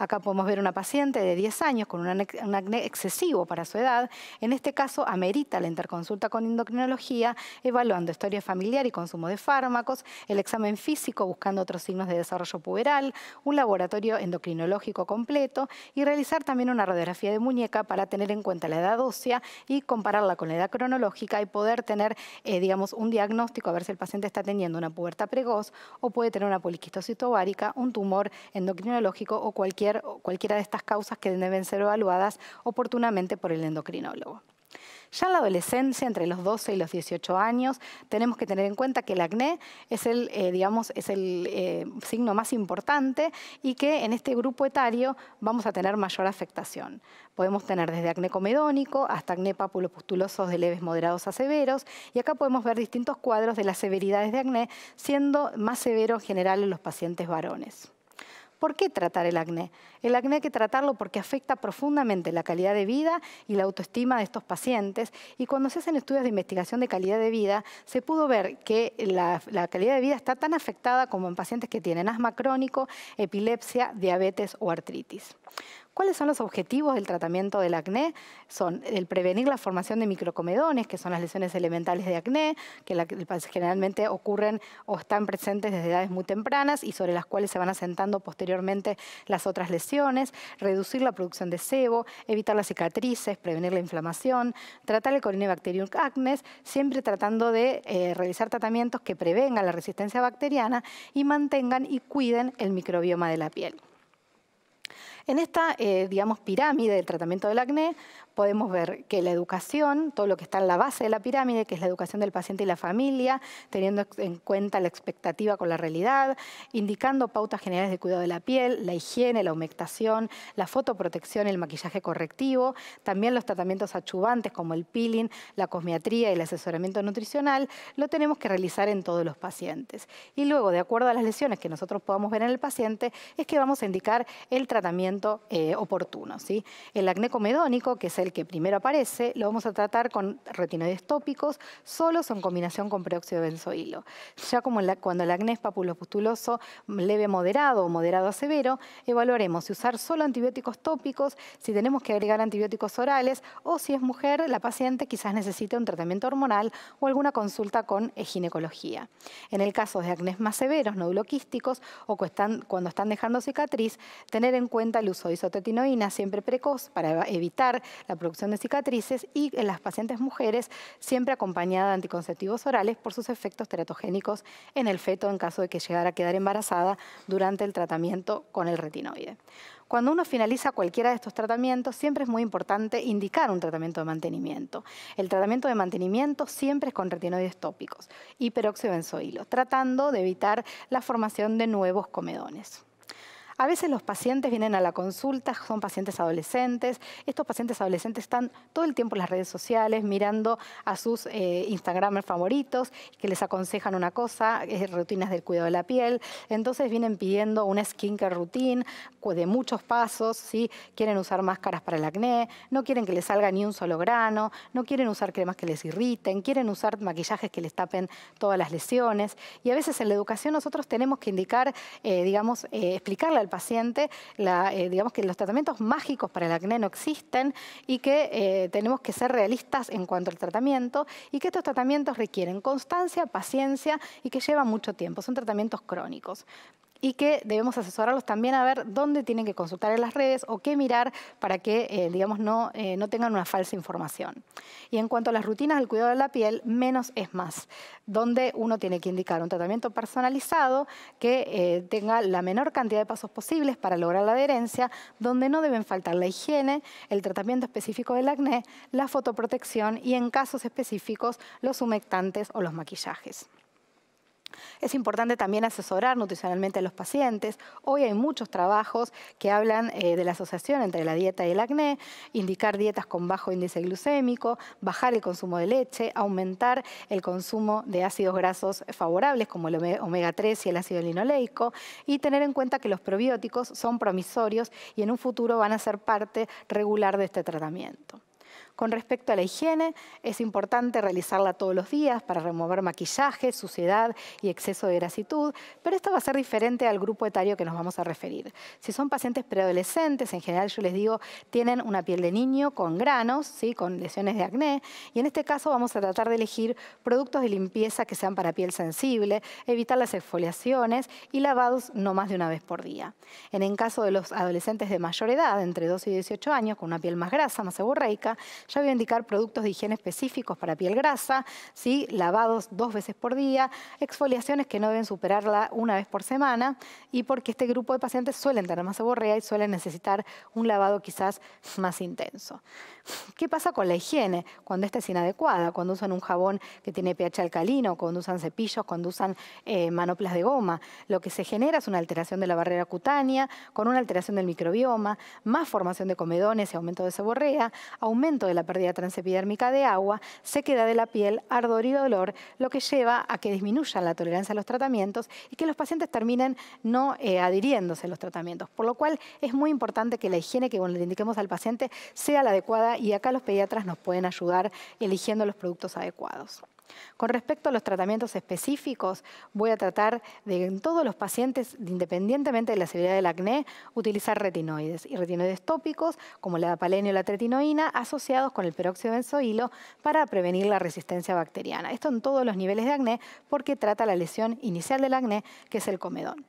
Acá podemos ver una paciente de 10 años con un acné excesivo para su edad. En este caso, amerita la interconsulta con endocrinología, evaluando historia familiar y consumo de fármacos, el examen físico buscando otros signos de desarrollo puberal, un laboratorio endocrinológico completo y realizar también una radiografía de muñeca para tener en cuenta la edad ósea y compararla con la edad cronológica y poder tener, eh, digamos, un diagnóstico a ver si el paciente está teniendo una pubertad precoz o puede tener una poliquistosis ovárica, un tumor endocrinológico o cualquier cualquiera de estas causas que deben ser evaluadas oportunamente por el endocrinólogo. Ya en la adolescencia, entre los 12 y los 18 años, tenemos que tener en cuenta que el acné es el, eh, digamos, es el eh, signo más importante y que en este grupo etario vamos a tener mayor afectación. Podemos tener desde acné comedónico hasta acné papulopustulosos de leves moderados a severos y acá podemos ver distintos cuadros de las severidades de acné, siendo más severo en general en los pacientes varones. ¿Por qué tratar el acné? El acné hay que tratarlo porque afecta profundamente la calidad de vida y la autoestima de estos pacientes. Y cuando se hacen estudios de investigación de calidad de vida, se pudo ver que la, la calidad de vida está tan afectada como en pacientes que tienen asma crónico, epilepsia, diabetes o artritis. ¿Cuáles son los objetivos del tratamiento del acné? Son el prevenir la formación de microcomedones, que son las lesiones elementales de acné, que generalmente ocurren o están presentes desde edades muy tempranas y sobre las cuales se van asentando posteriormente las otras lesiones, reducir la producción de sebo, evitar las cicatrices, prevenir la inflamación, tratar el Corynebacterium acnes, siempre tratando de eh, realizar tratamientos que prevengan la resistencia bacteriana y mantengan y cuiden el microbioma de la piel. En esta, eh, digamos, pirámide del tratamiento del acné, podemos ver que la educación, todo lo que está en la base de la pirámide, que es la educación del paciente y la familia, teniendo en cuenta la expectativa con la realidad, indicando pautas generales de cuidado de la piel, la higiene, la humectación, la fotoprotección, el maquillaje correctivo, también los tratamientos achuvantes como el peeling, la cosmiatría y el asesoramiento nutricional, lo tenemos que realizar en todos los pacientes. Y luego, de acuerdo a las lesiones que nosotros podamos ver en el paciente, es que vamos a indicar el tratamiento eh, oportuno. ¿sí? El acné comedónico, que es el que primero aparece, lo vamos a tratar con retinoides tópicos, solos o en combinación con peróxido de benzoilo. Ya como cuando el acné es papulopustuloso leve moderado o moderado a severo, evaluaremos si usar solo antibióticos tópicos, si tenemos que agregar antibióticos orales o si es mujer, la paciente quizás necesite un tratamiento hormonal o alguna consulta con ginecología. En el caso de acné más severos, noduloquísticos o cuando están dejando cicatriz, tener en cuenta el uso de isotetinoína siempre precoz para evitar la producción de cicatrices y en las pacientes mujeres siempre acompañada de anticonceptivos orales por sus efectos teratogénicos en el feto en caso de que llegara a quedar embarazada durante el tratamiento con el retinoide. Cuando uno finaliza cualquiera de estos tratamientos, siempre es muy importante indicar un tratamiento de mantenimiento. El tratamiento de mantenimiento siempre es con retinoides tópicos y peróxido benzoilo, tratando de evitar la formación de nuevos comedones. A veces los pacientes vienen a la consulta, son pacientes adolescentes. Estos pacientes adolescentes están todo el tiempo en las redes sociales mirando a sus eh, favoritos que les aconsejan una cosa, rutinas del cuidado de la piel. Entonces vienen pidiendo una skincare routine de muchos pasos, ¿sí? quieren usar máscaras para el acné, no quieren que les salga ni un solo grano, no quieren usar cremas que les irriten, quieren usar maquillajes que les tapen todas las lesiones. Y a veces en la educación nosotros tenemos que indicar, eh, digamos, eh, explicarle al paciente, eh, digamos que los tratamientos mágicos para el acné no existen y que eh, tenemos que ser realistas en cuanto al tratamiento y que estos tratamientos requieren constancia, paciencia y que llevan mucho tiempo. Son tratamientos crónicos y que debemos asesorarlos también a ver dónde tienen que consultar en las redes o qué mirar para que, eh, digamos, no, eh, no tengan una falsa información. Y en cuanto a las rutinas del cuidado de la piel, menos es más, donde uno tiene que indicar un tratamiento personalizado que eh, tenga la menor cantidad de pasos posibles para lograr la adherencia, donde no deben faltar la higiene, el tratamiento específico del acné, la fotoprotección y en casos específicos los humectantes o los maquillajes. Es importante también asesorar nutricionalmente a los pacientes. Hoy hay muchos trabajos que hablan eh, de la asociación entre la dieta y el acné, indicar dietas con bajo índice glucémico, bajar el consumo de leche, aumentar el consumo de ácidos grasos favorables como el omega 3 y el ácido linoleico y tener en cuenta que los probióticos son promisorios y en un futuro van a ser parte regular de este tratamiento. Con respecto a la higiene, es importante realizarla todos los días para remover maquillaje, suciedad y exceso de grasitud, pero esto va a ser diferente al grupo etario que nos vamos a referir. Si son pacientes preadolescentes, en general yo les digo, tienen una piel de niño con granos, ¿sí? con lesiones de acné, y en este caso vamos a tratar de elegir productos de limpieza que sean para piel sensible, evitar las exfoliaciones y lavados no más de una vez por día. En el caso de los adolescentes de mayor edad, entre 12 y 18 años, con una piel más grasa, más seborreica, ya voy a indicar productos de higiene específicos para piel grasa, ¿sí? lavados dos veces por día, exfoliaciones que no deben superarla una vez por semana y porque este grupo de pacientes suelen tener más seborrea y suelen necesitar un lavado quizás más intenso. ¿Qué pasa con la higiene cuando esta es inadecuada? Cuando usan un jabón que tiene pH alcalino, cuando usan cepillos, cuando usan eh, manoplas de goma. Lo que se genera es una alteración de la barrera cutánea, con una alteración del microbioma, más formación de comedones y aumento de seborrea, aumento de la pérdida transepidérmica de agua, sequedad de la piel, ardor y dolor, lo que lleva a que disminuya la tolerancia a los tratamientos y que los pacientes terminen no eh, adhiriéndose a los tratamientos. Por lo cual es muy importante que la higiene que le indiquemos al paciente sea la adecuada y acá los pediatras nos pueden ayudar eligiendo los productos adecuados. Con respecto a los tratamientos específicos, voy a tratar de en todos los pacientes, independientemente de la severidad del acné, utilizar retinoides y retinoides tópicos como la palenio y la tretinoína asociados con el peróxido benzoilo para prevenir la resistencia bacteriana. Esto en todos los niveles de acné porque trata la lesión inicial del acné, que es el comedón.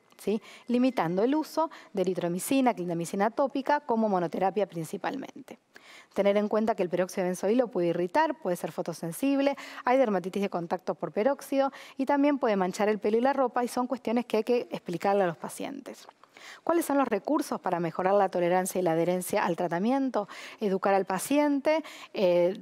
Limitando el uso de eritromicina, clindamicina tópica como monoterapia principalmente. Tener en cuenta que el peróxido de benzoilo puede irritar, puede ser fotosensible, hay dermatitis de contacto por peróxido y también puede manchar el pelo y la ropa y son cuestiones que hay que explicarle a los pacientes. ¿Cuáles son los recursos para mejorar la tolerancia y la adherencia al tratamiento? Educar al paciente eh,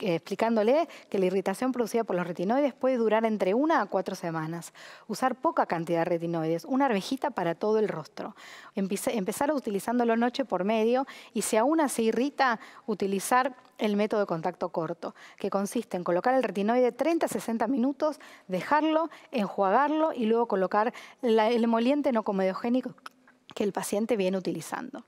explicándole que la irritación producida por los retinoides puede durar entre una a cuatro semanas. Usar poca cantidad de retinoides, una arvejita para todo el rostro. empezar utilizándolo noche por medio y si aún así irrita, utilizar el método de contacto corto, que consiste en colocar el retinoide 30 a 60 minutos, dejarlo, enjuagarlo y luego colocar el emoliente no comedogénico que el paciente viene utilizando.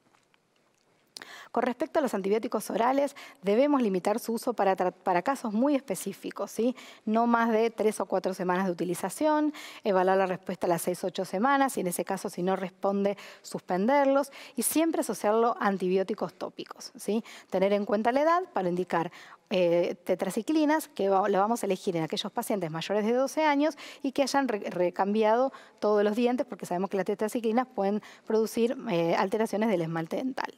Con respecto a los antibióticos orales, debemos limitar su uso para, casos muy específicos, ¿sí? no más de tres o cuatro semanas de utilización, evaluar la respuesta a las seis o ocho semanas y en ese caso si no responde, suspenderlos y siempre asociarlo a antibióticos tópicos. ¿sí? Tener en cuenta la edad para indicar eh, tetraciclinas que lo vamos a elegir en aquellos pacientes mayores de 12 años y que hayan recambiado todos los dientes porque sabemos que las tetraciclinas pueden producir eh, alteraciones del esmalte dental.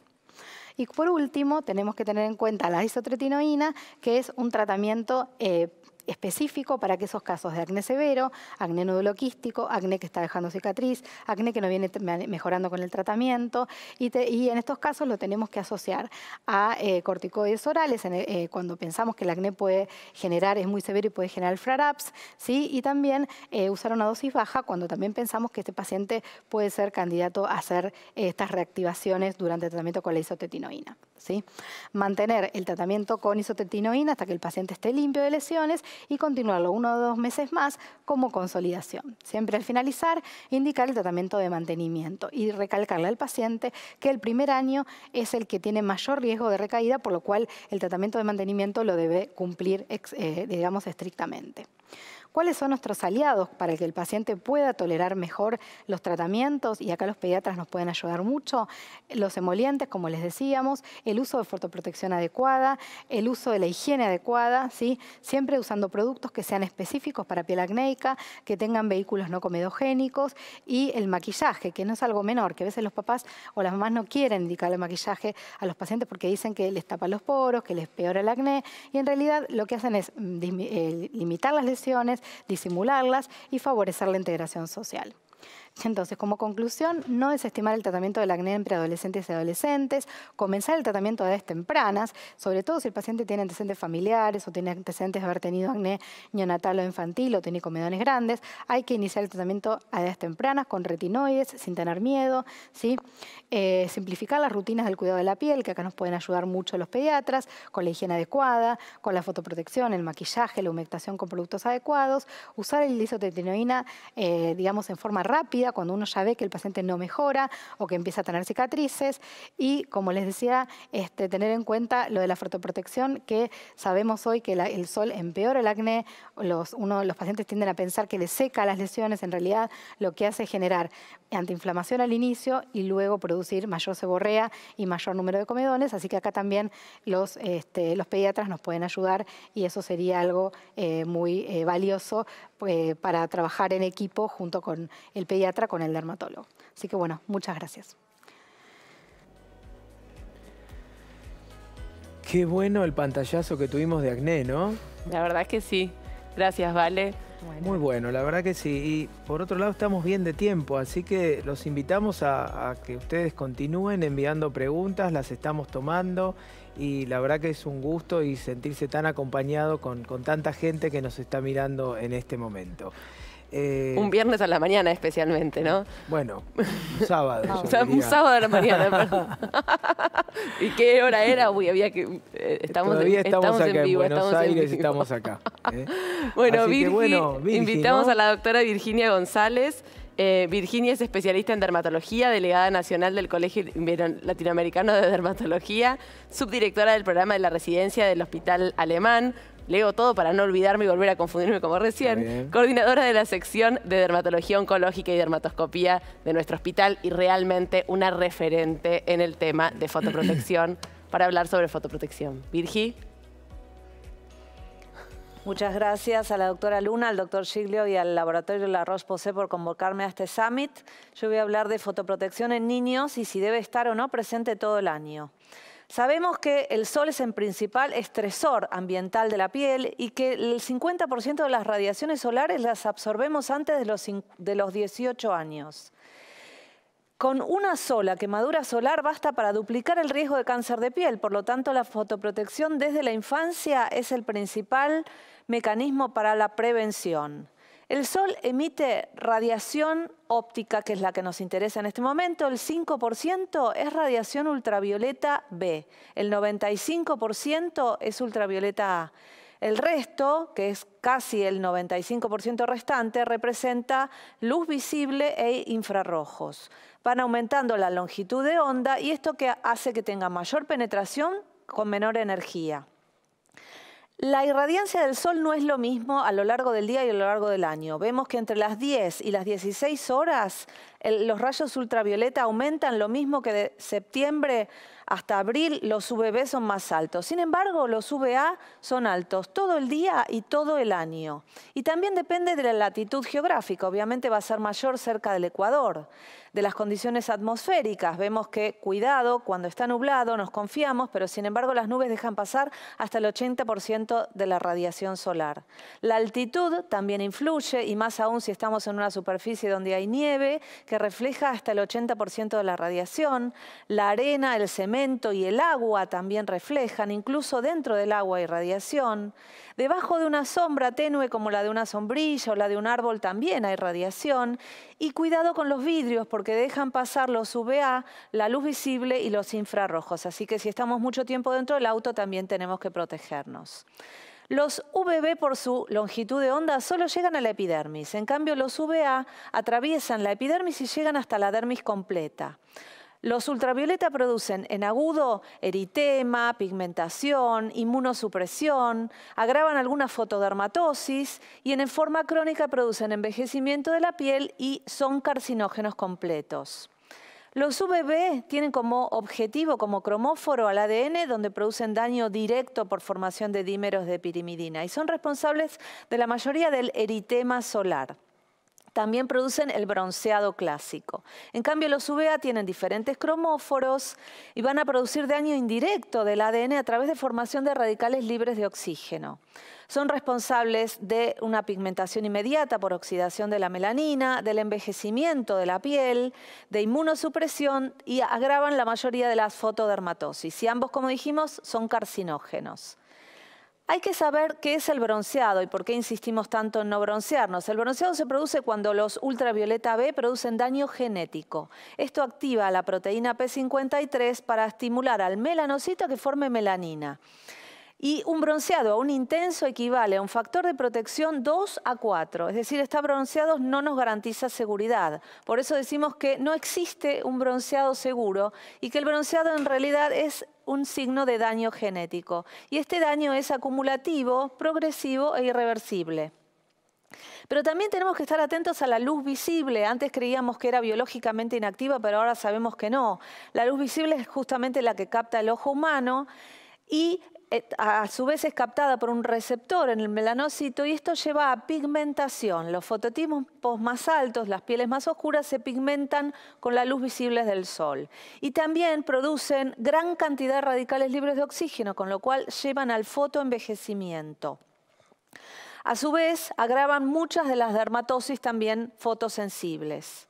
Y por último, tenemos que tener en cuenta la isotretinoína, que es un tratamiento eh, específico para que esos casos de acné severo, acné nódulo quístico, acné que está dejando cicatriz, acné que no viene mejorando con el tratamiento y, en estos casos lo tenemos que asociar a eh, corticoides orales eh, cuando pensamos que el acné puede generar, es muy severo y puede generar flare-ups, ¿sí? y también eh, usar una dosis baja cuando también pensamos que este paciente puede ser candidato a hacer estas reactivaciones durante el tratamiento con la isotretinoína. ¿sí? Mantener el tratamiento con isotretinoína hasta que el paciente esté limpio de lesiones y continuarlo uno o dos meses más como consolidación. Siempre al finalizar, indicar el tratamiento de mantenimiento y recalcarle al paciente que el primer año es el que tiene mayor riesgo de recaída, por lo cual el tratamiento de mantenimiento lo debe cumplir, eh, digamos, estrictamente. ¿Cuáles son nuestros aliados para que el paciente pueda tolerar mejor los tratamientos? Y acá los pediatras nos pueden ayudar mucho. Los emolientes, como les decíamos, el uso de fotoprotección adecuada, el uso de la higiene adecuada, ¿sí? siempre usando productos que sean específicos para piel acnéica, que tengan vehículos no comedogénicos y el maquillaje, que no es algo menor, que a veces los papás o las mamás no quieren indicar el maquillaje a los pacientes porque dicen que les tapa los poros, que les peora el acné y en realidad lo que hacen es eh, limitar las lesiones, disimularlas y favorecer la integración social. Entonces, como conclusión, no desestimar el tratamiento del acné en preadolescentes y adolescentes, comenzar el tratamiento a edades tempranas, sobre todo si el paciente tiene antecedentes familiares o tiene antecedentes de haber tenido acné neonatal o infantil o tiene comedones grandes, hay que iniciar el tratamiento a edades tempranas con retinoides, sin tener miedo, ¿sí? Eh, simplificar las rutinas del cuidado de la piel, que acá nos pueden ayudar mucho los pediatras, con la higiene adecuada, con la fotoprotección, el maquillaje, la humectación con productos adecuados, usar el isotretinoína, eh, digamos, en forma rápida, cuando uno ya ve que el paciente no mejora o que empieza a tener cicatrices. Y, como les decía, este, tener en cuenta lo de la fotoprotección, que sabemos hoy que el sol empeora el acné, los, uno, los pacientes tienden a pensar que les seca las lesiones, en realidad lo que hace es generar antiinflamación al inicio y luego producir mayor seborrea y mayor número de comedones, así que acá también los, este, los pediatras nos pueden ayudar y eso sería algo eh, muy eh, valioso eh, para trabajar en equipo junto con el pediatra, con el dermatólogo. Así que bueno, muchas gracias. Qué bueno el pantallazo que tuvimos de acné, ¿no? La verdad que sí. Gracias, Vale. Muy bueno, la verdad que sí. Y por otro lado estamos bien de tiempo, así que los invitamos a, que ustedes continúen enviando preguntas, las estamos tomando y la verdad que es un gusto y sentirse tan acompañado con, con tanta gente que nos está mirando en este momento. Eh, un viernes a la mañana especialmente, ¿no? Bueno, un sábado. un sábado a la mañana. ¿Y qué hora era? Uy, había que... Eh, estamos, Todavía estamos, acá en, Buenos Aires, estamos acá. ¿eh? Bueno, invitamos a la doctora Virginia González. Virginia es especialista en dermatología, delegada nacional del Colegio Latinoamericano de Dermatología, subdirectora del programa de la residencia del Hospital Alemán, leo todo para no olvidarme y volver a confundirme como recién, coordinadora de la sección de dermatología oncológica y dermatoscopía de nuestro hospital y realmente una referente en el tema de fotoprotección para hablar sobre fotoprotección. Virgi. Muchas gracias a la doctora Luna, al doctor Giglio y al laboratorio La Roche-Posay por convocarme a este summit. Yo voy a hablar de fotoprotección en niños y si debe estar o no presente todo el año. Sabemos que el sol es en principal estresor ambiental de la piel y que el 50% de las radiaciones solares las absorbemos antes de los, de los 18 años. con una sola quemadura solar basta para duplicar el riesgo de cáncer de piel. Por lo tanto, la fotoprotección desde la infancia es el principal mecanismo para la prevención. El sol emite radiación óptica, que es la que nos interesa en este momento. El 5% es radiación ultravioleta B. El 95% es ultravioleta A. El resto, que es casi el 95% restante, representa luz visible e infrarrojos. Van aumentando la longitud de onda y esto que hace que tenga mayor penetración con menor energía. La irradiancia del Sol no es lo mismo a lo largo del día y a lo largo del año. Vemos que entre las 10 y las 16 horas los rayos ultravioleta aumentan lo mismo que de septiembre hasta abril los UVB son más altos. Sin embargo, los UVA son altos todo el día y todo el año. Y también depende de la latitud geográfica. Obviamente va a ser mayor cerca del Ecuador de las condiciones atmosféricas. Vemos que, cuidado, cuando está nublado nos confiamos, pero sin embargo las nubes dejan pasar hasta el 80% de la radiación solar. La altitud también influye, y más aún si estamos en una superficie donde hay nieve, que refleja hasta el 80% de la radiación. La arena, el cemento y el agua también reflejan, incluso dentro del agua hay radiación. Debajo de una sombra tenue como la de una sombrilla o la de un árbol también hay radiación. Y cuidado con los vidrios porque dejan pasar los UVA, la luz visible y los infrarrojos. Así que si estamos mucho tiempo dentro del auto también tenemos que protegernos. Los UVB por su longitud de onda solo llegan a la epidermis. En cambio, los UVA atraviesan la epidermis y llegan hasta la dermis completa. Los ultravioleta producen en agudo eritema, pigmentación, inmunosupresión, agravan alguna fotodermatosis y en forma crónica producen envejecimiento de la piel y son carcinógenos completos. Los UVB tienen como objetivo, como cromóforo al ADN, donde producen daño directo por formación de dímeros de pirimidina y son responsables de la mayoría del eritema solar también producen el bronceado clásico. En cambio, los UVA tienen diferentes cromóforos y van a producir daño indirecto del ADN a través de formación de radicales libres de oxígeno. Son responsables de una pigmentación inmediata por oxidación de la melanina, del envejecimiento de la piel, de inmunosupresión y agravan la mayoría de las fotodermatosis. Y ambos, como dijimos, son carcinógenos. Hay que saber qué es el bronceado y por qué insistimos tanto en no broncearnos. El bronceado se produce cuando los ultravioleta B producen daño genético. Esto activa la proteína P53 para estimular al melanocito que forme melanina. Y un bronceado a un intenso equivale a un factor de protección 2 a 4. Es decir, estar bronceados no nos garantiza seguridad. Por eso decimos que no existe un bronceado seguro y que el bronceado en realidad es un signo de daño genético. Y este daño es acumulativo, progresivo e irreversible. Pero también tenemos que estar atentos a la luz visible. Antes creíamos que era biológicamente inactiva, pero ahora sabemos que no. La luz visible es justamente la que capta el ojo humano y a su vez es captada por un receptor en el melanocito y esto lleva a pigmentación. Los fototipos más altos, las pieles más oscuras, se pigmentan con la luz visible del sol. Y también producen gran cantidad de radicales libres de oxígeno, con lo cual llevan al fotoenvejecimiento. A su vez, agravan muchas de las dermatosis también fotosensibles.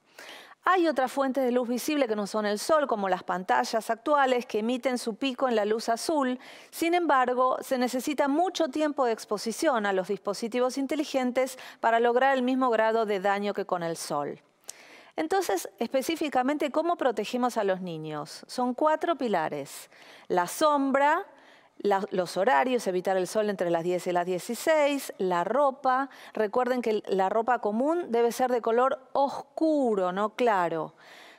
Hay otras fuentes de luz visible que no son el sol, como las pantallas actuales, que emiten su pico en la luz azul. Sin embargo, se necesita mucho tiempo de exposición a los dispositivos inteligentes para lograr el mismo grado de daño que con el sol. Entonces, específicamente, ¿cómo protegemos a los niños? Son cuatro pilares. La sombra, los horarios, evitar el sol entre las 10 y las 16, la ropa. Recuerden que la ropa común debe ser de color oscuro, no claro,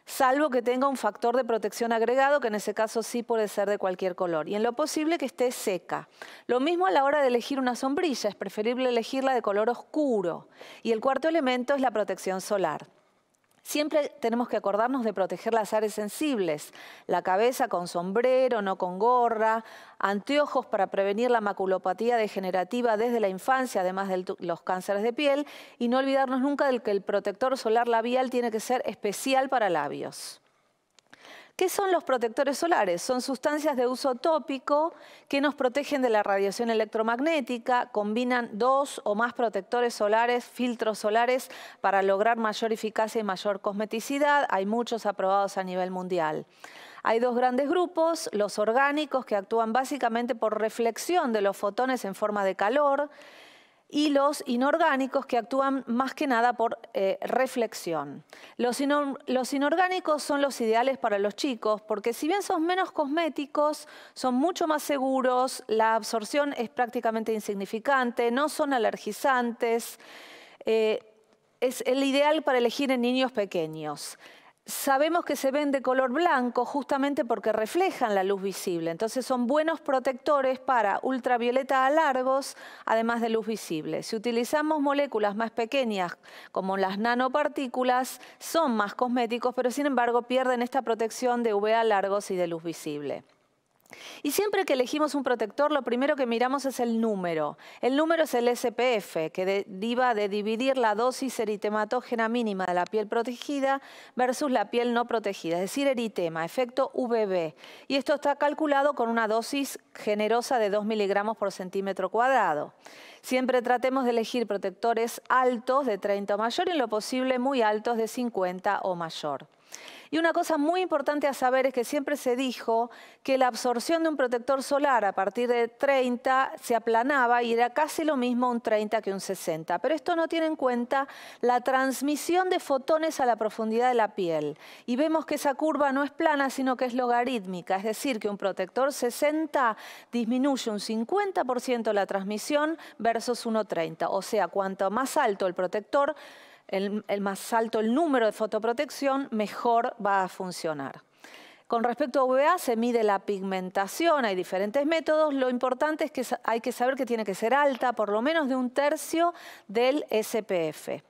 salvo que tenga un factor de protección agregado, que en ese caso sí puede ser de cualquier color. Y en lo posible que esté seca. Lo mismo a la hora de elegir una sombrilla, es preferible elegirla de color oscuro. Y el cuarto elemento es la protección solar. Siempre tenemos que acordarnos de proteger las áreas sensibles, la cabeza con sombrero, no con gorra, anteojos para prevenir la maculopatía degenerativa desde la infancia, además de los cánceres de piel, y no olvidarnos nunca del que el protector solar labial tiene que ser especial para labios. ¿Qué son los protectores solares? Son sustancias de uso tópico que nos protegen de la radiación electromagnética, combinan dos o más protectores solares, filtros solares, para lograr mayor eficacia y mayor cosmeticidad. Hay muchos aprobados a nivel mundial. Hay dos grandes grupos, los orgánicos que actúan básicamente por reflexión de los fotones en forma de calor y los inorgánicos que actúan más que nada por eh, reflexión. Los, inorgánicos son los ideales para los chicos porque si bien son menos cosméticos, son mucho más seguros, la absorción es prácticamente insignificante, no son alergizantes, eh, es el ideal para elegir en niños pequeños. Sabemos que se ven de color blanco justamente porque reflejan la luz visible. Entonces son buenos protectores para ultravioleta a largos, además de luz visible. Si utilizamos moléculas más pequeñas como las nanopartículas, son más cosméticos, pero sin embargo pierden esta protección de UV a largos y de luz visible. Y siempre que elegimos un protector, lo primero que miramos es el número. El número es el SPF, que deriva de dividir la dosis eritematógena mínima de la piel protegida versus la piel no protegida, es decir, eritema, efecto VB. Y esto está calculado con una dosis generosa de 2 miligramos por centímetro cuadrado. Siempre tratemos de elegir protectores altos de 30 o mayor y en lo posible muy altos de 50 o mayor. Y una cosa muy importante a saber es que siempre se dijo que la absorción de un protector solar a partir de 30 se aplanaba y era casi lo mismo un 30 que un 60. Pero esto no tiene en cuenta la transmisión de fotones a la profundidad de la piel. Y vemos que esa curva no es plana, sino que es logarítmica. Es decir, que un protector 60 disminuye un 50% la transmisión versus 1,30. O sea, cuanto más alto el protector, el, más alto el número de fotoprotección, mejor va a funcionar. Con respecto a UVA se mide la pigmentación, hay diferentes métodos. Lo importante es que hay que saber que tiene que ser alta, por lo menos de un tercio del SPF.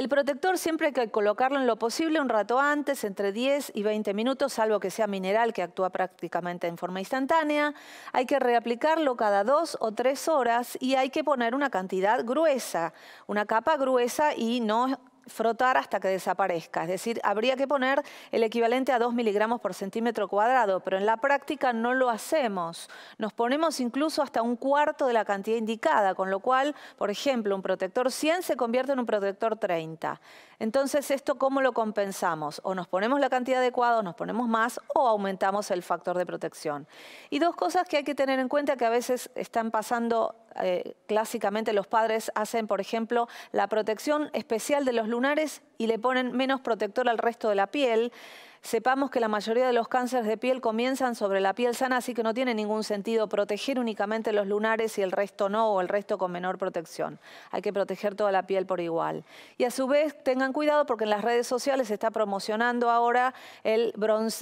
El protector siempre hay que colocarlo en lo posible un rato antes, entre 10 y 20 minutos, salvo que sea mineral que actúa prácticamente en forma instantánea. Hay que reaplicarlo cada dos o tres horas y hay que poner una cantidad gruesa, una capa gruesa y no frotar hasta que desaparezca. Es decir, habría que poner el equivalente a 2 miligramos por centímetro cuadrado, pero en la práctica no lo hacemos. Nos ponemos incluso hasta un cuarto de la cantidad indicada, con lo cual, por ejemplo, un protector 100 se convierte en un protector 30. Entonces, ¿esto cómo lo compensamos? O nos ponemos la cantidad adecuada, o nos ponemos más, o aumentamos el factor de protección. Y dos cosas que hay que tener en cuenta que a veces están pasando eh, clásicamente los padres hacen, por ejemplo, la protección especial de los lunares y le ponen menos protector al resto de la piel. Sepamos que la mayoría de los cánceres de piel comienzan sobre la piel sana, así que no tiene ningún sentido proteger únicamente los lunares y el resto no, o el resto con menor protección. Hay que proteger toda la piel por igual. Y a su vez tengan cuidado porque en las redes sociales se está promocionando ahora el,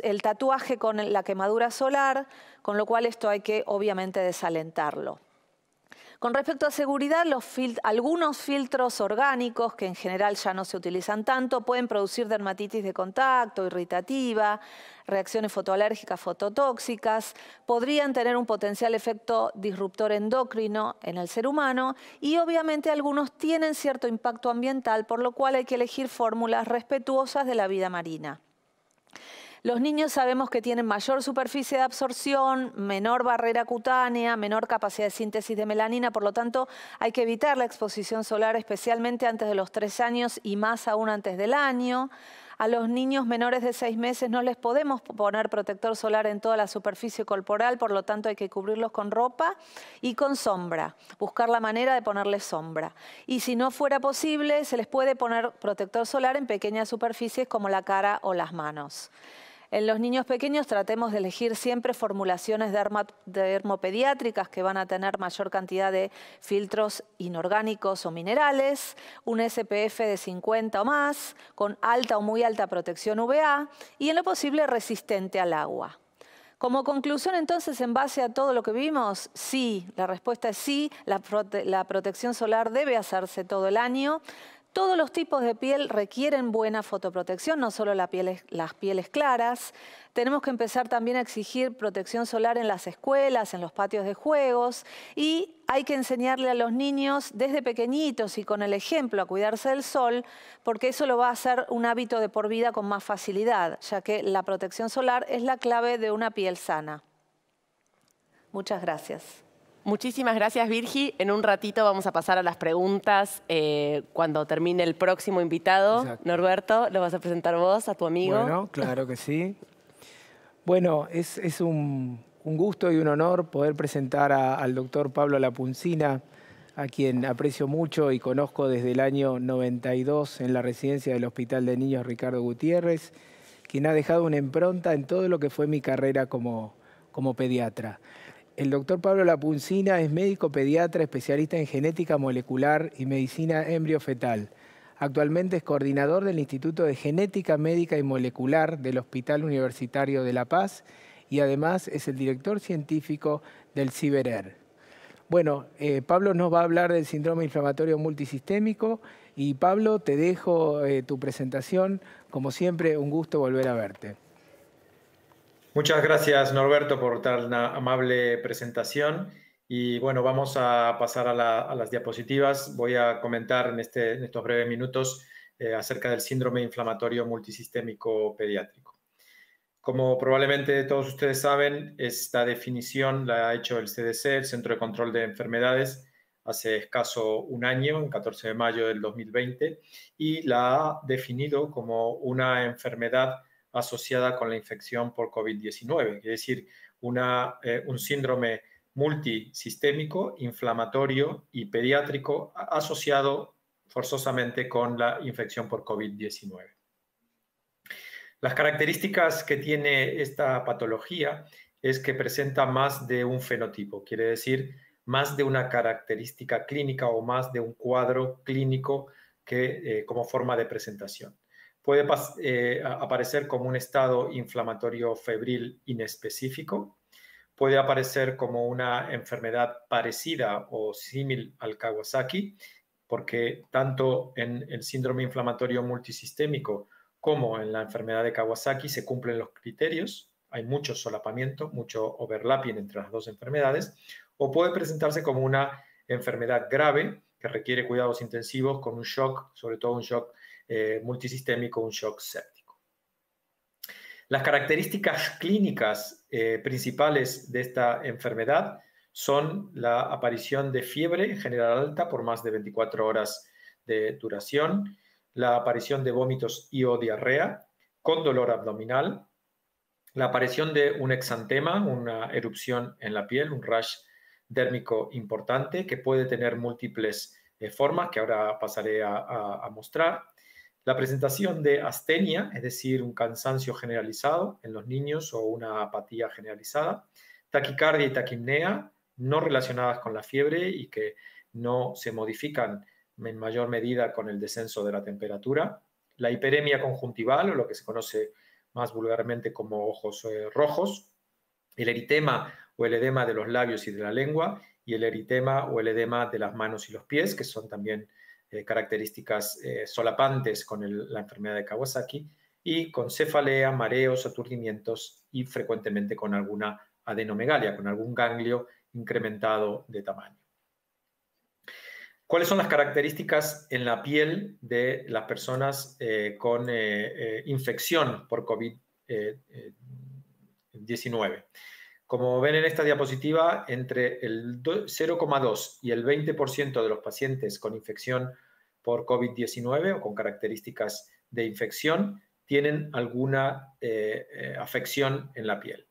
el tatuaje con la quemadura solar, con lo cual esto hay que obviamente desalentarlo. Con respecto a seguridad, algunos filtros orgánicos, que en general ya no se utilizan tanto, pueden producir dermatitis de contacto, irritativa, reacciones fotoalérgicas, fototóxicas, podrían tener un potencial efecto disruptor endocrino en el ser humano y obviamente algunos tienen cierto impacto ambiental, por lo cual hay que elegir fórmulas respetuosas de la vida marina. Los niños sabemos que tienen mayor superficie de absorción, menor barrera cutánea, menor capacidad de síntesis de melanina, por lo tanto hay que evitar la exposición solar especialmente antes de los tres años y más aún antes del año. A los niños menores de seis meses no les podemos poner protector solar en toda la superficie corporal, por lo tanto hay que cubrirlos con ropa y con sombra, buscar la manera de ponerles sombra. Y si no fuera posible, se les puede poner protector solar en pequeñas superficies como la cara o las manos. En los niños pequeños tratemos de elegir siempre formulaciones dermopediátricas que van a tener mayor cantidad de filtros inorgánicos o minerales, un SPF de 50 o más, con alta o muy alta protección UVA y en lo posible resistente al agua. Como conclusión, entonces, en base a todo lo que vimos, sí, la respuesta es sí, la, protección solar debe hacerse todo el año Todos los tipos de piel requieren buena fotoprotección, no solo las pieles claras. Tenemos que empezar también a exigir protección solar en las escuelas, en los patios de juegos y hay que enseñarle a los niños desde pequeñitos y con el ejemplo a cuidarse del sol, porque eso lo va a hacer un hábito de por vida con más facilidad, ya que la protección solar es la clave de una piel sana. Muchas gracias. Muchísimas gracias, Virgi. En un ratito vamos a pasar a las preguntas eh, cuando termine el próximo invitado. Norberto, lo vas a presentar vos a tu amigo. Bueno, claro que sí. Bueno, es, un, gusto y un honor poder presentar al doctor Pablo Lapuncina, a quien aprecio mucho y conozco desde el año 92 en la residencia del Hospital de Niños Ricardo Gutiérrez, quien ha dejado una impronta en todo lo que fue mi carrera como, como pediatra. El doctor Pablo Lapuncina es médico pediatra especialista en genética molecular y medicina embriofetal. Actualmente es coordinador del Instituto de Genética Médica y Molecular del Hospital Universitario de La Paz y además es el director científico del CiberER. Bueno, eh, Pablo nos va a hablar del síndrome inflamatorio multisistémico y Pablo, te dejo eh, tu presentación. Como siempre, un gusto volver a verte. Muchas gracias Norberto por tan amable presentación. Y bueno, vamos a pasar a, las diapositivas. Voy a comentar en, este, estos breves minutos eh, acerca del síndrome inflamatorio multisistémico pediátrico. Como probablemente todos ustedes saben, esta definición la ha hecho el CDC, el Centro de Control de Enfermedades, hace escaso un año, el 14 de mayo del 2020, y la ha definido como una enfermedad asociada con la infección por COVID-19, es decir, una, eh, un síndrome multisistémico, inflamatorio y pediátrico asociado forzosamente con la infección por COVID-19. Las características que tiene esta patología es que presenta más de un fenotipo, quiere decir más de una característica clínica o más de un cuadro clínico que, eh, como forma de presentación. Puede eh, aparecer como un estado inflamatorio febril inespecífico, puede aparecer como una enfermedad parecida o símil al Kawasaki, porque tanto en el síndrome inflamatorio multisistémico como en la enfermedad de Kawasaki se cumplen los criterios, hay mucho solapamiento, mucho overlapping entre las dos enfermedades, o puede presentarse como una enfermedad grave que requiere cuidados intensivos con un shock, sobre todo un shock eh, multisistémico, un shock séptico. Las características clínicas eh, principales de esta enfermedad son la aparición de fiebre en general alta por más de 24 horas de duración, la aparición de vómitos y o diarrea con dolor abdominal, la aparición de un exantema, una erupción en la piel, un rash dérmico importante que puede tener múltiples eh, formas que ahora pasaré a mostrar, la presentación de astenia, es decir, un cansancio generalizado en los niños o una apatía generalizada, taquicardia y taquimnea, no relacionadas con la fiebre y que no se modifican en mayor medida con el descenso de la temperatura, la hiperemia conjuntival, o lo que se conoce más vulgarmente como ojos eh, rojos, el eritema o el edema de los labios y de la lengua, y el eritema o el edema de las manos y los pies, que son también eh, características eh, solapantes con la enfermedad de Kawasaki y con cefalea, mareos, aturdimientos y frecuentemente con alguna adenomegalia, con algún ganglio incrementado de tamaño. ¿Cuáles son las características en la piel de las personas eh, con infección por COVID-19? Como ven en esta diapositiva, entre el 0,2 y el 20% de los pacientes con infección por COVID-19 o con características de infección tienen alguna eh, eh, afección en la piel.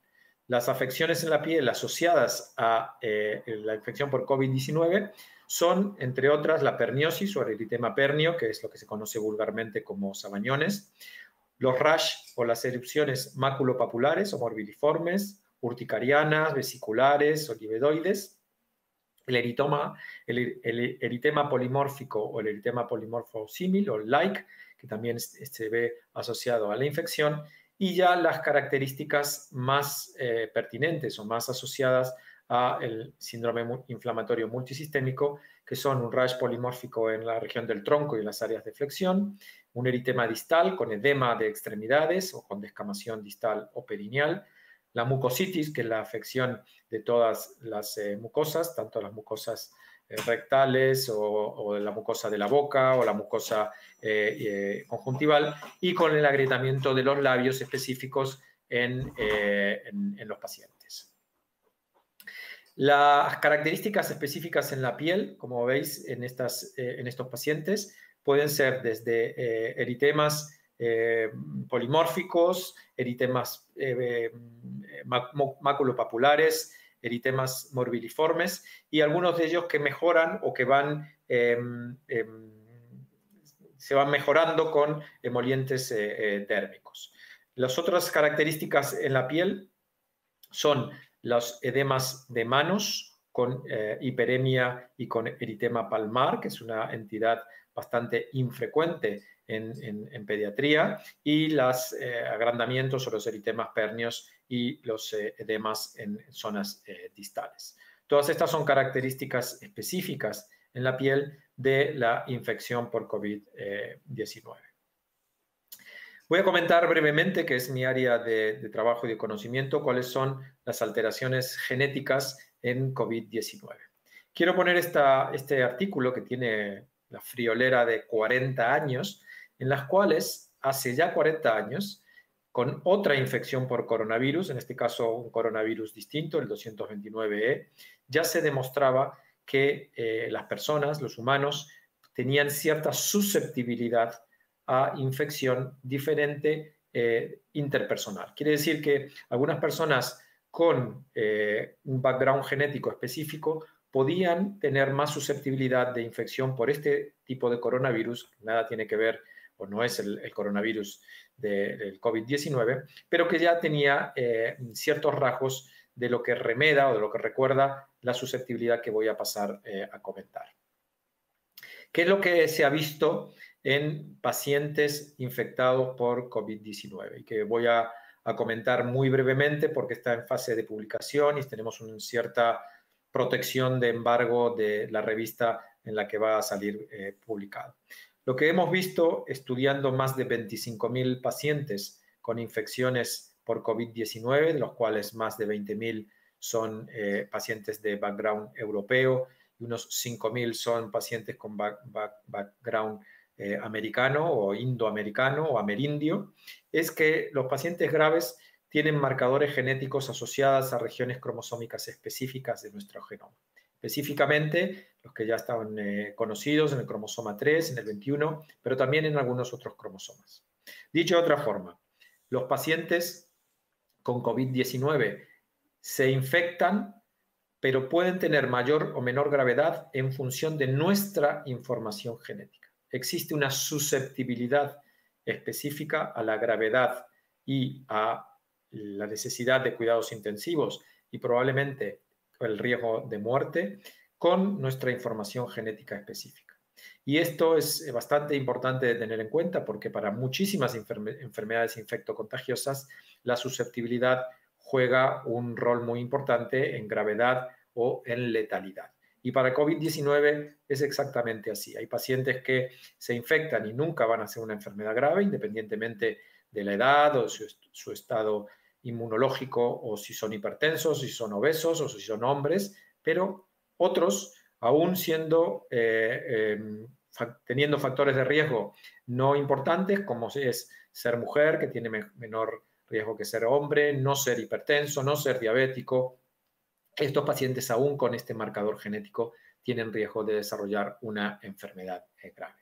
Las afecciones en la piel asociadas a eh, la infección por COVID-19 son, entre otras, la perniosis o eritema pernio, que es lo que se conoce vulgarmente como sabañones, los rash o las erupciones maculopapulares o morbiliformes, urticarianas, vesiculares, olivedoides, el, eritoma, eritema polimórfico o el eritema polimorfo símil o like, que también se ve asociado a la infección, y ya las características más eh, pertinentes o más asociadas al síndrome inflamatorio multisistémico, que son un rash polimórfico en la región del tronco y en las áreas de flexión, un eritema distal con edema de extremidades o con descamación distal o perineal, la mucositis, que es la afección de todas las eh, mucosas, tanto las mucosas eh, rectales o, la mucosa de la boca o la mucosa eh, conjuntival, y con el agrietamiento de los labios específicos en, en los pacientes. Las características específicas en la piel, como veis en, estas, en estos pacientes, pueden ser desde eritemas eh, polimórficos, eritemas eh, maculopapulares, eritemas morbiliformes y algunos de ellos que mejoran o que van, em, em, se van mejorando con emolientes eh, térmicos. Las otras características en la piel son los edemas de manos con hiperemia y con eritema palmar, que es una entidad bastante infrecuente en, pediatría, y los eh, agrandamientos o los eritemas pernios y los eh, edemas en zonas eh, distales. Todas estas son características específicas en la piel de la infección por COVID-19. Voy a comentar brevemente, que es mi área de, de, trabajo y de conocimiento, cuáles son las alteraciones genéticas en COVID-19. Quiero poner esta, este artículo que tiene la friolera de 40 años, en las cuales hace ya 40 años, con otra infección por coronavirus, en este caso un coronavirus distinto, el 229E, ya se demostraba que eh, las personas, los humanos, tenían cierta susceptibilidad a infección diferente eh, interpersonal. Quiere decir que algunas personas con eh, un background genético específico podían tener más susceptibilidad de infección por este tipo de coronavirus, nada tiene que ver o no es el, coronavirus del COVID-19, pero que ya tenía eh, ciertos rasgos de lo que remeda o de lo que recuerda la susceptibilidad que voy a pasar eh, a comentar. ¿Qué es lo que se ha visto en pacientes infectados por COVID-19? Y que voy a, comentar muy brevemente porque está en fase de publicación y tenemos una cierta protección de embargo de la revista en la que va a salir eh, publicado. Lo que hemos visto estudiando más de 25.000 pacientes con infecciones por COVID-19, de los cuales más de 20.000 son eh, pacientes de background europeo y unos 5.000 son pacientes con background eh, americano o indoamericano o amerindio, es que los pacientes graves tienen marcadores genéticos asociados a regiones cromosómicas específicas de nuestro genoma. Específicamente, los que ya estaban eh, conocidos en el cromosoma 3, en el 21, pero también en algunos otros cromosomas. Dicho de otra forma, los pacientes con COVID-19 se infectan, pero pueden tener mayor o menor gravedad en función de nuestra información genética. Existe una susceptibilidad específica a la gravedad y a la necesidad de cuidados intensivos y probablemente el riesgo de muerte con nuestra información genética específica. Y esto es bastante importante de tener en cuenta porque para muchísimas enfermedades infectocontagiosas la susceptibilidad juega un rol muy importante en gravedad o en letalidad. Y para COVID-19 es exactamente así. Hay pacientes que se infectan y nunca van a ser una enfermedad grave, independientemente de la edad o su, su estado inmunológico o si son hipertensos, si son obesos o si son hombres, pero otros, aún siendo, eh, em, teniendo factores de riesgo no importantes, como es ser mujer, que tiene menor riesgo que ser hombre, no ser hipertenso, no ser diabético, estos pacientes aún con este marcador genético tienen riesgo de desarrollar una enfermedad eh, grave.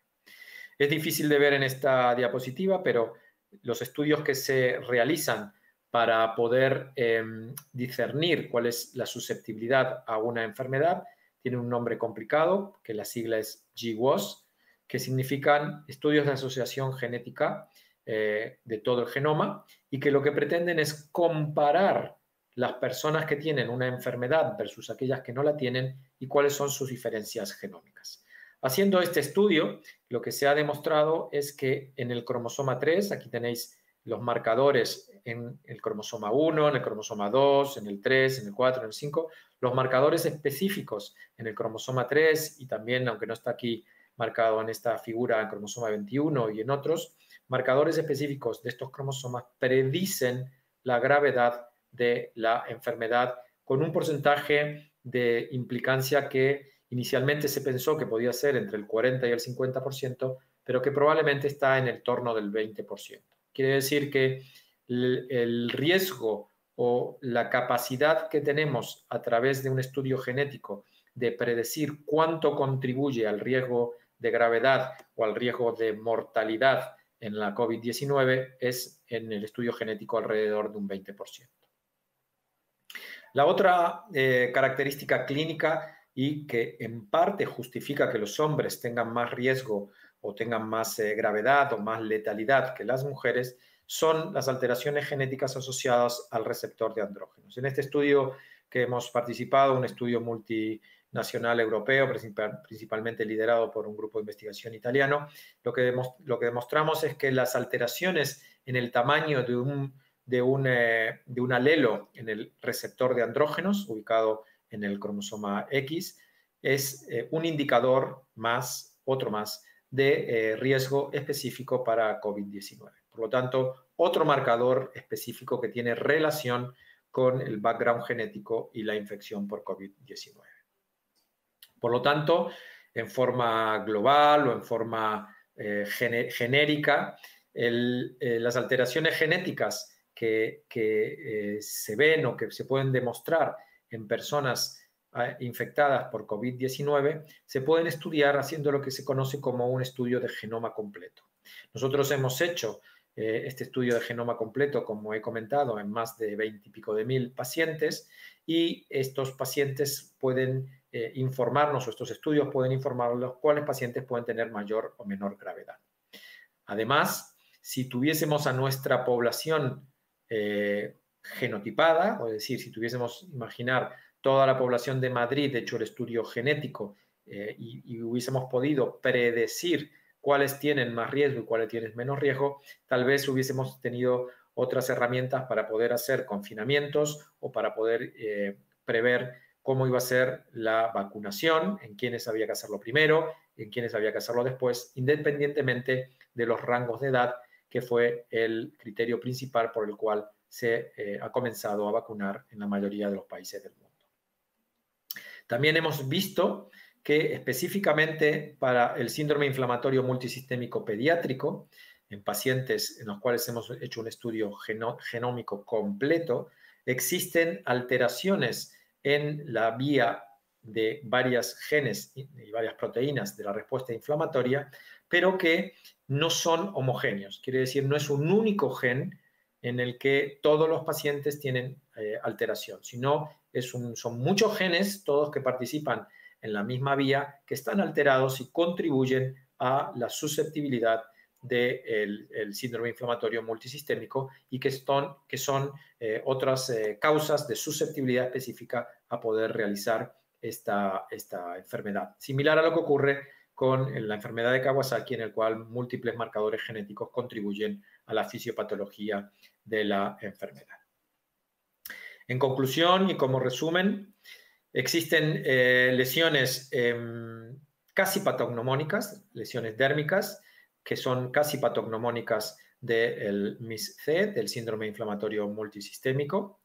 Es difícil de ver en esta diapositiva, pero los estudios que se realizan para poder em, discernir cuál es la susceptibilidad a una enfermedad, tiene un nombre complicado, que la sigla es GWAS, que significan estudios de asociación genética eh, de todo el genoma y que lo que pretenden es comparar las personas que tienen una enfermedad versus aquellas que no la tienen y cuáles son sus diferencias genómicas. Haciendo este estudio, lo que se ha demostrado es que en el cromosoma 3, aquí tenéis los marcadores en el cromosoma 1, en el cromosoma 2, en el 3, en el 4, en el 5, los marcadores específicos en el cromosoma 3 y también, aunque no está aquí marcado en esta figura, en cromosoma 21 y en otros, marcadores específicos de estos cromosomas predicen la gravedad de la enfermedad con un porcentaje de implicancia que inicialmente se pensó que podía ser entre el 40 y el 50%, pero que probablemente está en el torno del 20%. Quiere decir que el, riesgo o la capacidad que tenemos a través de un estudio genético de predecir cuánto contribuye al riesgo de gravedad o al riesgo de mortalidad en la COVID-19 es en el estudio genético alrededor de un 20%. La otra eh, característica clínica y que en parte justifica que los hombres tengan más riesgo o tengan más eh, gravedad o más letalidad que las mujeres son las alteraciones genéticas asociadas al receptor de andrógenos. En este estudio que hemos participado, un estudio multinacional europeo, principalmente liderado por un grupo de investigación italiano, lo que, lo que demostramos es que las alteraciones en el tamaño de un, de, un, eh, de un alelo en el receptor de andrógenos, ubicado en el cromosoma X, es eh, un indicador más, otro más, de eh, riesgo específico para COVID-19. Por lo tanto, otro marcador específico que tiene relación con el background genético y la infección por COVID-19. Por lo tanto, en forma global o en forma eh, genérica, las alteraciones genéticas que, que se ven o que se pueden demostrar en personas infectadas por COVID-19 se pueden estudiar haciendo lo que se conoce como un estudio de genoma completo. Nosotros hemos hecho eh, este estudio de genoma completo, como he comentado, en más de 20 y pico de mil pacientes y estos pacientes pueden eh, informarnos, o estos estudios pueden informarnos cuáles pacientes pueden tener mayor o menor gravedad. Además, si tuviésemos a nuestra población eh, genotipada, o es decir, si tuviésemos, imaginar, toda la población de Madrid hecho el estudio genético eh, y, hubiésemos podido predecir cuáles tienen más riesgo y cuáles tienen menos riesgo, tal vez hubiésemos tenido otras herramientas para poder hacer confinamientos o para poder eh, prever cómo iba a ser la vacunación, en quiénes había que hacerlo primero, en quiénes había que hacerlo después, independientemente de los rangos de edad, que fue el criterio principal por el cual se eh, ha comenzado a vacunar en la mayoría de los países del mundo. También hemos visto que específicamente para el síndrome inflamatorio multisistémico pediátrico, en pacientes en los cuales hemos hecho un estudio genómico completo, existen alteraciones en la vía de varias genes y varias proteínas de la respuesta inflamatoria, pero que no son homogéneos. Quiere decir, no es un único gen en el que todos los pacientes tienen eh, alteración, sino son muchos genes, todos que participan en la misma vía, que están alterados y contribuyen a la susceptibilidad del síndrome inflamatorio multisistémico y que son, que son eh, otras eh, causas de susceptibilidad específica a poder realizar esta, esta enfermedad. Similar a lo que ocurre con la enfermedad de Kawasaki, en el cual múltiples marcadores genéticos contribuyen a la fisiopatología de la enfermedad. En conclusión y como resumen, existen eh, lesiones em, casi patognomónicas, lesiones dérmicas, que son casi patognomónicas del MIS-C, del síndrome inflamatorio multisistémico.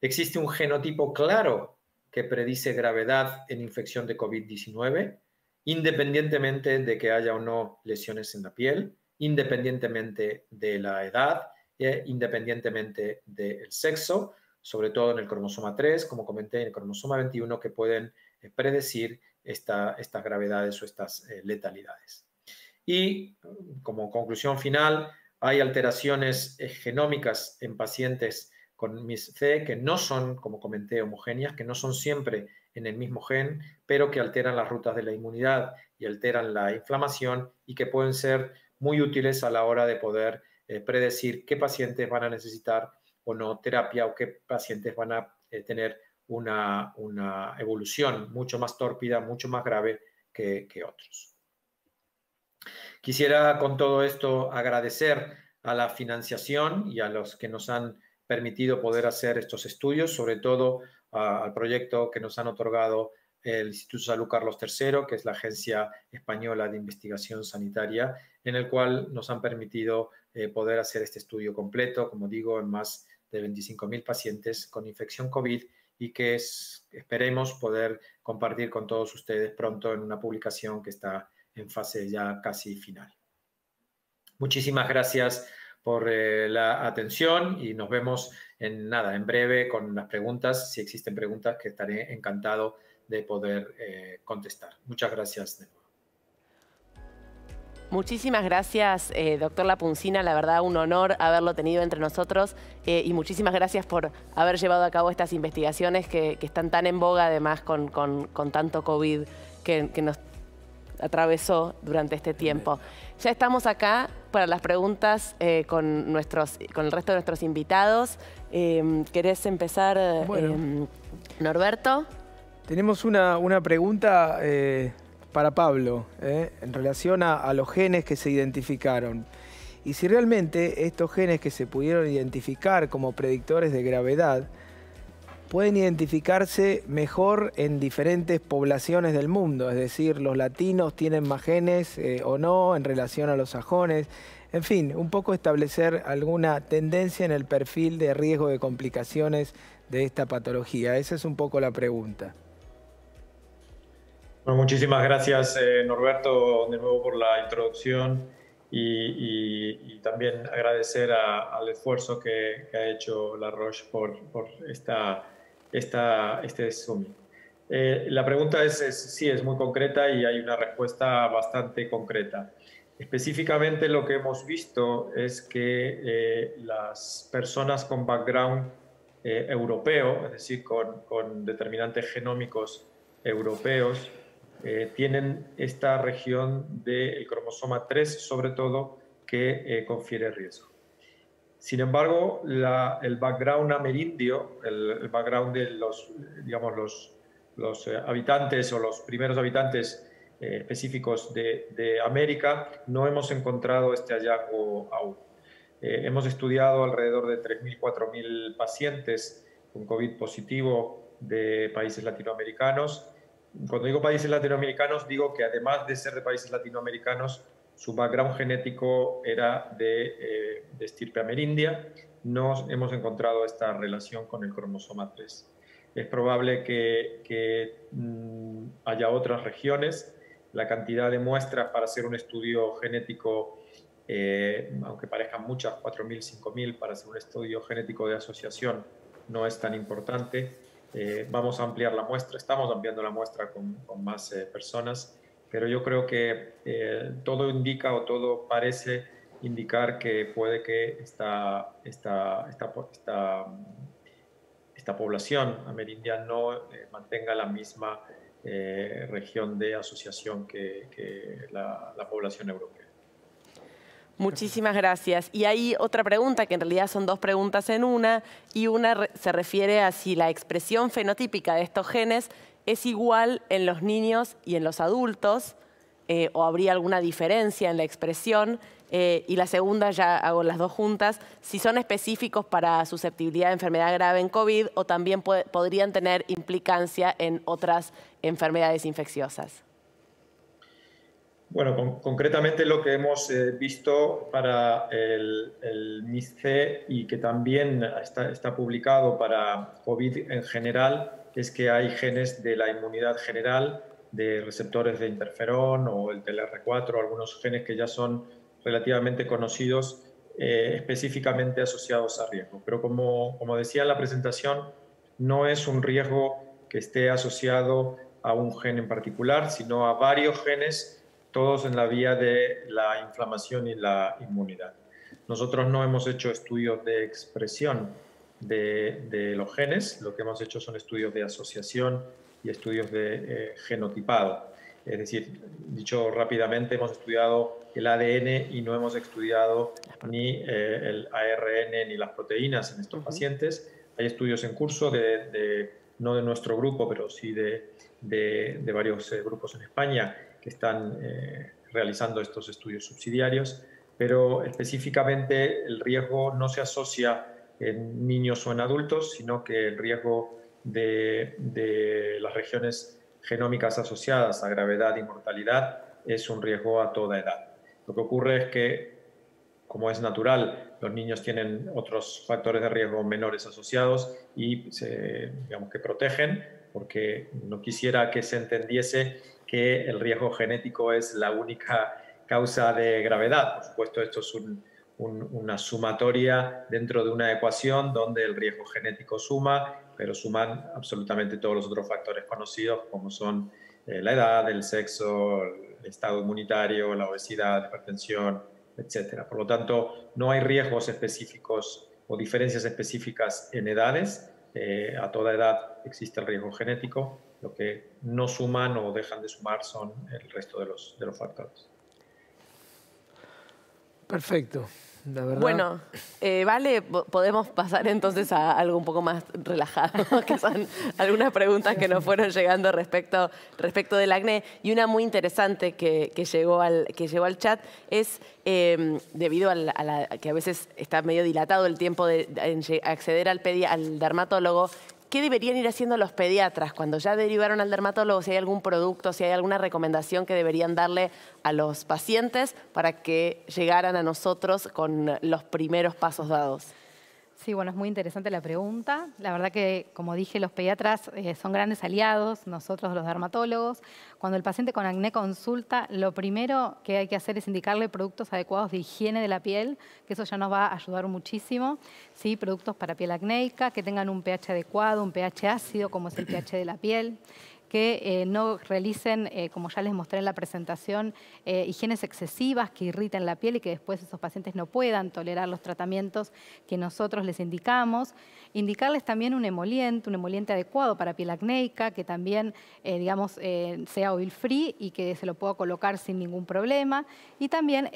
Existe un genotipo claro que predice gravedad en infección de COVID-19, independientemente de que haya o no lesiones en la piel, independientemente de la edad, e independientemente del sexo, sobre todo en el cromosoma 3, como comenté, en el cromosoma 21, que pueden eh, predecir estas gravedades o estas eh, letalidades. Y como conclusión final, hay alteraciones eh, genómicas en pacientes con MIS-C que no son, como comenté, homogéneas, que no son siempre en el mismo gen, pero que alteran las rutas de la inmunidad y alteran la inflamación y que pueden ser muy útiles a la hora de poder predecir qué pacientes van a necesitar o no terapia o qué pacientes van a eh, tener una, evolución mucho más tórpida, mucho más grave que, otros. Quisiera con todo esto agradecer a la financiación y a los que nos han permitido poder hacer estos estudios, sobre todo al proyecto que nos han otorgado el Instituto Salud Carlos III, que es la Agencia Española de Investigación Sanitaria, en el cual nos han permitido eh, poder hacer este estudio completo, como digo, en más de 25.000 pacientes con infección COVID y que esperemos poder compartir con todos ustedes pronto en una publicación que está en fase ya casi final. Muchísimas gracias por eh, la atención y nos vemos en nada, en breve con las preguntas, si existen preguntas que estaré encantado de poder eh, contestar. Muchas gracias de. Muchísimas gracias, eh, doctor Lapuncina. La verdad, un honor haberlo tenido entre nosotros eh, y muchísimas gracias por haber llevado a cabo estas investigaciones que, están tan en boga, además, con, tanto COVID que, nos atravesó durante este tiempo. Ya estamos acá para las preguntas con, nuestros, con el resto de nuestros invitados. ¿Querés empezar, Norberto? Tenemos una, pregunta eh, para Pablo eh, en relación a, los genes que se identificaron. Y si realmente estos genes que se pudieron identificar como predictores de gravedad pueden identificarse mejor en diferentes poblaciones del mundo, es decir, los latinos tienen más genes eh, o no en relación a los sajones, en fin, un poco establecer alguna tendencia en el perfil de riesgo de complicaciones de esta patología. Esa es un poco la pregunta muchísimas gracias, eh, Norberto, de nuevo por la introducción y, también agradecer al esfuerzo que, ha hecho La Roche por, por esta, este Zoom. Eh, la pregunta es, sí, es muy concreta y hay una respuesta bastante concreta. Específicamente lo que hemos visto es que eh, las personas con background europeo, es decir, con determinantes genómicos europeos, eh, tienen esta región del cromosoma 3, sobre todo, que eh, confiere riesgo. Sin embargo, el background amerindio, el, background de los, digamos, los, los eh, habitantes o los primeros habitantes específicos de, de, América, no hemos encontrado este hallazgo aún. hemos estudiado alrededor de 3.000, 4.000 pacientes con COVID positivo de países latinoamericanos cuando digo países latinoamericanos, digo que además de ser de países latinoamericanos, su background genético era de, eh, de estirpe amerindia. No hemos encontrado esta relación con el cromosoma 3. Es probable que, mm, haya otras regiones. La cantidad de muestras para hacer un estudio genético, eh, aunque parezcan muchas, 4.000, 5.000, para hacer un estudio genético de asociación, no es tan importante eh, vamos a ampliar la muestra, estamos ampliando la muestra con, más eh, personas, pero yo creo que eh, todo indica o todo parece indicar que puede que esta, esta, esta, esta, población amerindia no mantenga la misma región de asociación que, la población europea. Muchísimas gracias. Y hay otra pregunta, que en realidad son dos preguntas en una, y una se refiere a si la expresión fenotípica de estos genes es igual en los niños y en los adultos, eh, o habría alguna diferencia en la expresión. Eh, y la segunda, ya hago las dos juntas, si son específicos para susceptibilidad de enfermedad grave en COVID o también podrían tener implicancia en otras enfermedades infecciosas. Bueno, concretamente lo que hemos eh, visto para el, el MIS-C y que también está, publicado para COVID en general es que hay genes de la inmunidad general, de receptores de interferón o el TLR4, algunos genes que ya son relativamente conocidos eh, específicamente asociados a riesgo. Pero como, como decía en la presentación, no es un riesgo que esté asociado a un gen en particular, sino a varios genes todos en la vía de la inflamación y la inmunidad. Nosotros no hemos hecho estudios de expresión de, los genes, lo que hemos hecho son estudios de asociación y estudios de eh, genotipado. Es decir, dicho rápidamente, hemos estudiado el ADN y no hemos estudiado ni eh, el ARN ni las proteínas en estos pacientes. Hay estudios en curso, de, no de nuestro grupo, pero sí de, varios eh, grupos en España, que están eh, realizando estos estudios subsidiarios. pero específicamente el riesgo no se asocia en niños o en adultos, sino que el riesgo de, de las regiones genómicas asociadas a gravedad y mortalidad es un riesgo a toda edad. Lo que ocurre es que, como es natural, los niños tienen otros factores de riesgo menores asociados y se, digamos que protegen, porque no quisiera que se entendiese que el riesgo genético es la única causa de gravedad. Por supuesto, esto es una sumatoria dentro de una ecuación donde el riesgo genético suma, pero suman absolutamente todos los otros factores conocidos, como son eh, la edad, el sexo, el estado inmunitario, la obesidad, la hipertensión, etc. Por lo tanto, no hay riesgos específicos o diferencias específicas en edades. Eh, a toda edad existe el riesgo genético. Lo que no suman o dejan de sumar son el resto de los, de los factores. Perfecto. Bueno, eh, vale, podemos pasar entonces a algo un poco más relajado, que son algunas preguntas que nos fueron llegando respecto, respecto del acné. Y una muy interesante que, llegó, al, que llegó al chat es, em, debido a, la, que a veces está medio dilatado el tiempo de, acceder al, al dermatólogo, ¿qué deberían ir haciendo los pediatras cuando ya derivaron al dermatólogo? Si hay algún producto, si hay alguna recomendación que deberían darle a los pacientes para que llegaran a nosotros con los primeros pasos dados. Sí, bueno, es muy interesante la pregunta. La verdad que, como dije, los pediatras eh, son grandes aliados, nosotros los dermatólogos. Cuando el paciente con acné consulta, lo primero que hay que hacer es indicarle productos adecuados de higiene de la piel, que eso ya nos va a ayudar muchísimo. ¿sí? Productos para piel acnéica, que tengan un pH adecuado, un pH ácido, como es el pH de la piel que eh, no realicen, eh, como ya les mostré en la presentación, eh, higienes excesivas que irriten la piel y que después esos pacientes no puedan tolerar los tratamientos que nosotros les indicamos. Indicarles también un emoliente, un emoliente adecuado para piel acnéica, que también, digamos, sea oil free y que se lo pueda colocar sin ningún problema. Y también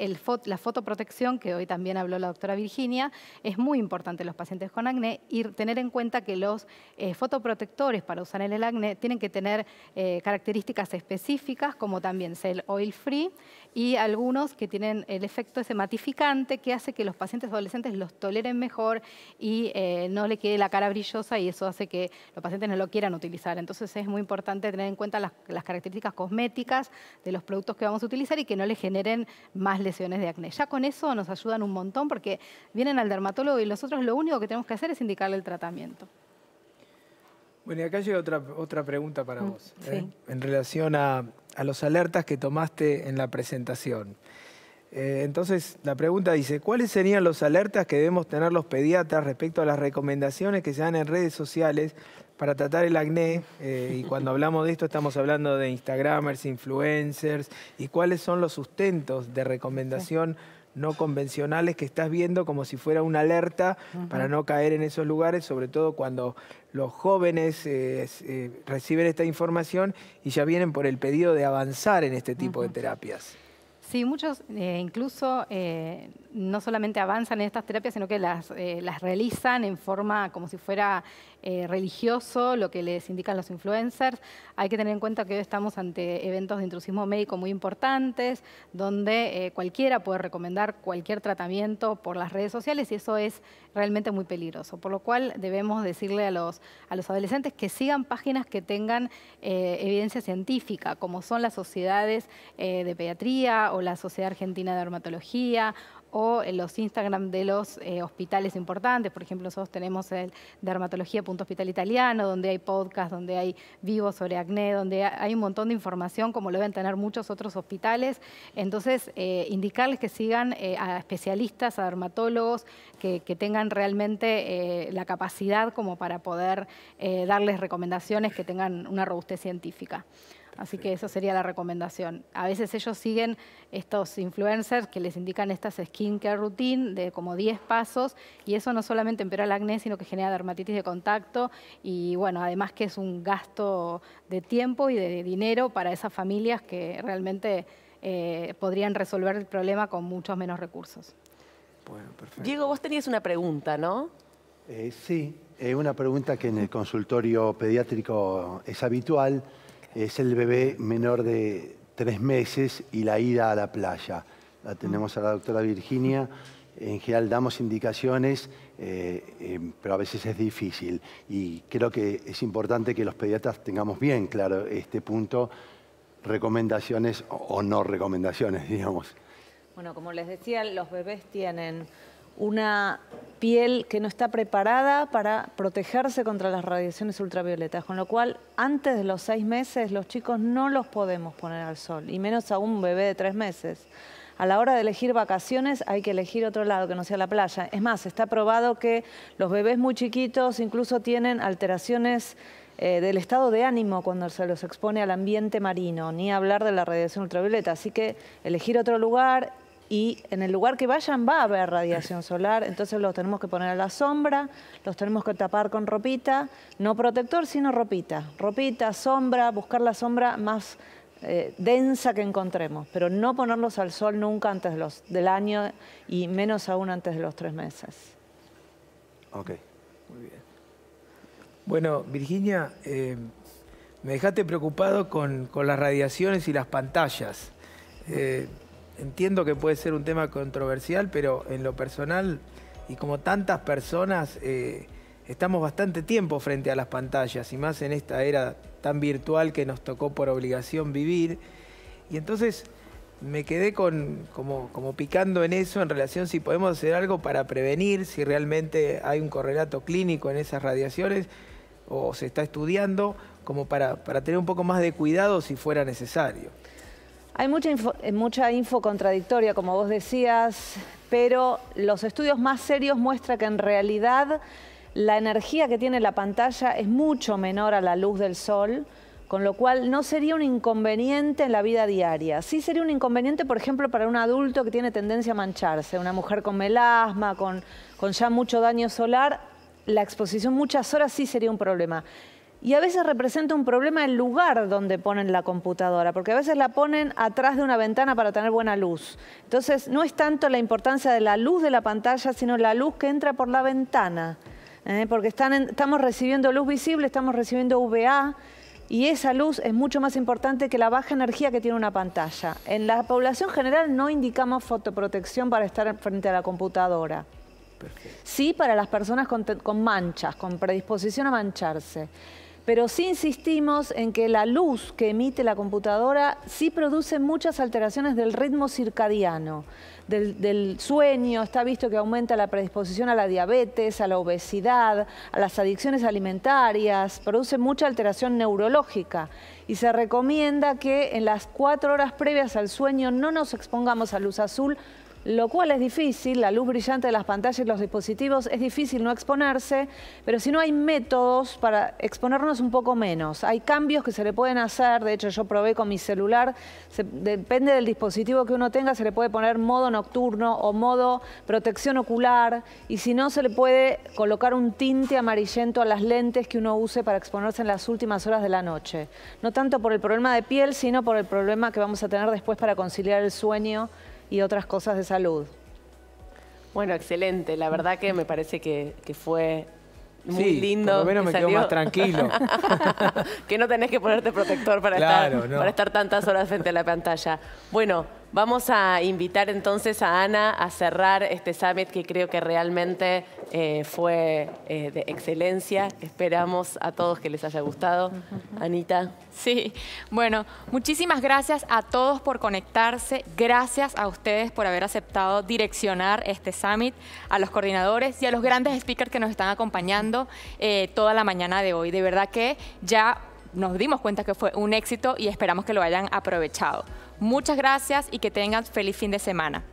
la fotoprotección, que hoy también habló la doctora Virginia, es muy importante en los pacientes con acné y tener en cuenta que los fotoprotectores para usar en el acné tienen que tener eh, características específicas, como también ser oil free, y algunos que tienen el efecto ese matificante que hace que los pacientes adolescentes los toleren mejor y eh, no le quede la cara brillosa y eso hace que los pacientes no lo quieran utilizar. Entonces es muy importante tener en cuenta las, las características cosméticas de los productos que vamos a utilizar y que no le generen más lesiones de acné. Ya con eso nos ayudan un montón porque vienen al dermatólogo y nosotros lo único que tenemos que hacer es indicarle el tratamiento. Bueno, y acá llega otra, otra pregunta para mm, vos, ¿eh? en relación a, los alertas que tomaste en la presentación. Eh, entonces, la pregunta dice, ¿cuáles serían los alertas que debemos tener los pediatras respecto a las recomendaciones que se dan en redes sociales para tratar el acné? Eh, y cuando hablamos de esto estamos hablando de Instagramers, influencers, y cuáles son los sustentos de recomendación no convencionales que estás viendo como si fuera una alerta para no caer en esos lugares, sobre todo cuando los jóvenes eh, eh, reciben esta información y ya vienen por el pedido de avanzar en este tipo de terapias. Sí, muchos eh, incluso no solamente avanzan en estas terapias, sino que las, las realizan en forma como si fuera eh, religioso, lo que les indican los influencers. Hay que tener en cuenta que hoy estamos ante eventos de intrusismo médico muy importantes, donde eh, cualquiera puede recomendar cualquier tratamiento por las redes sociales y eso es realmente muy peligroso. Por lo cual debemos decirle a los, a los adolescentes que sigan páginas que tengan eh, evidencia científica, como son las sociedades de pediatría o la Sociedad Argentina de Dermatología o en los Instagram de los eh, hospitales importantes. Por ejemplo, nosotros tenemos el dermatología.hospital italiano, donde hay podcast, donde hay vivos sobre acné, donde hay un montón de información, como lo deben tener muchos otros hospitales. Entonces, eh, indicarles que sigan eh, a especialistas, a dermatólogos, que tengan realmente la capacidad como para poder darles recomendaciones que tengan una robustez científica. Así que esa sería la recomendación. A veces ellos siguen estos influencers que les indican estas skincare routine de como 10 pasos y eso no solamente empeora el acné, sino que genera dermatitis de contacto y bueno, además que es un gasto de tiempo y de dinero para esas familias que realmente eh, podrían resolver el problema con muchos menos recursos. Diego, vos tenías una pregunta, ¿no? Eh, sí, es una pregunta que en el consultorio pediátrico es habitual es el bebé menor de tres meses y la ida a la playa. la tenemos a la doctora Virginia. En general damos indicaciones, eh, eh, pero a veces es difícil. Y creo que es importante que los pediatras tengamos bien claro este punto, recomendaciones o no recomendaciones, digamos. Bueno, como les decía, los bebés tienen una piel que no está preparada para protegerse contra las radiaciones ultravioletas, con lo cual antes de los seis meses los chicos no los podemos poner al sol, y menos a un bebé de tres meses. A la hora de elegir vacaciones hay que elegir otro lado que no sea la playa. Es más, está probado que los bebés muy chiquitos incluso tienen alteraciones eh, del estado de ánimo cuando se los expone al ambiente marino, ni hablar de la radiación ultravioleta. Así que elegir otro lugar, y en el lugar que vayan va a haber radiación solar, entonces los tenemos que poner a la sombra, los tenemos que tapar con ropita, no protector, sino ropita. Ropita, sombra, buscar la sombra más eh, densa que encontremos, pero no ponerlos al sol nunca antes de los, del año y menos aún antes de los tres meses. Ok. Muy bien. Bueno, Virginia, eh, me dejaste preocupado con, las radiaciones y las pantallas. Eh, entiendo que puede ser un tema controversial, pero en lo personal, y como tantas personas, eh, estamos bastante tiempo frente a las pantallas, y más en esta era tan virtual que nos tocó por obligación vivir. Y entonces me quedé con, como, como picando en eso en relación si podemos hacer algo para prevenir, si realmente hay un correlato clínico en esas radiaciones, o se está estudiando, como para, para tener un poco más de cuidado si fuera necesario. Hay mucha info, eh, mucha info contradictoria, como vos decías, pero los estudios más serios muestran que en realidad la energía que tiene la pantalla es mucho menor a la luz del sol, con lo cual no sería un inconveniente en la vida diaria. Sí sería un inconveniente, por ejemplo, para un adulto que tiene tendencia a mancharse, una mujer con melasma, con, con ya mucho daño solar, la exposición muchas horas sí sería un problema. Y a veces representa un problema el lugar donde ponen la computadora, porque a veces la ponen atrás de una ventana para tener buena luz. Entonces, no es tanto la importancia de la luz de la pantalla, sino la luz que entra por la ventana. ¿eh? Porque estamos recibiendo luz visible, estamos recibiendo VA, y esa luz es mucho más importante que la baja energía que tiene una pantalla. En la población general no indicamos fotoprotección para estar frente a la computadora. Sí para las personas con manchas, con predisposición a mancharse pero sí insistimos en que la luz que emite la computadora sí produce muchas alteraciones del ritmo circadiano, del, sueño, está visto que aumenta la predisposición a la diabetes, a la obesidad, a las adicciones alimentarias, produce mucha alteración neurológica. Y se recomienda que en las cuatro horas previas al sueño no nos expongamos a luz azul lo cual es difícil, la luz brillante de las pantallas y los dispositivos es difícil no exponerse, pero si no hay métodos para exponernos un poco menos. Hay cambios que se le pueden hacer, de hecho yo probé con mi celular, depende del dispositivo que uno tenga, se le puede poner modo nocturno o modo protección ocular, y si no se le puede colocar un tinte amarillento a las lentes que uno use para exponerse en las últimas horas de la noche. No tanto por el problema de piel, sino por el problema que vamos a tener después para conciliar el sueño y otras cosas de salud. Bueno, excelente. La verdad que me parece que, fue muy lindo. Por lo menos me quedo más tranquilo. que no tenés que ponerte protector para, estar, para estar tantas horas frente a la pantalla. Bueno, Vamos a invitar entonces a Ana a cerrar este summit que creo que realmente eh, fue eh, de excelencia. Esperamos a todos que les haya gustado. Anita. Sí, bueno, muchísimas gracias a todos por conectarse. Gracias a ustedes por haber aceptado direccionar este summit, a los coordinadores y a los grandes speakers que nos están acompañando eh, toda la mañana de hoy. De verdad que ya nos dimos cuenta que fue un éxito y esperamos que lo hayan aprovechado. Muchas gracias y que tengan feliz fin de semana.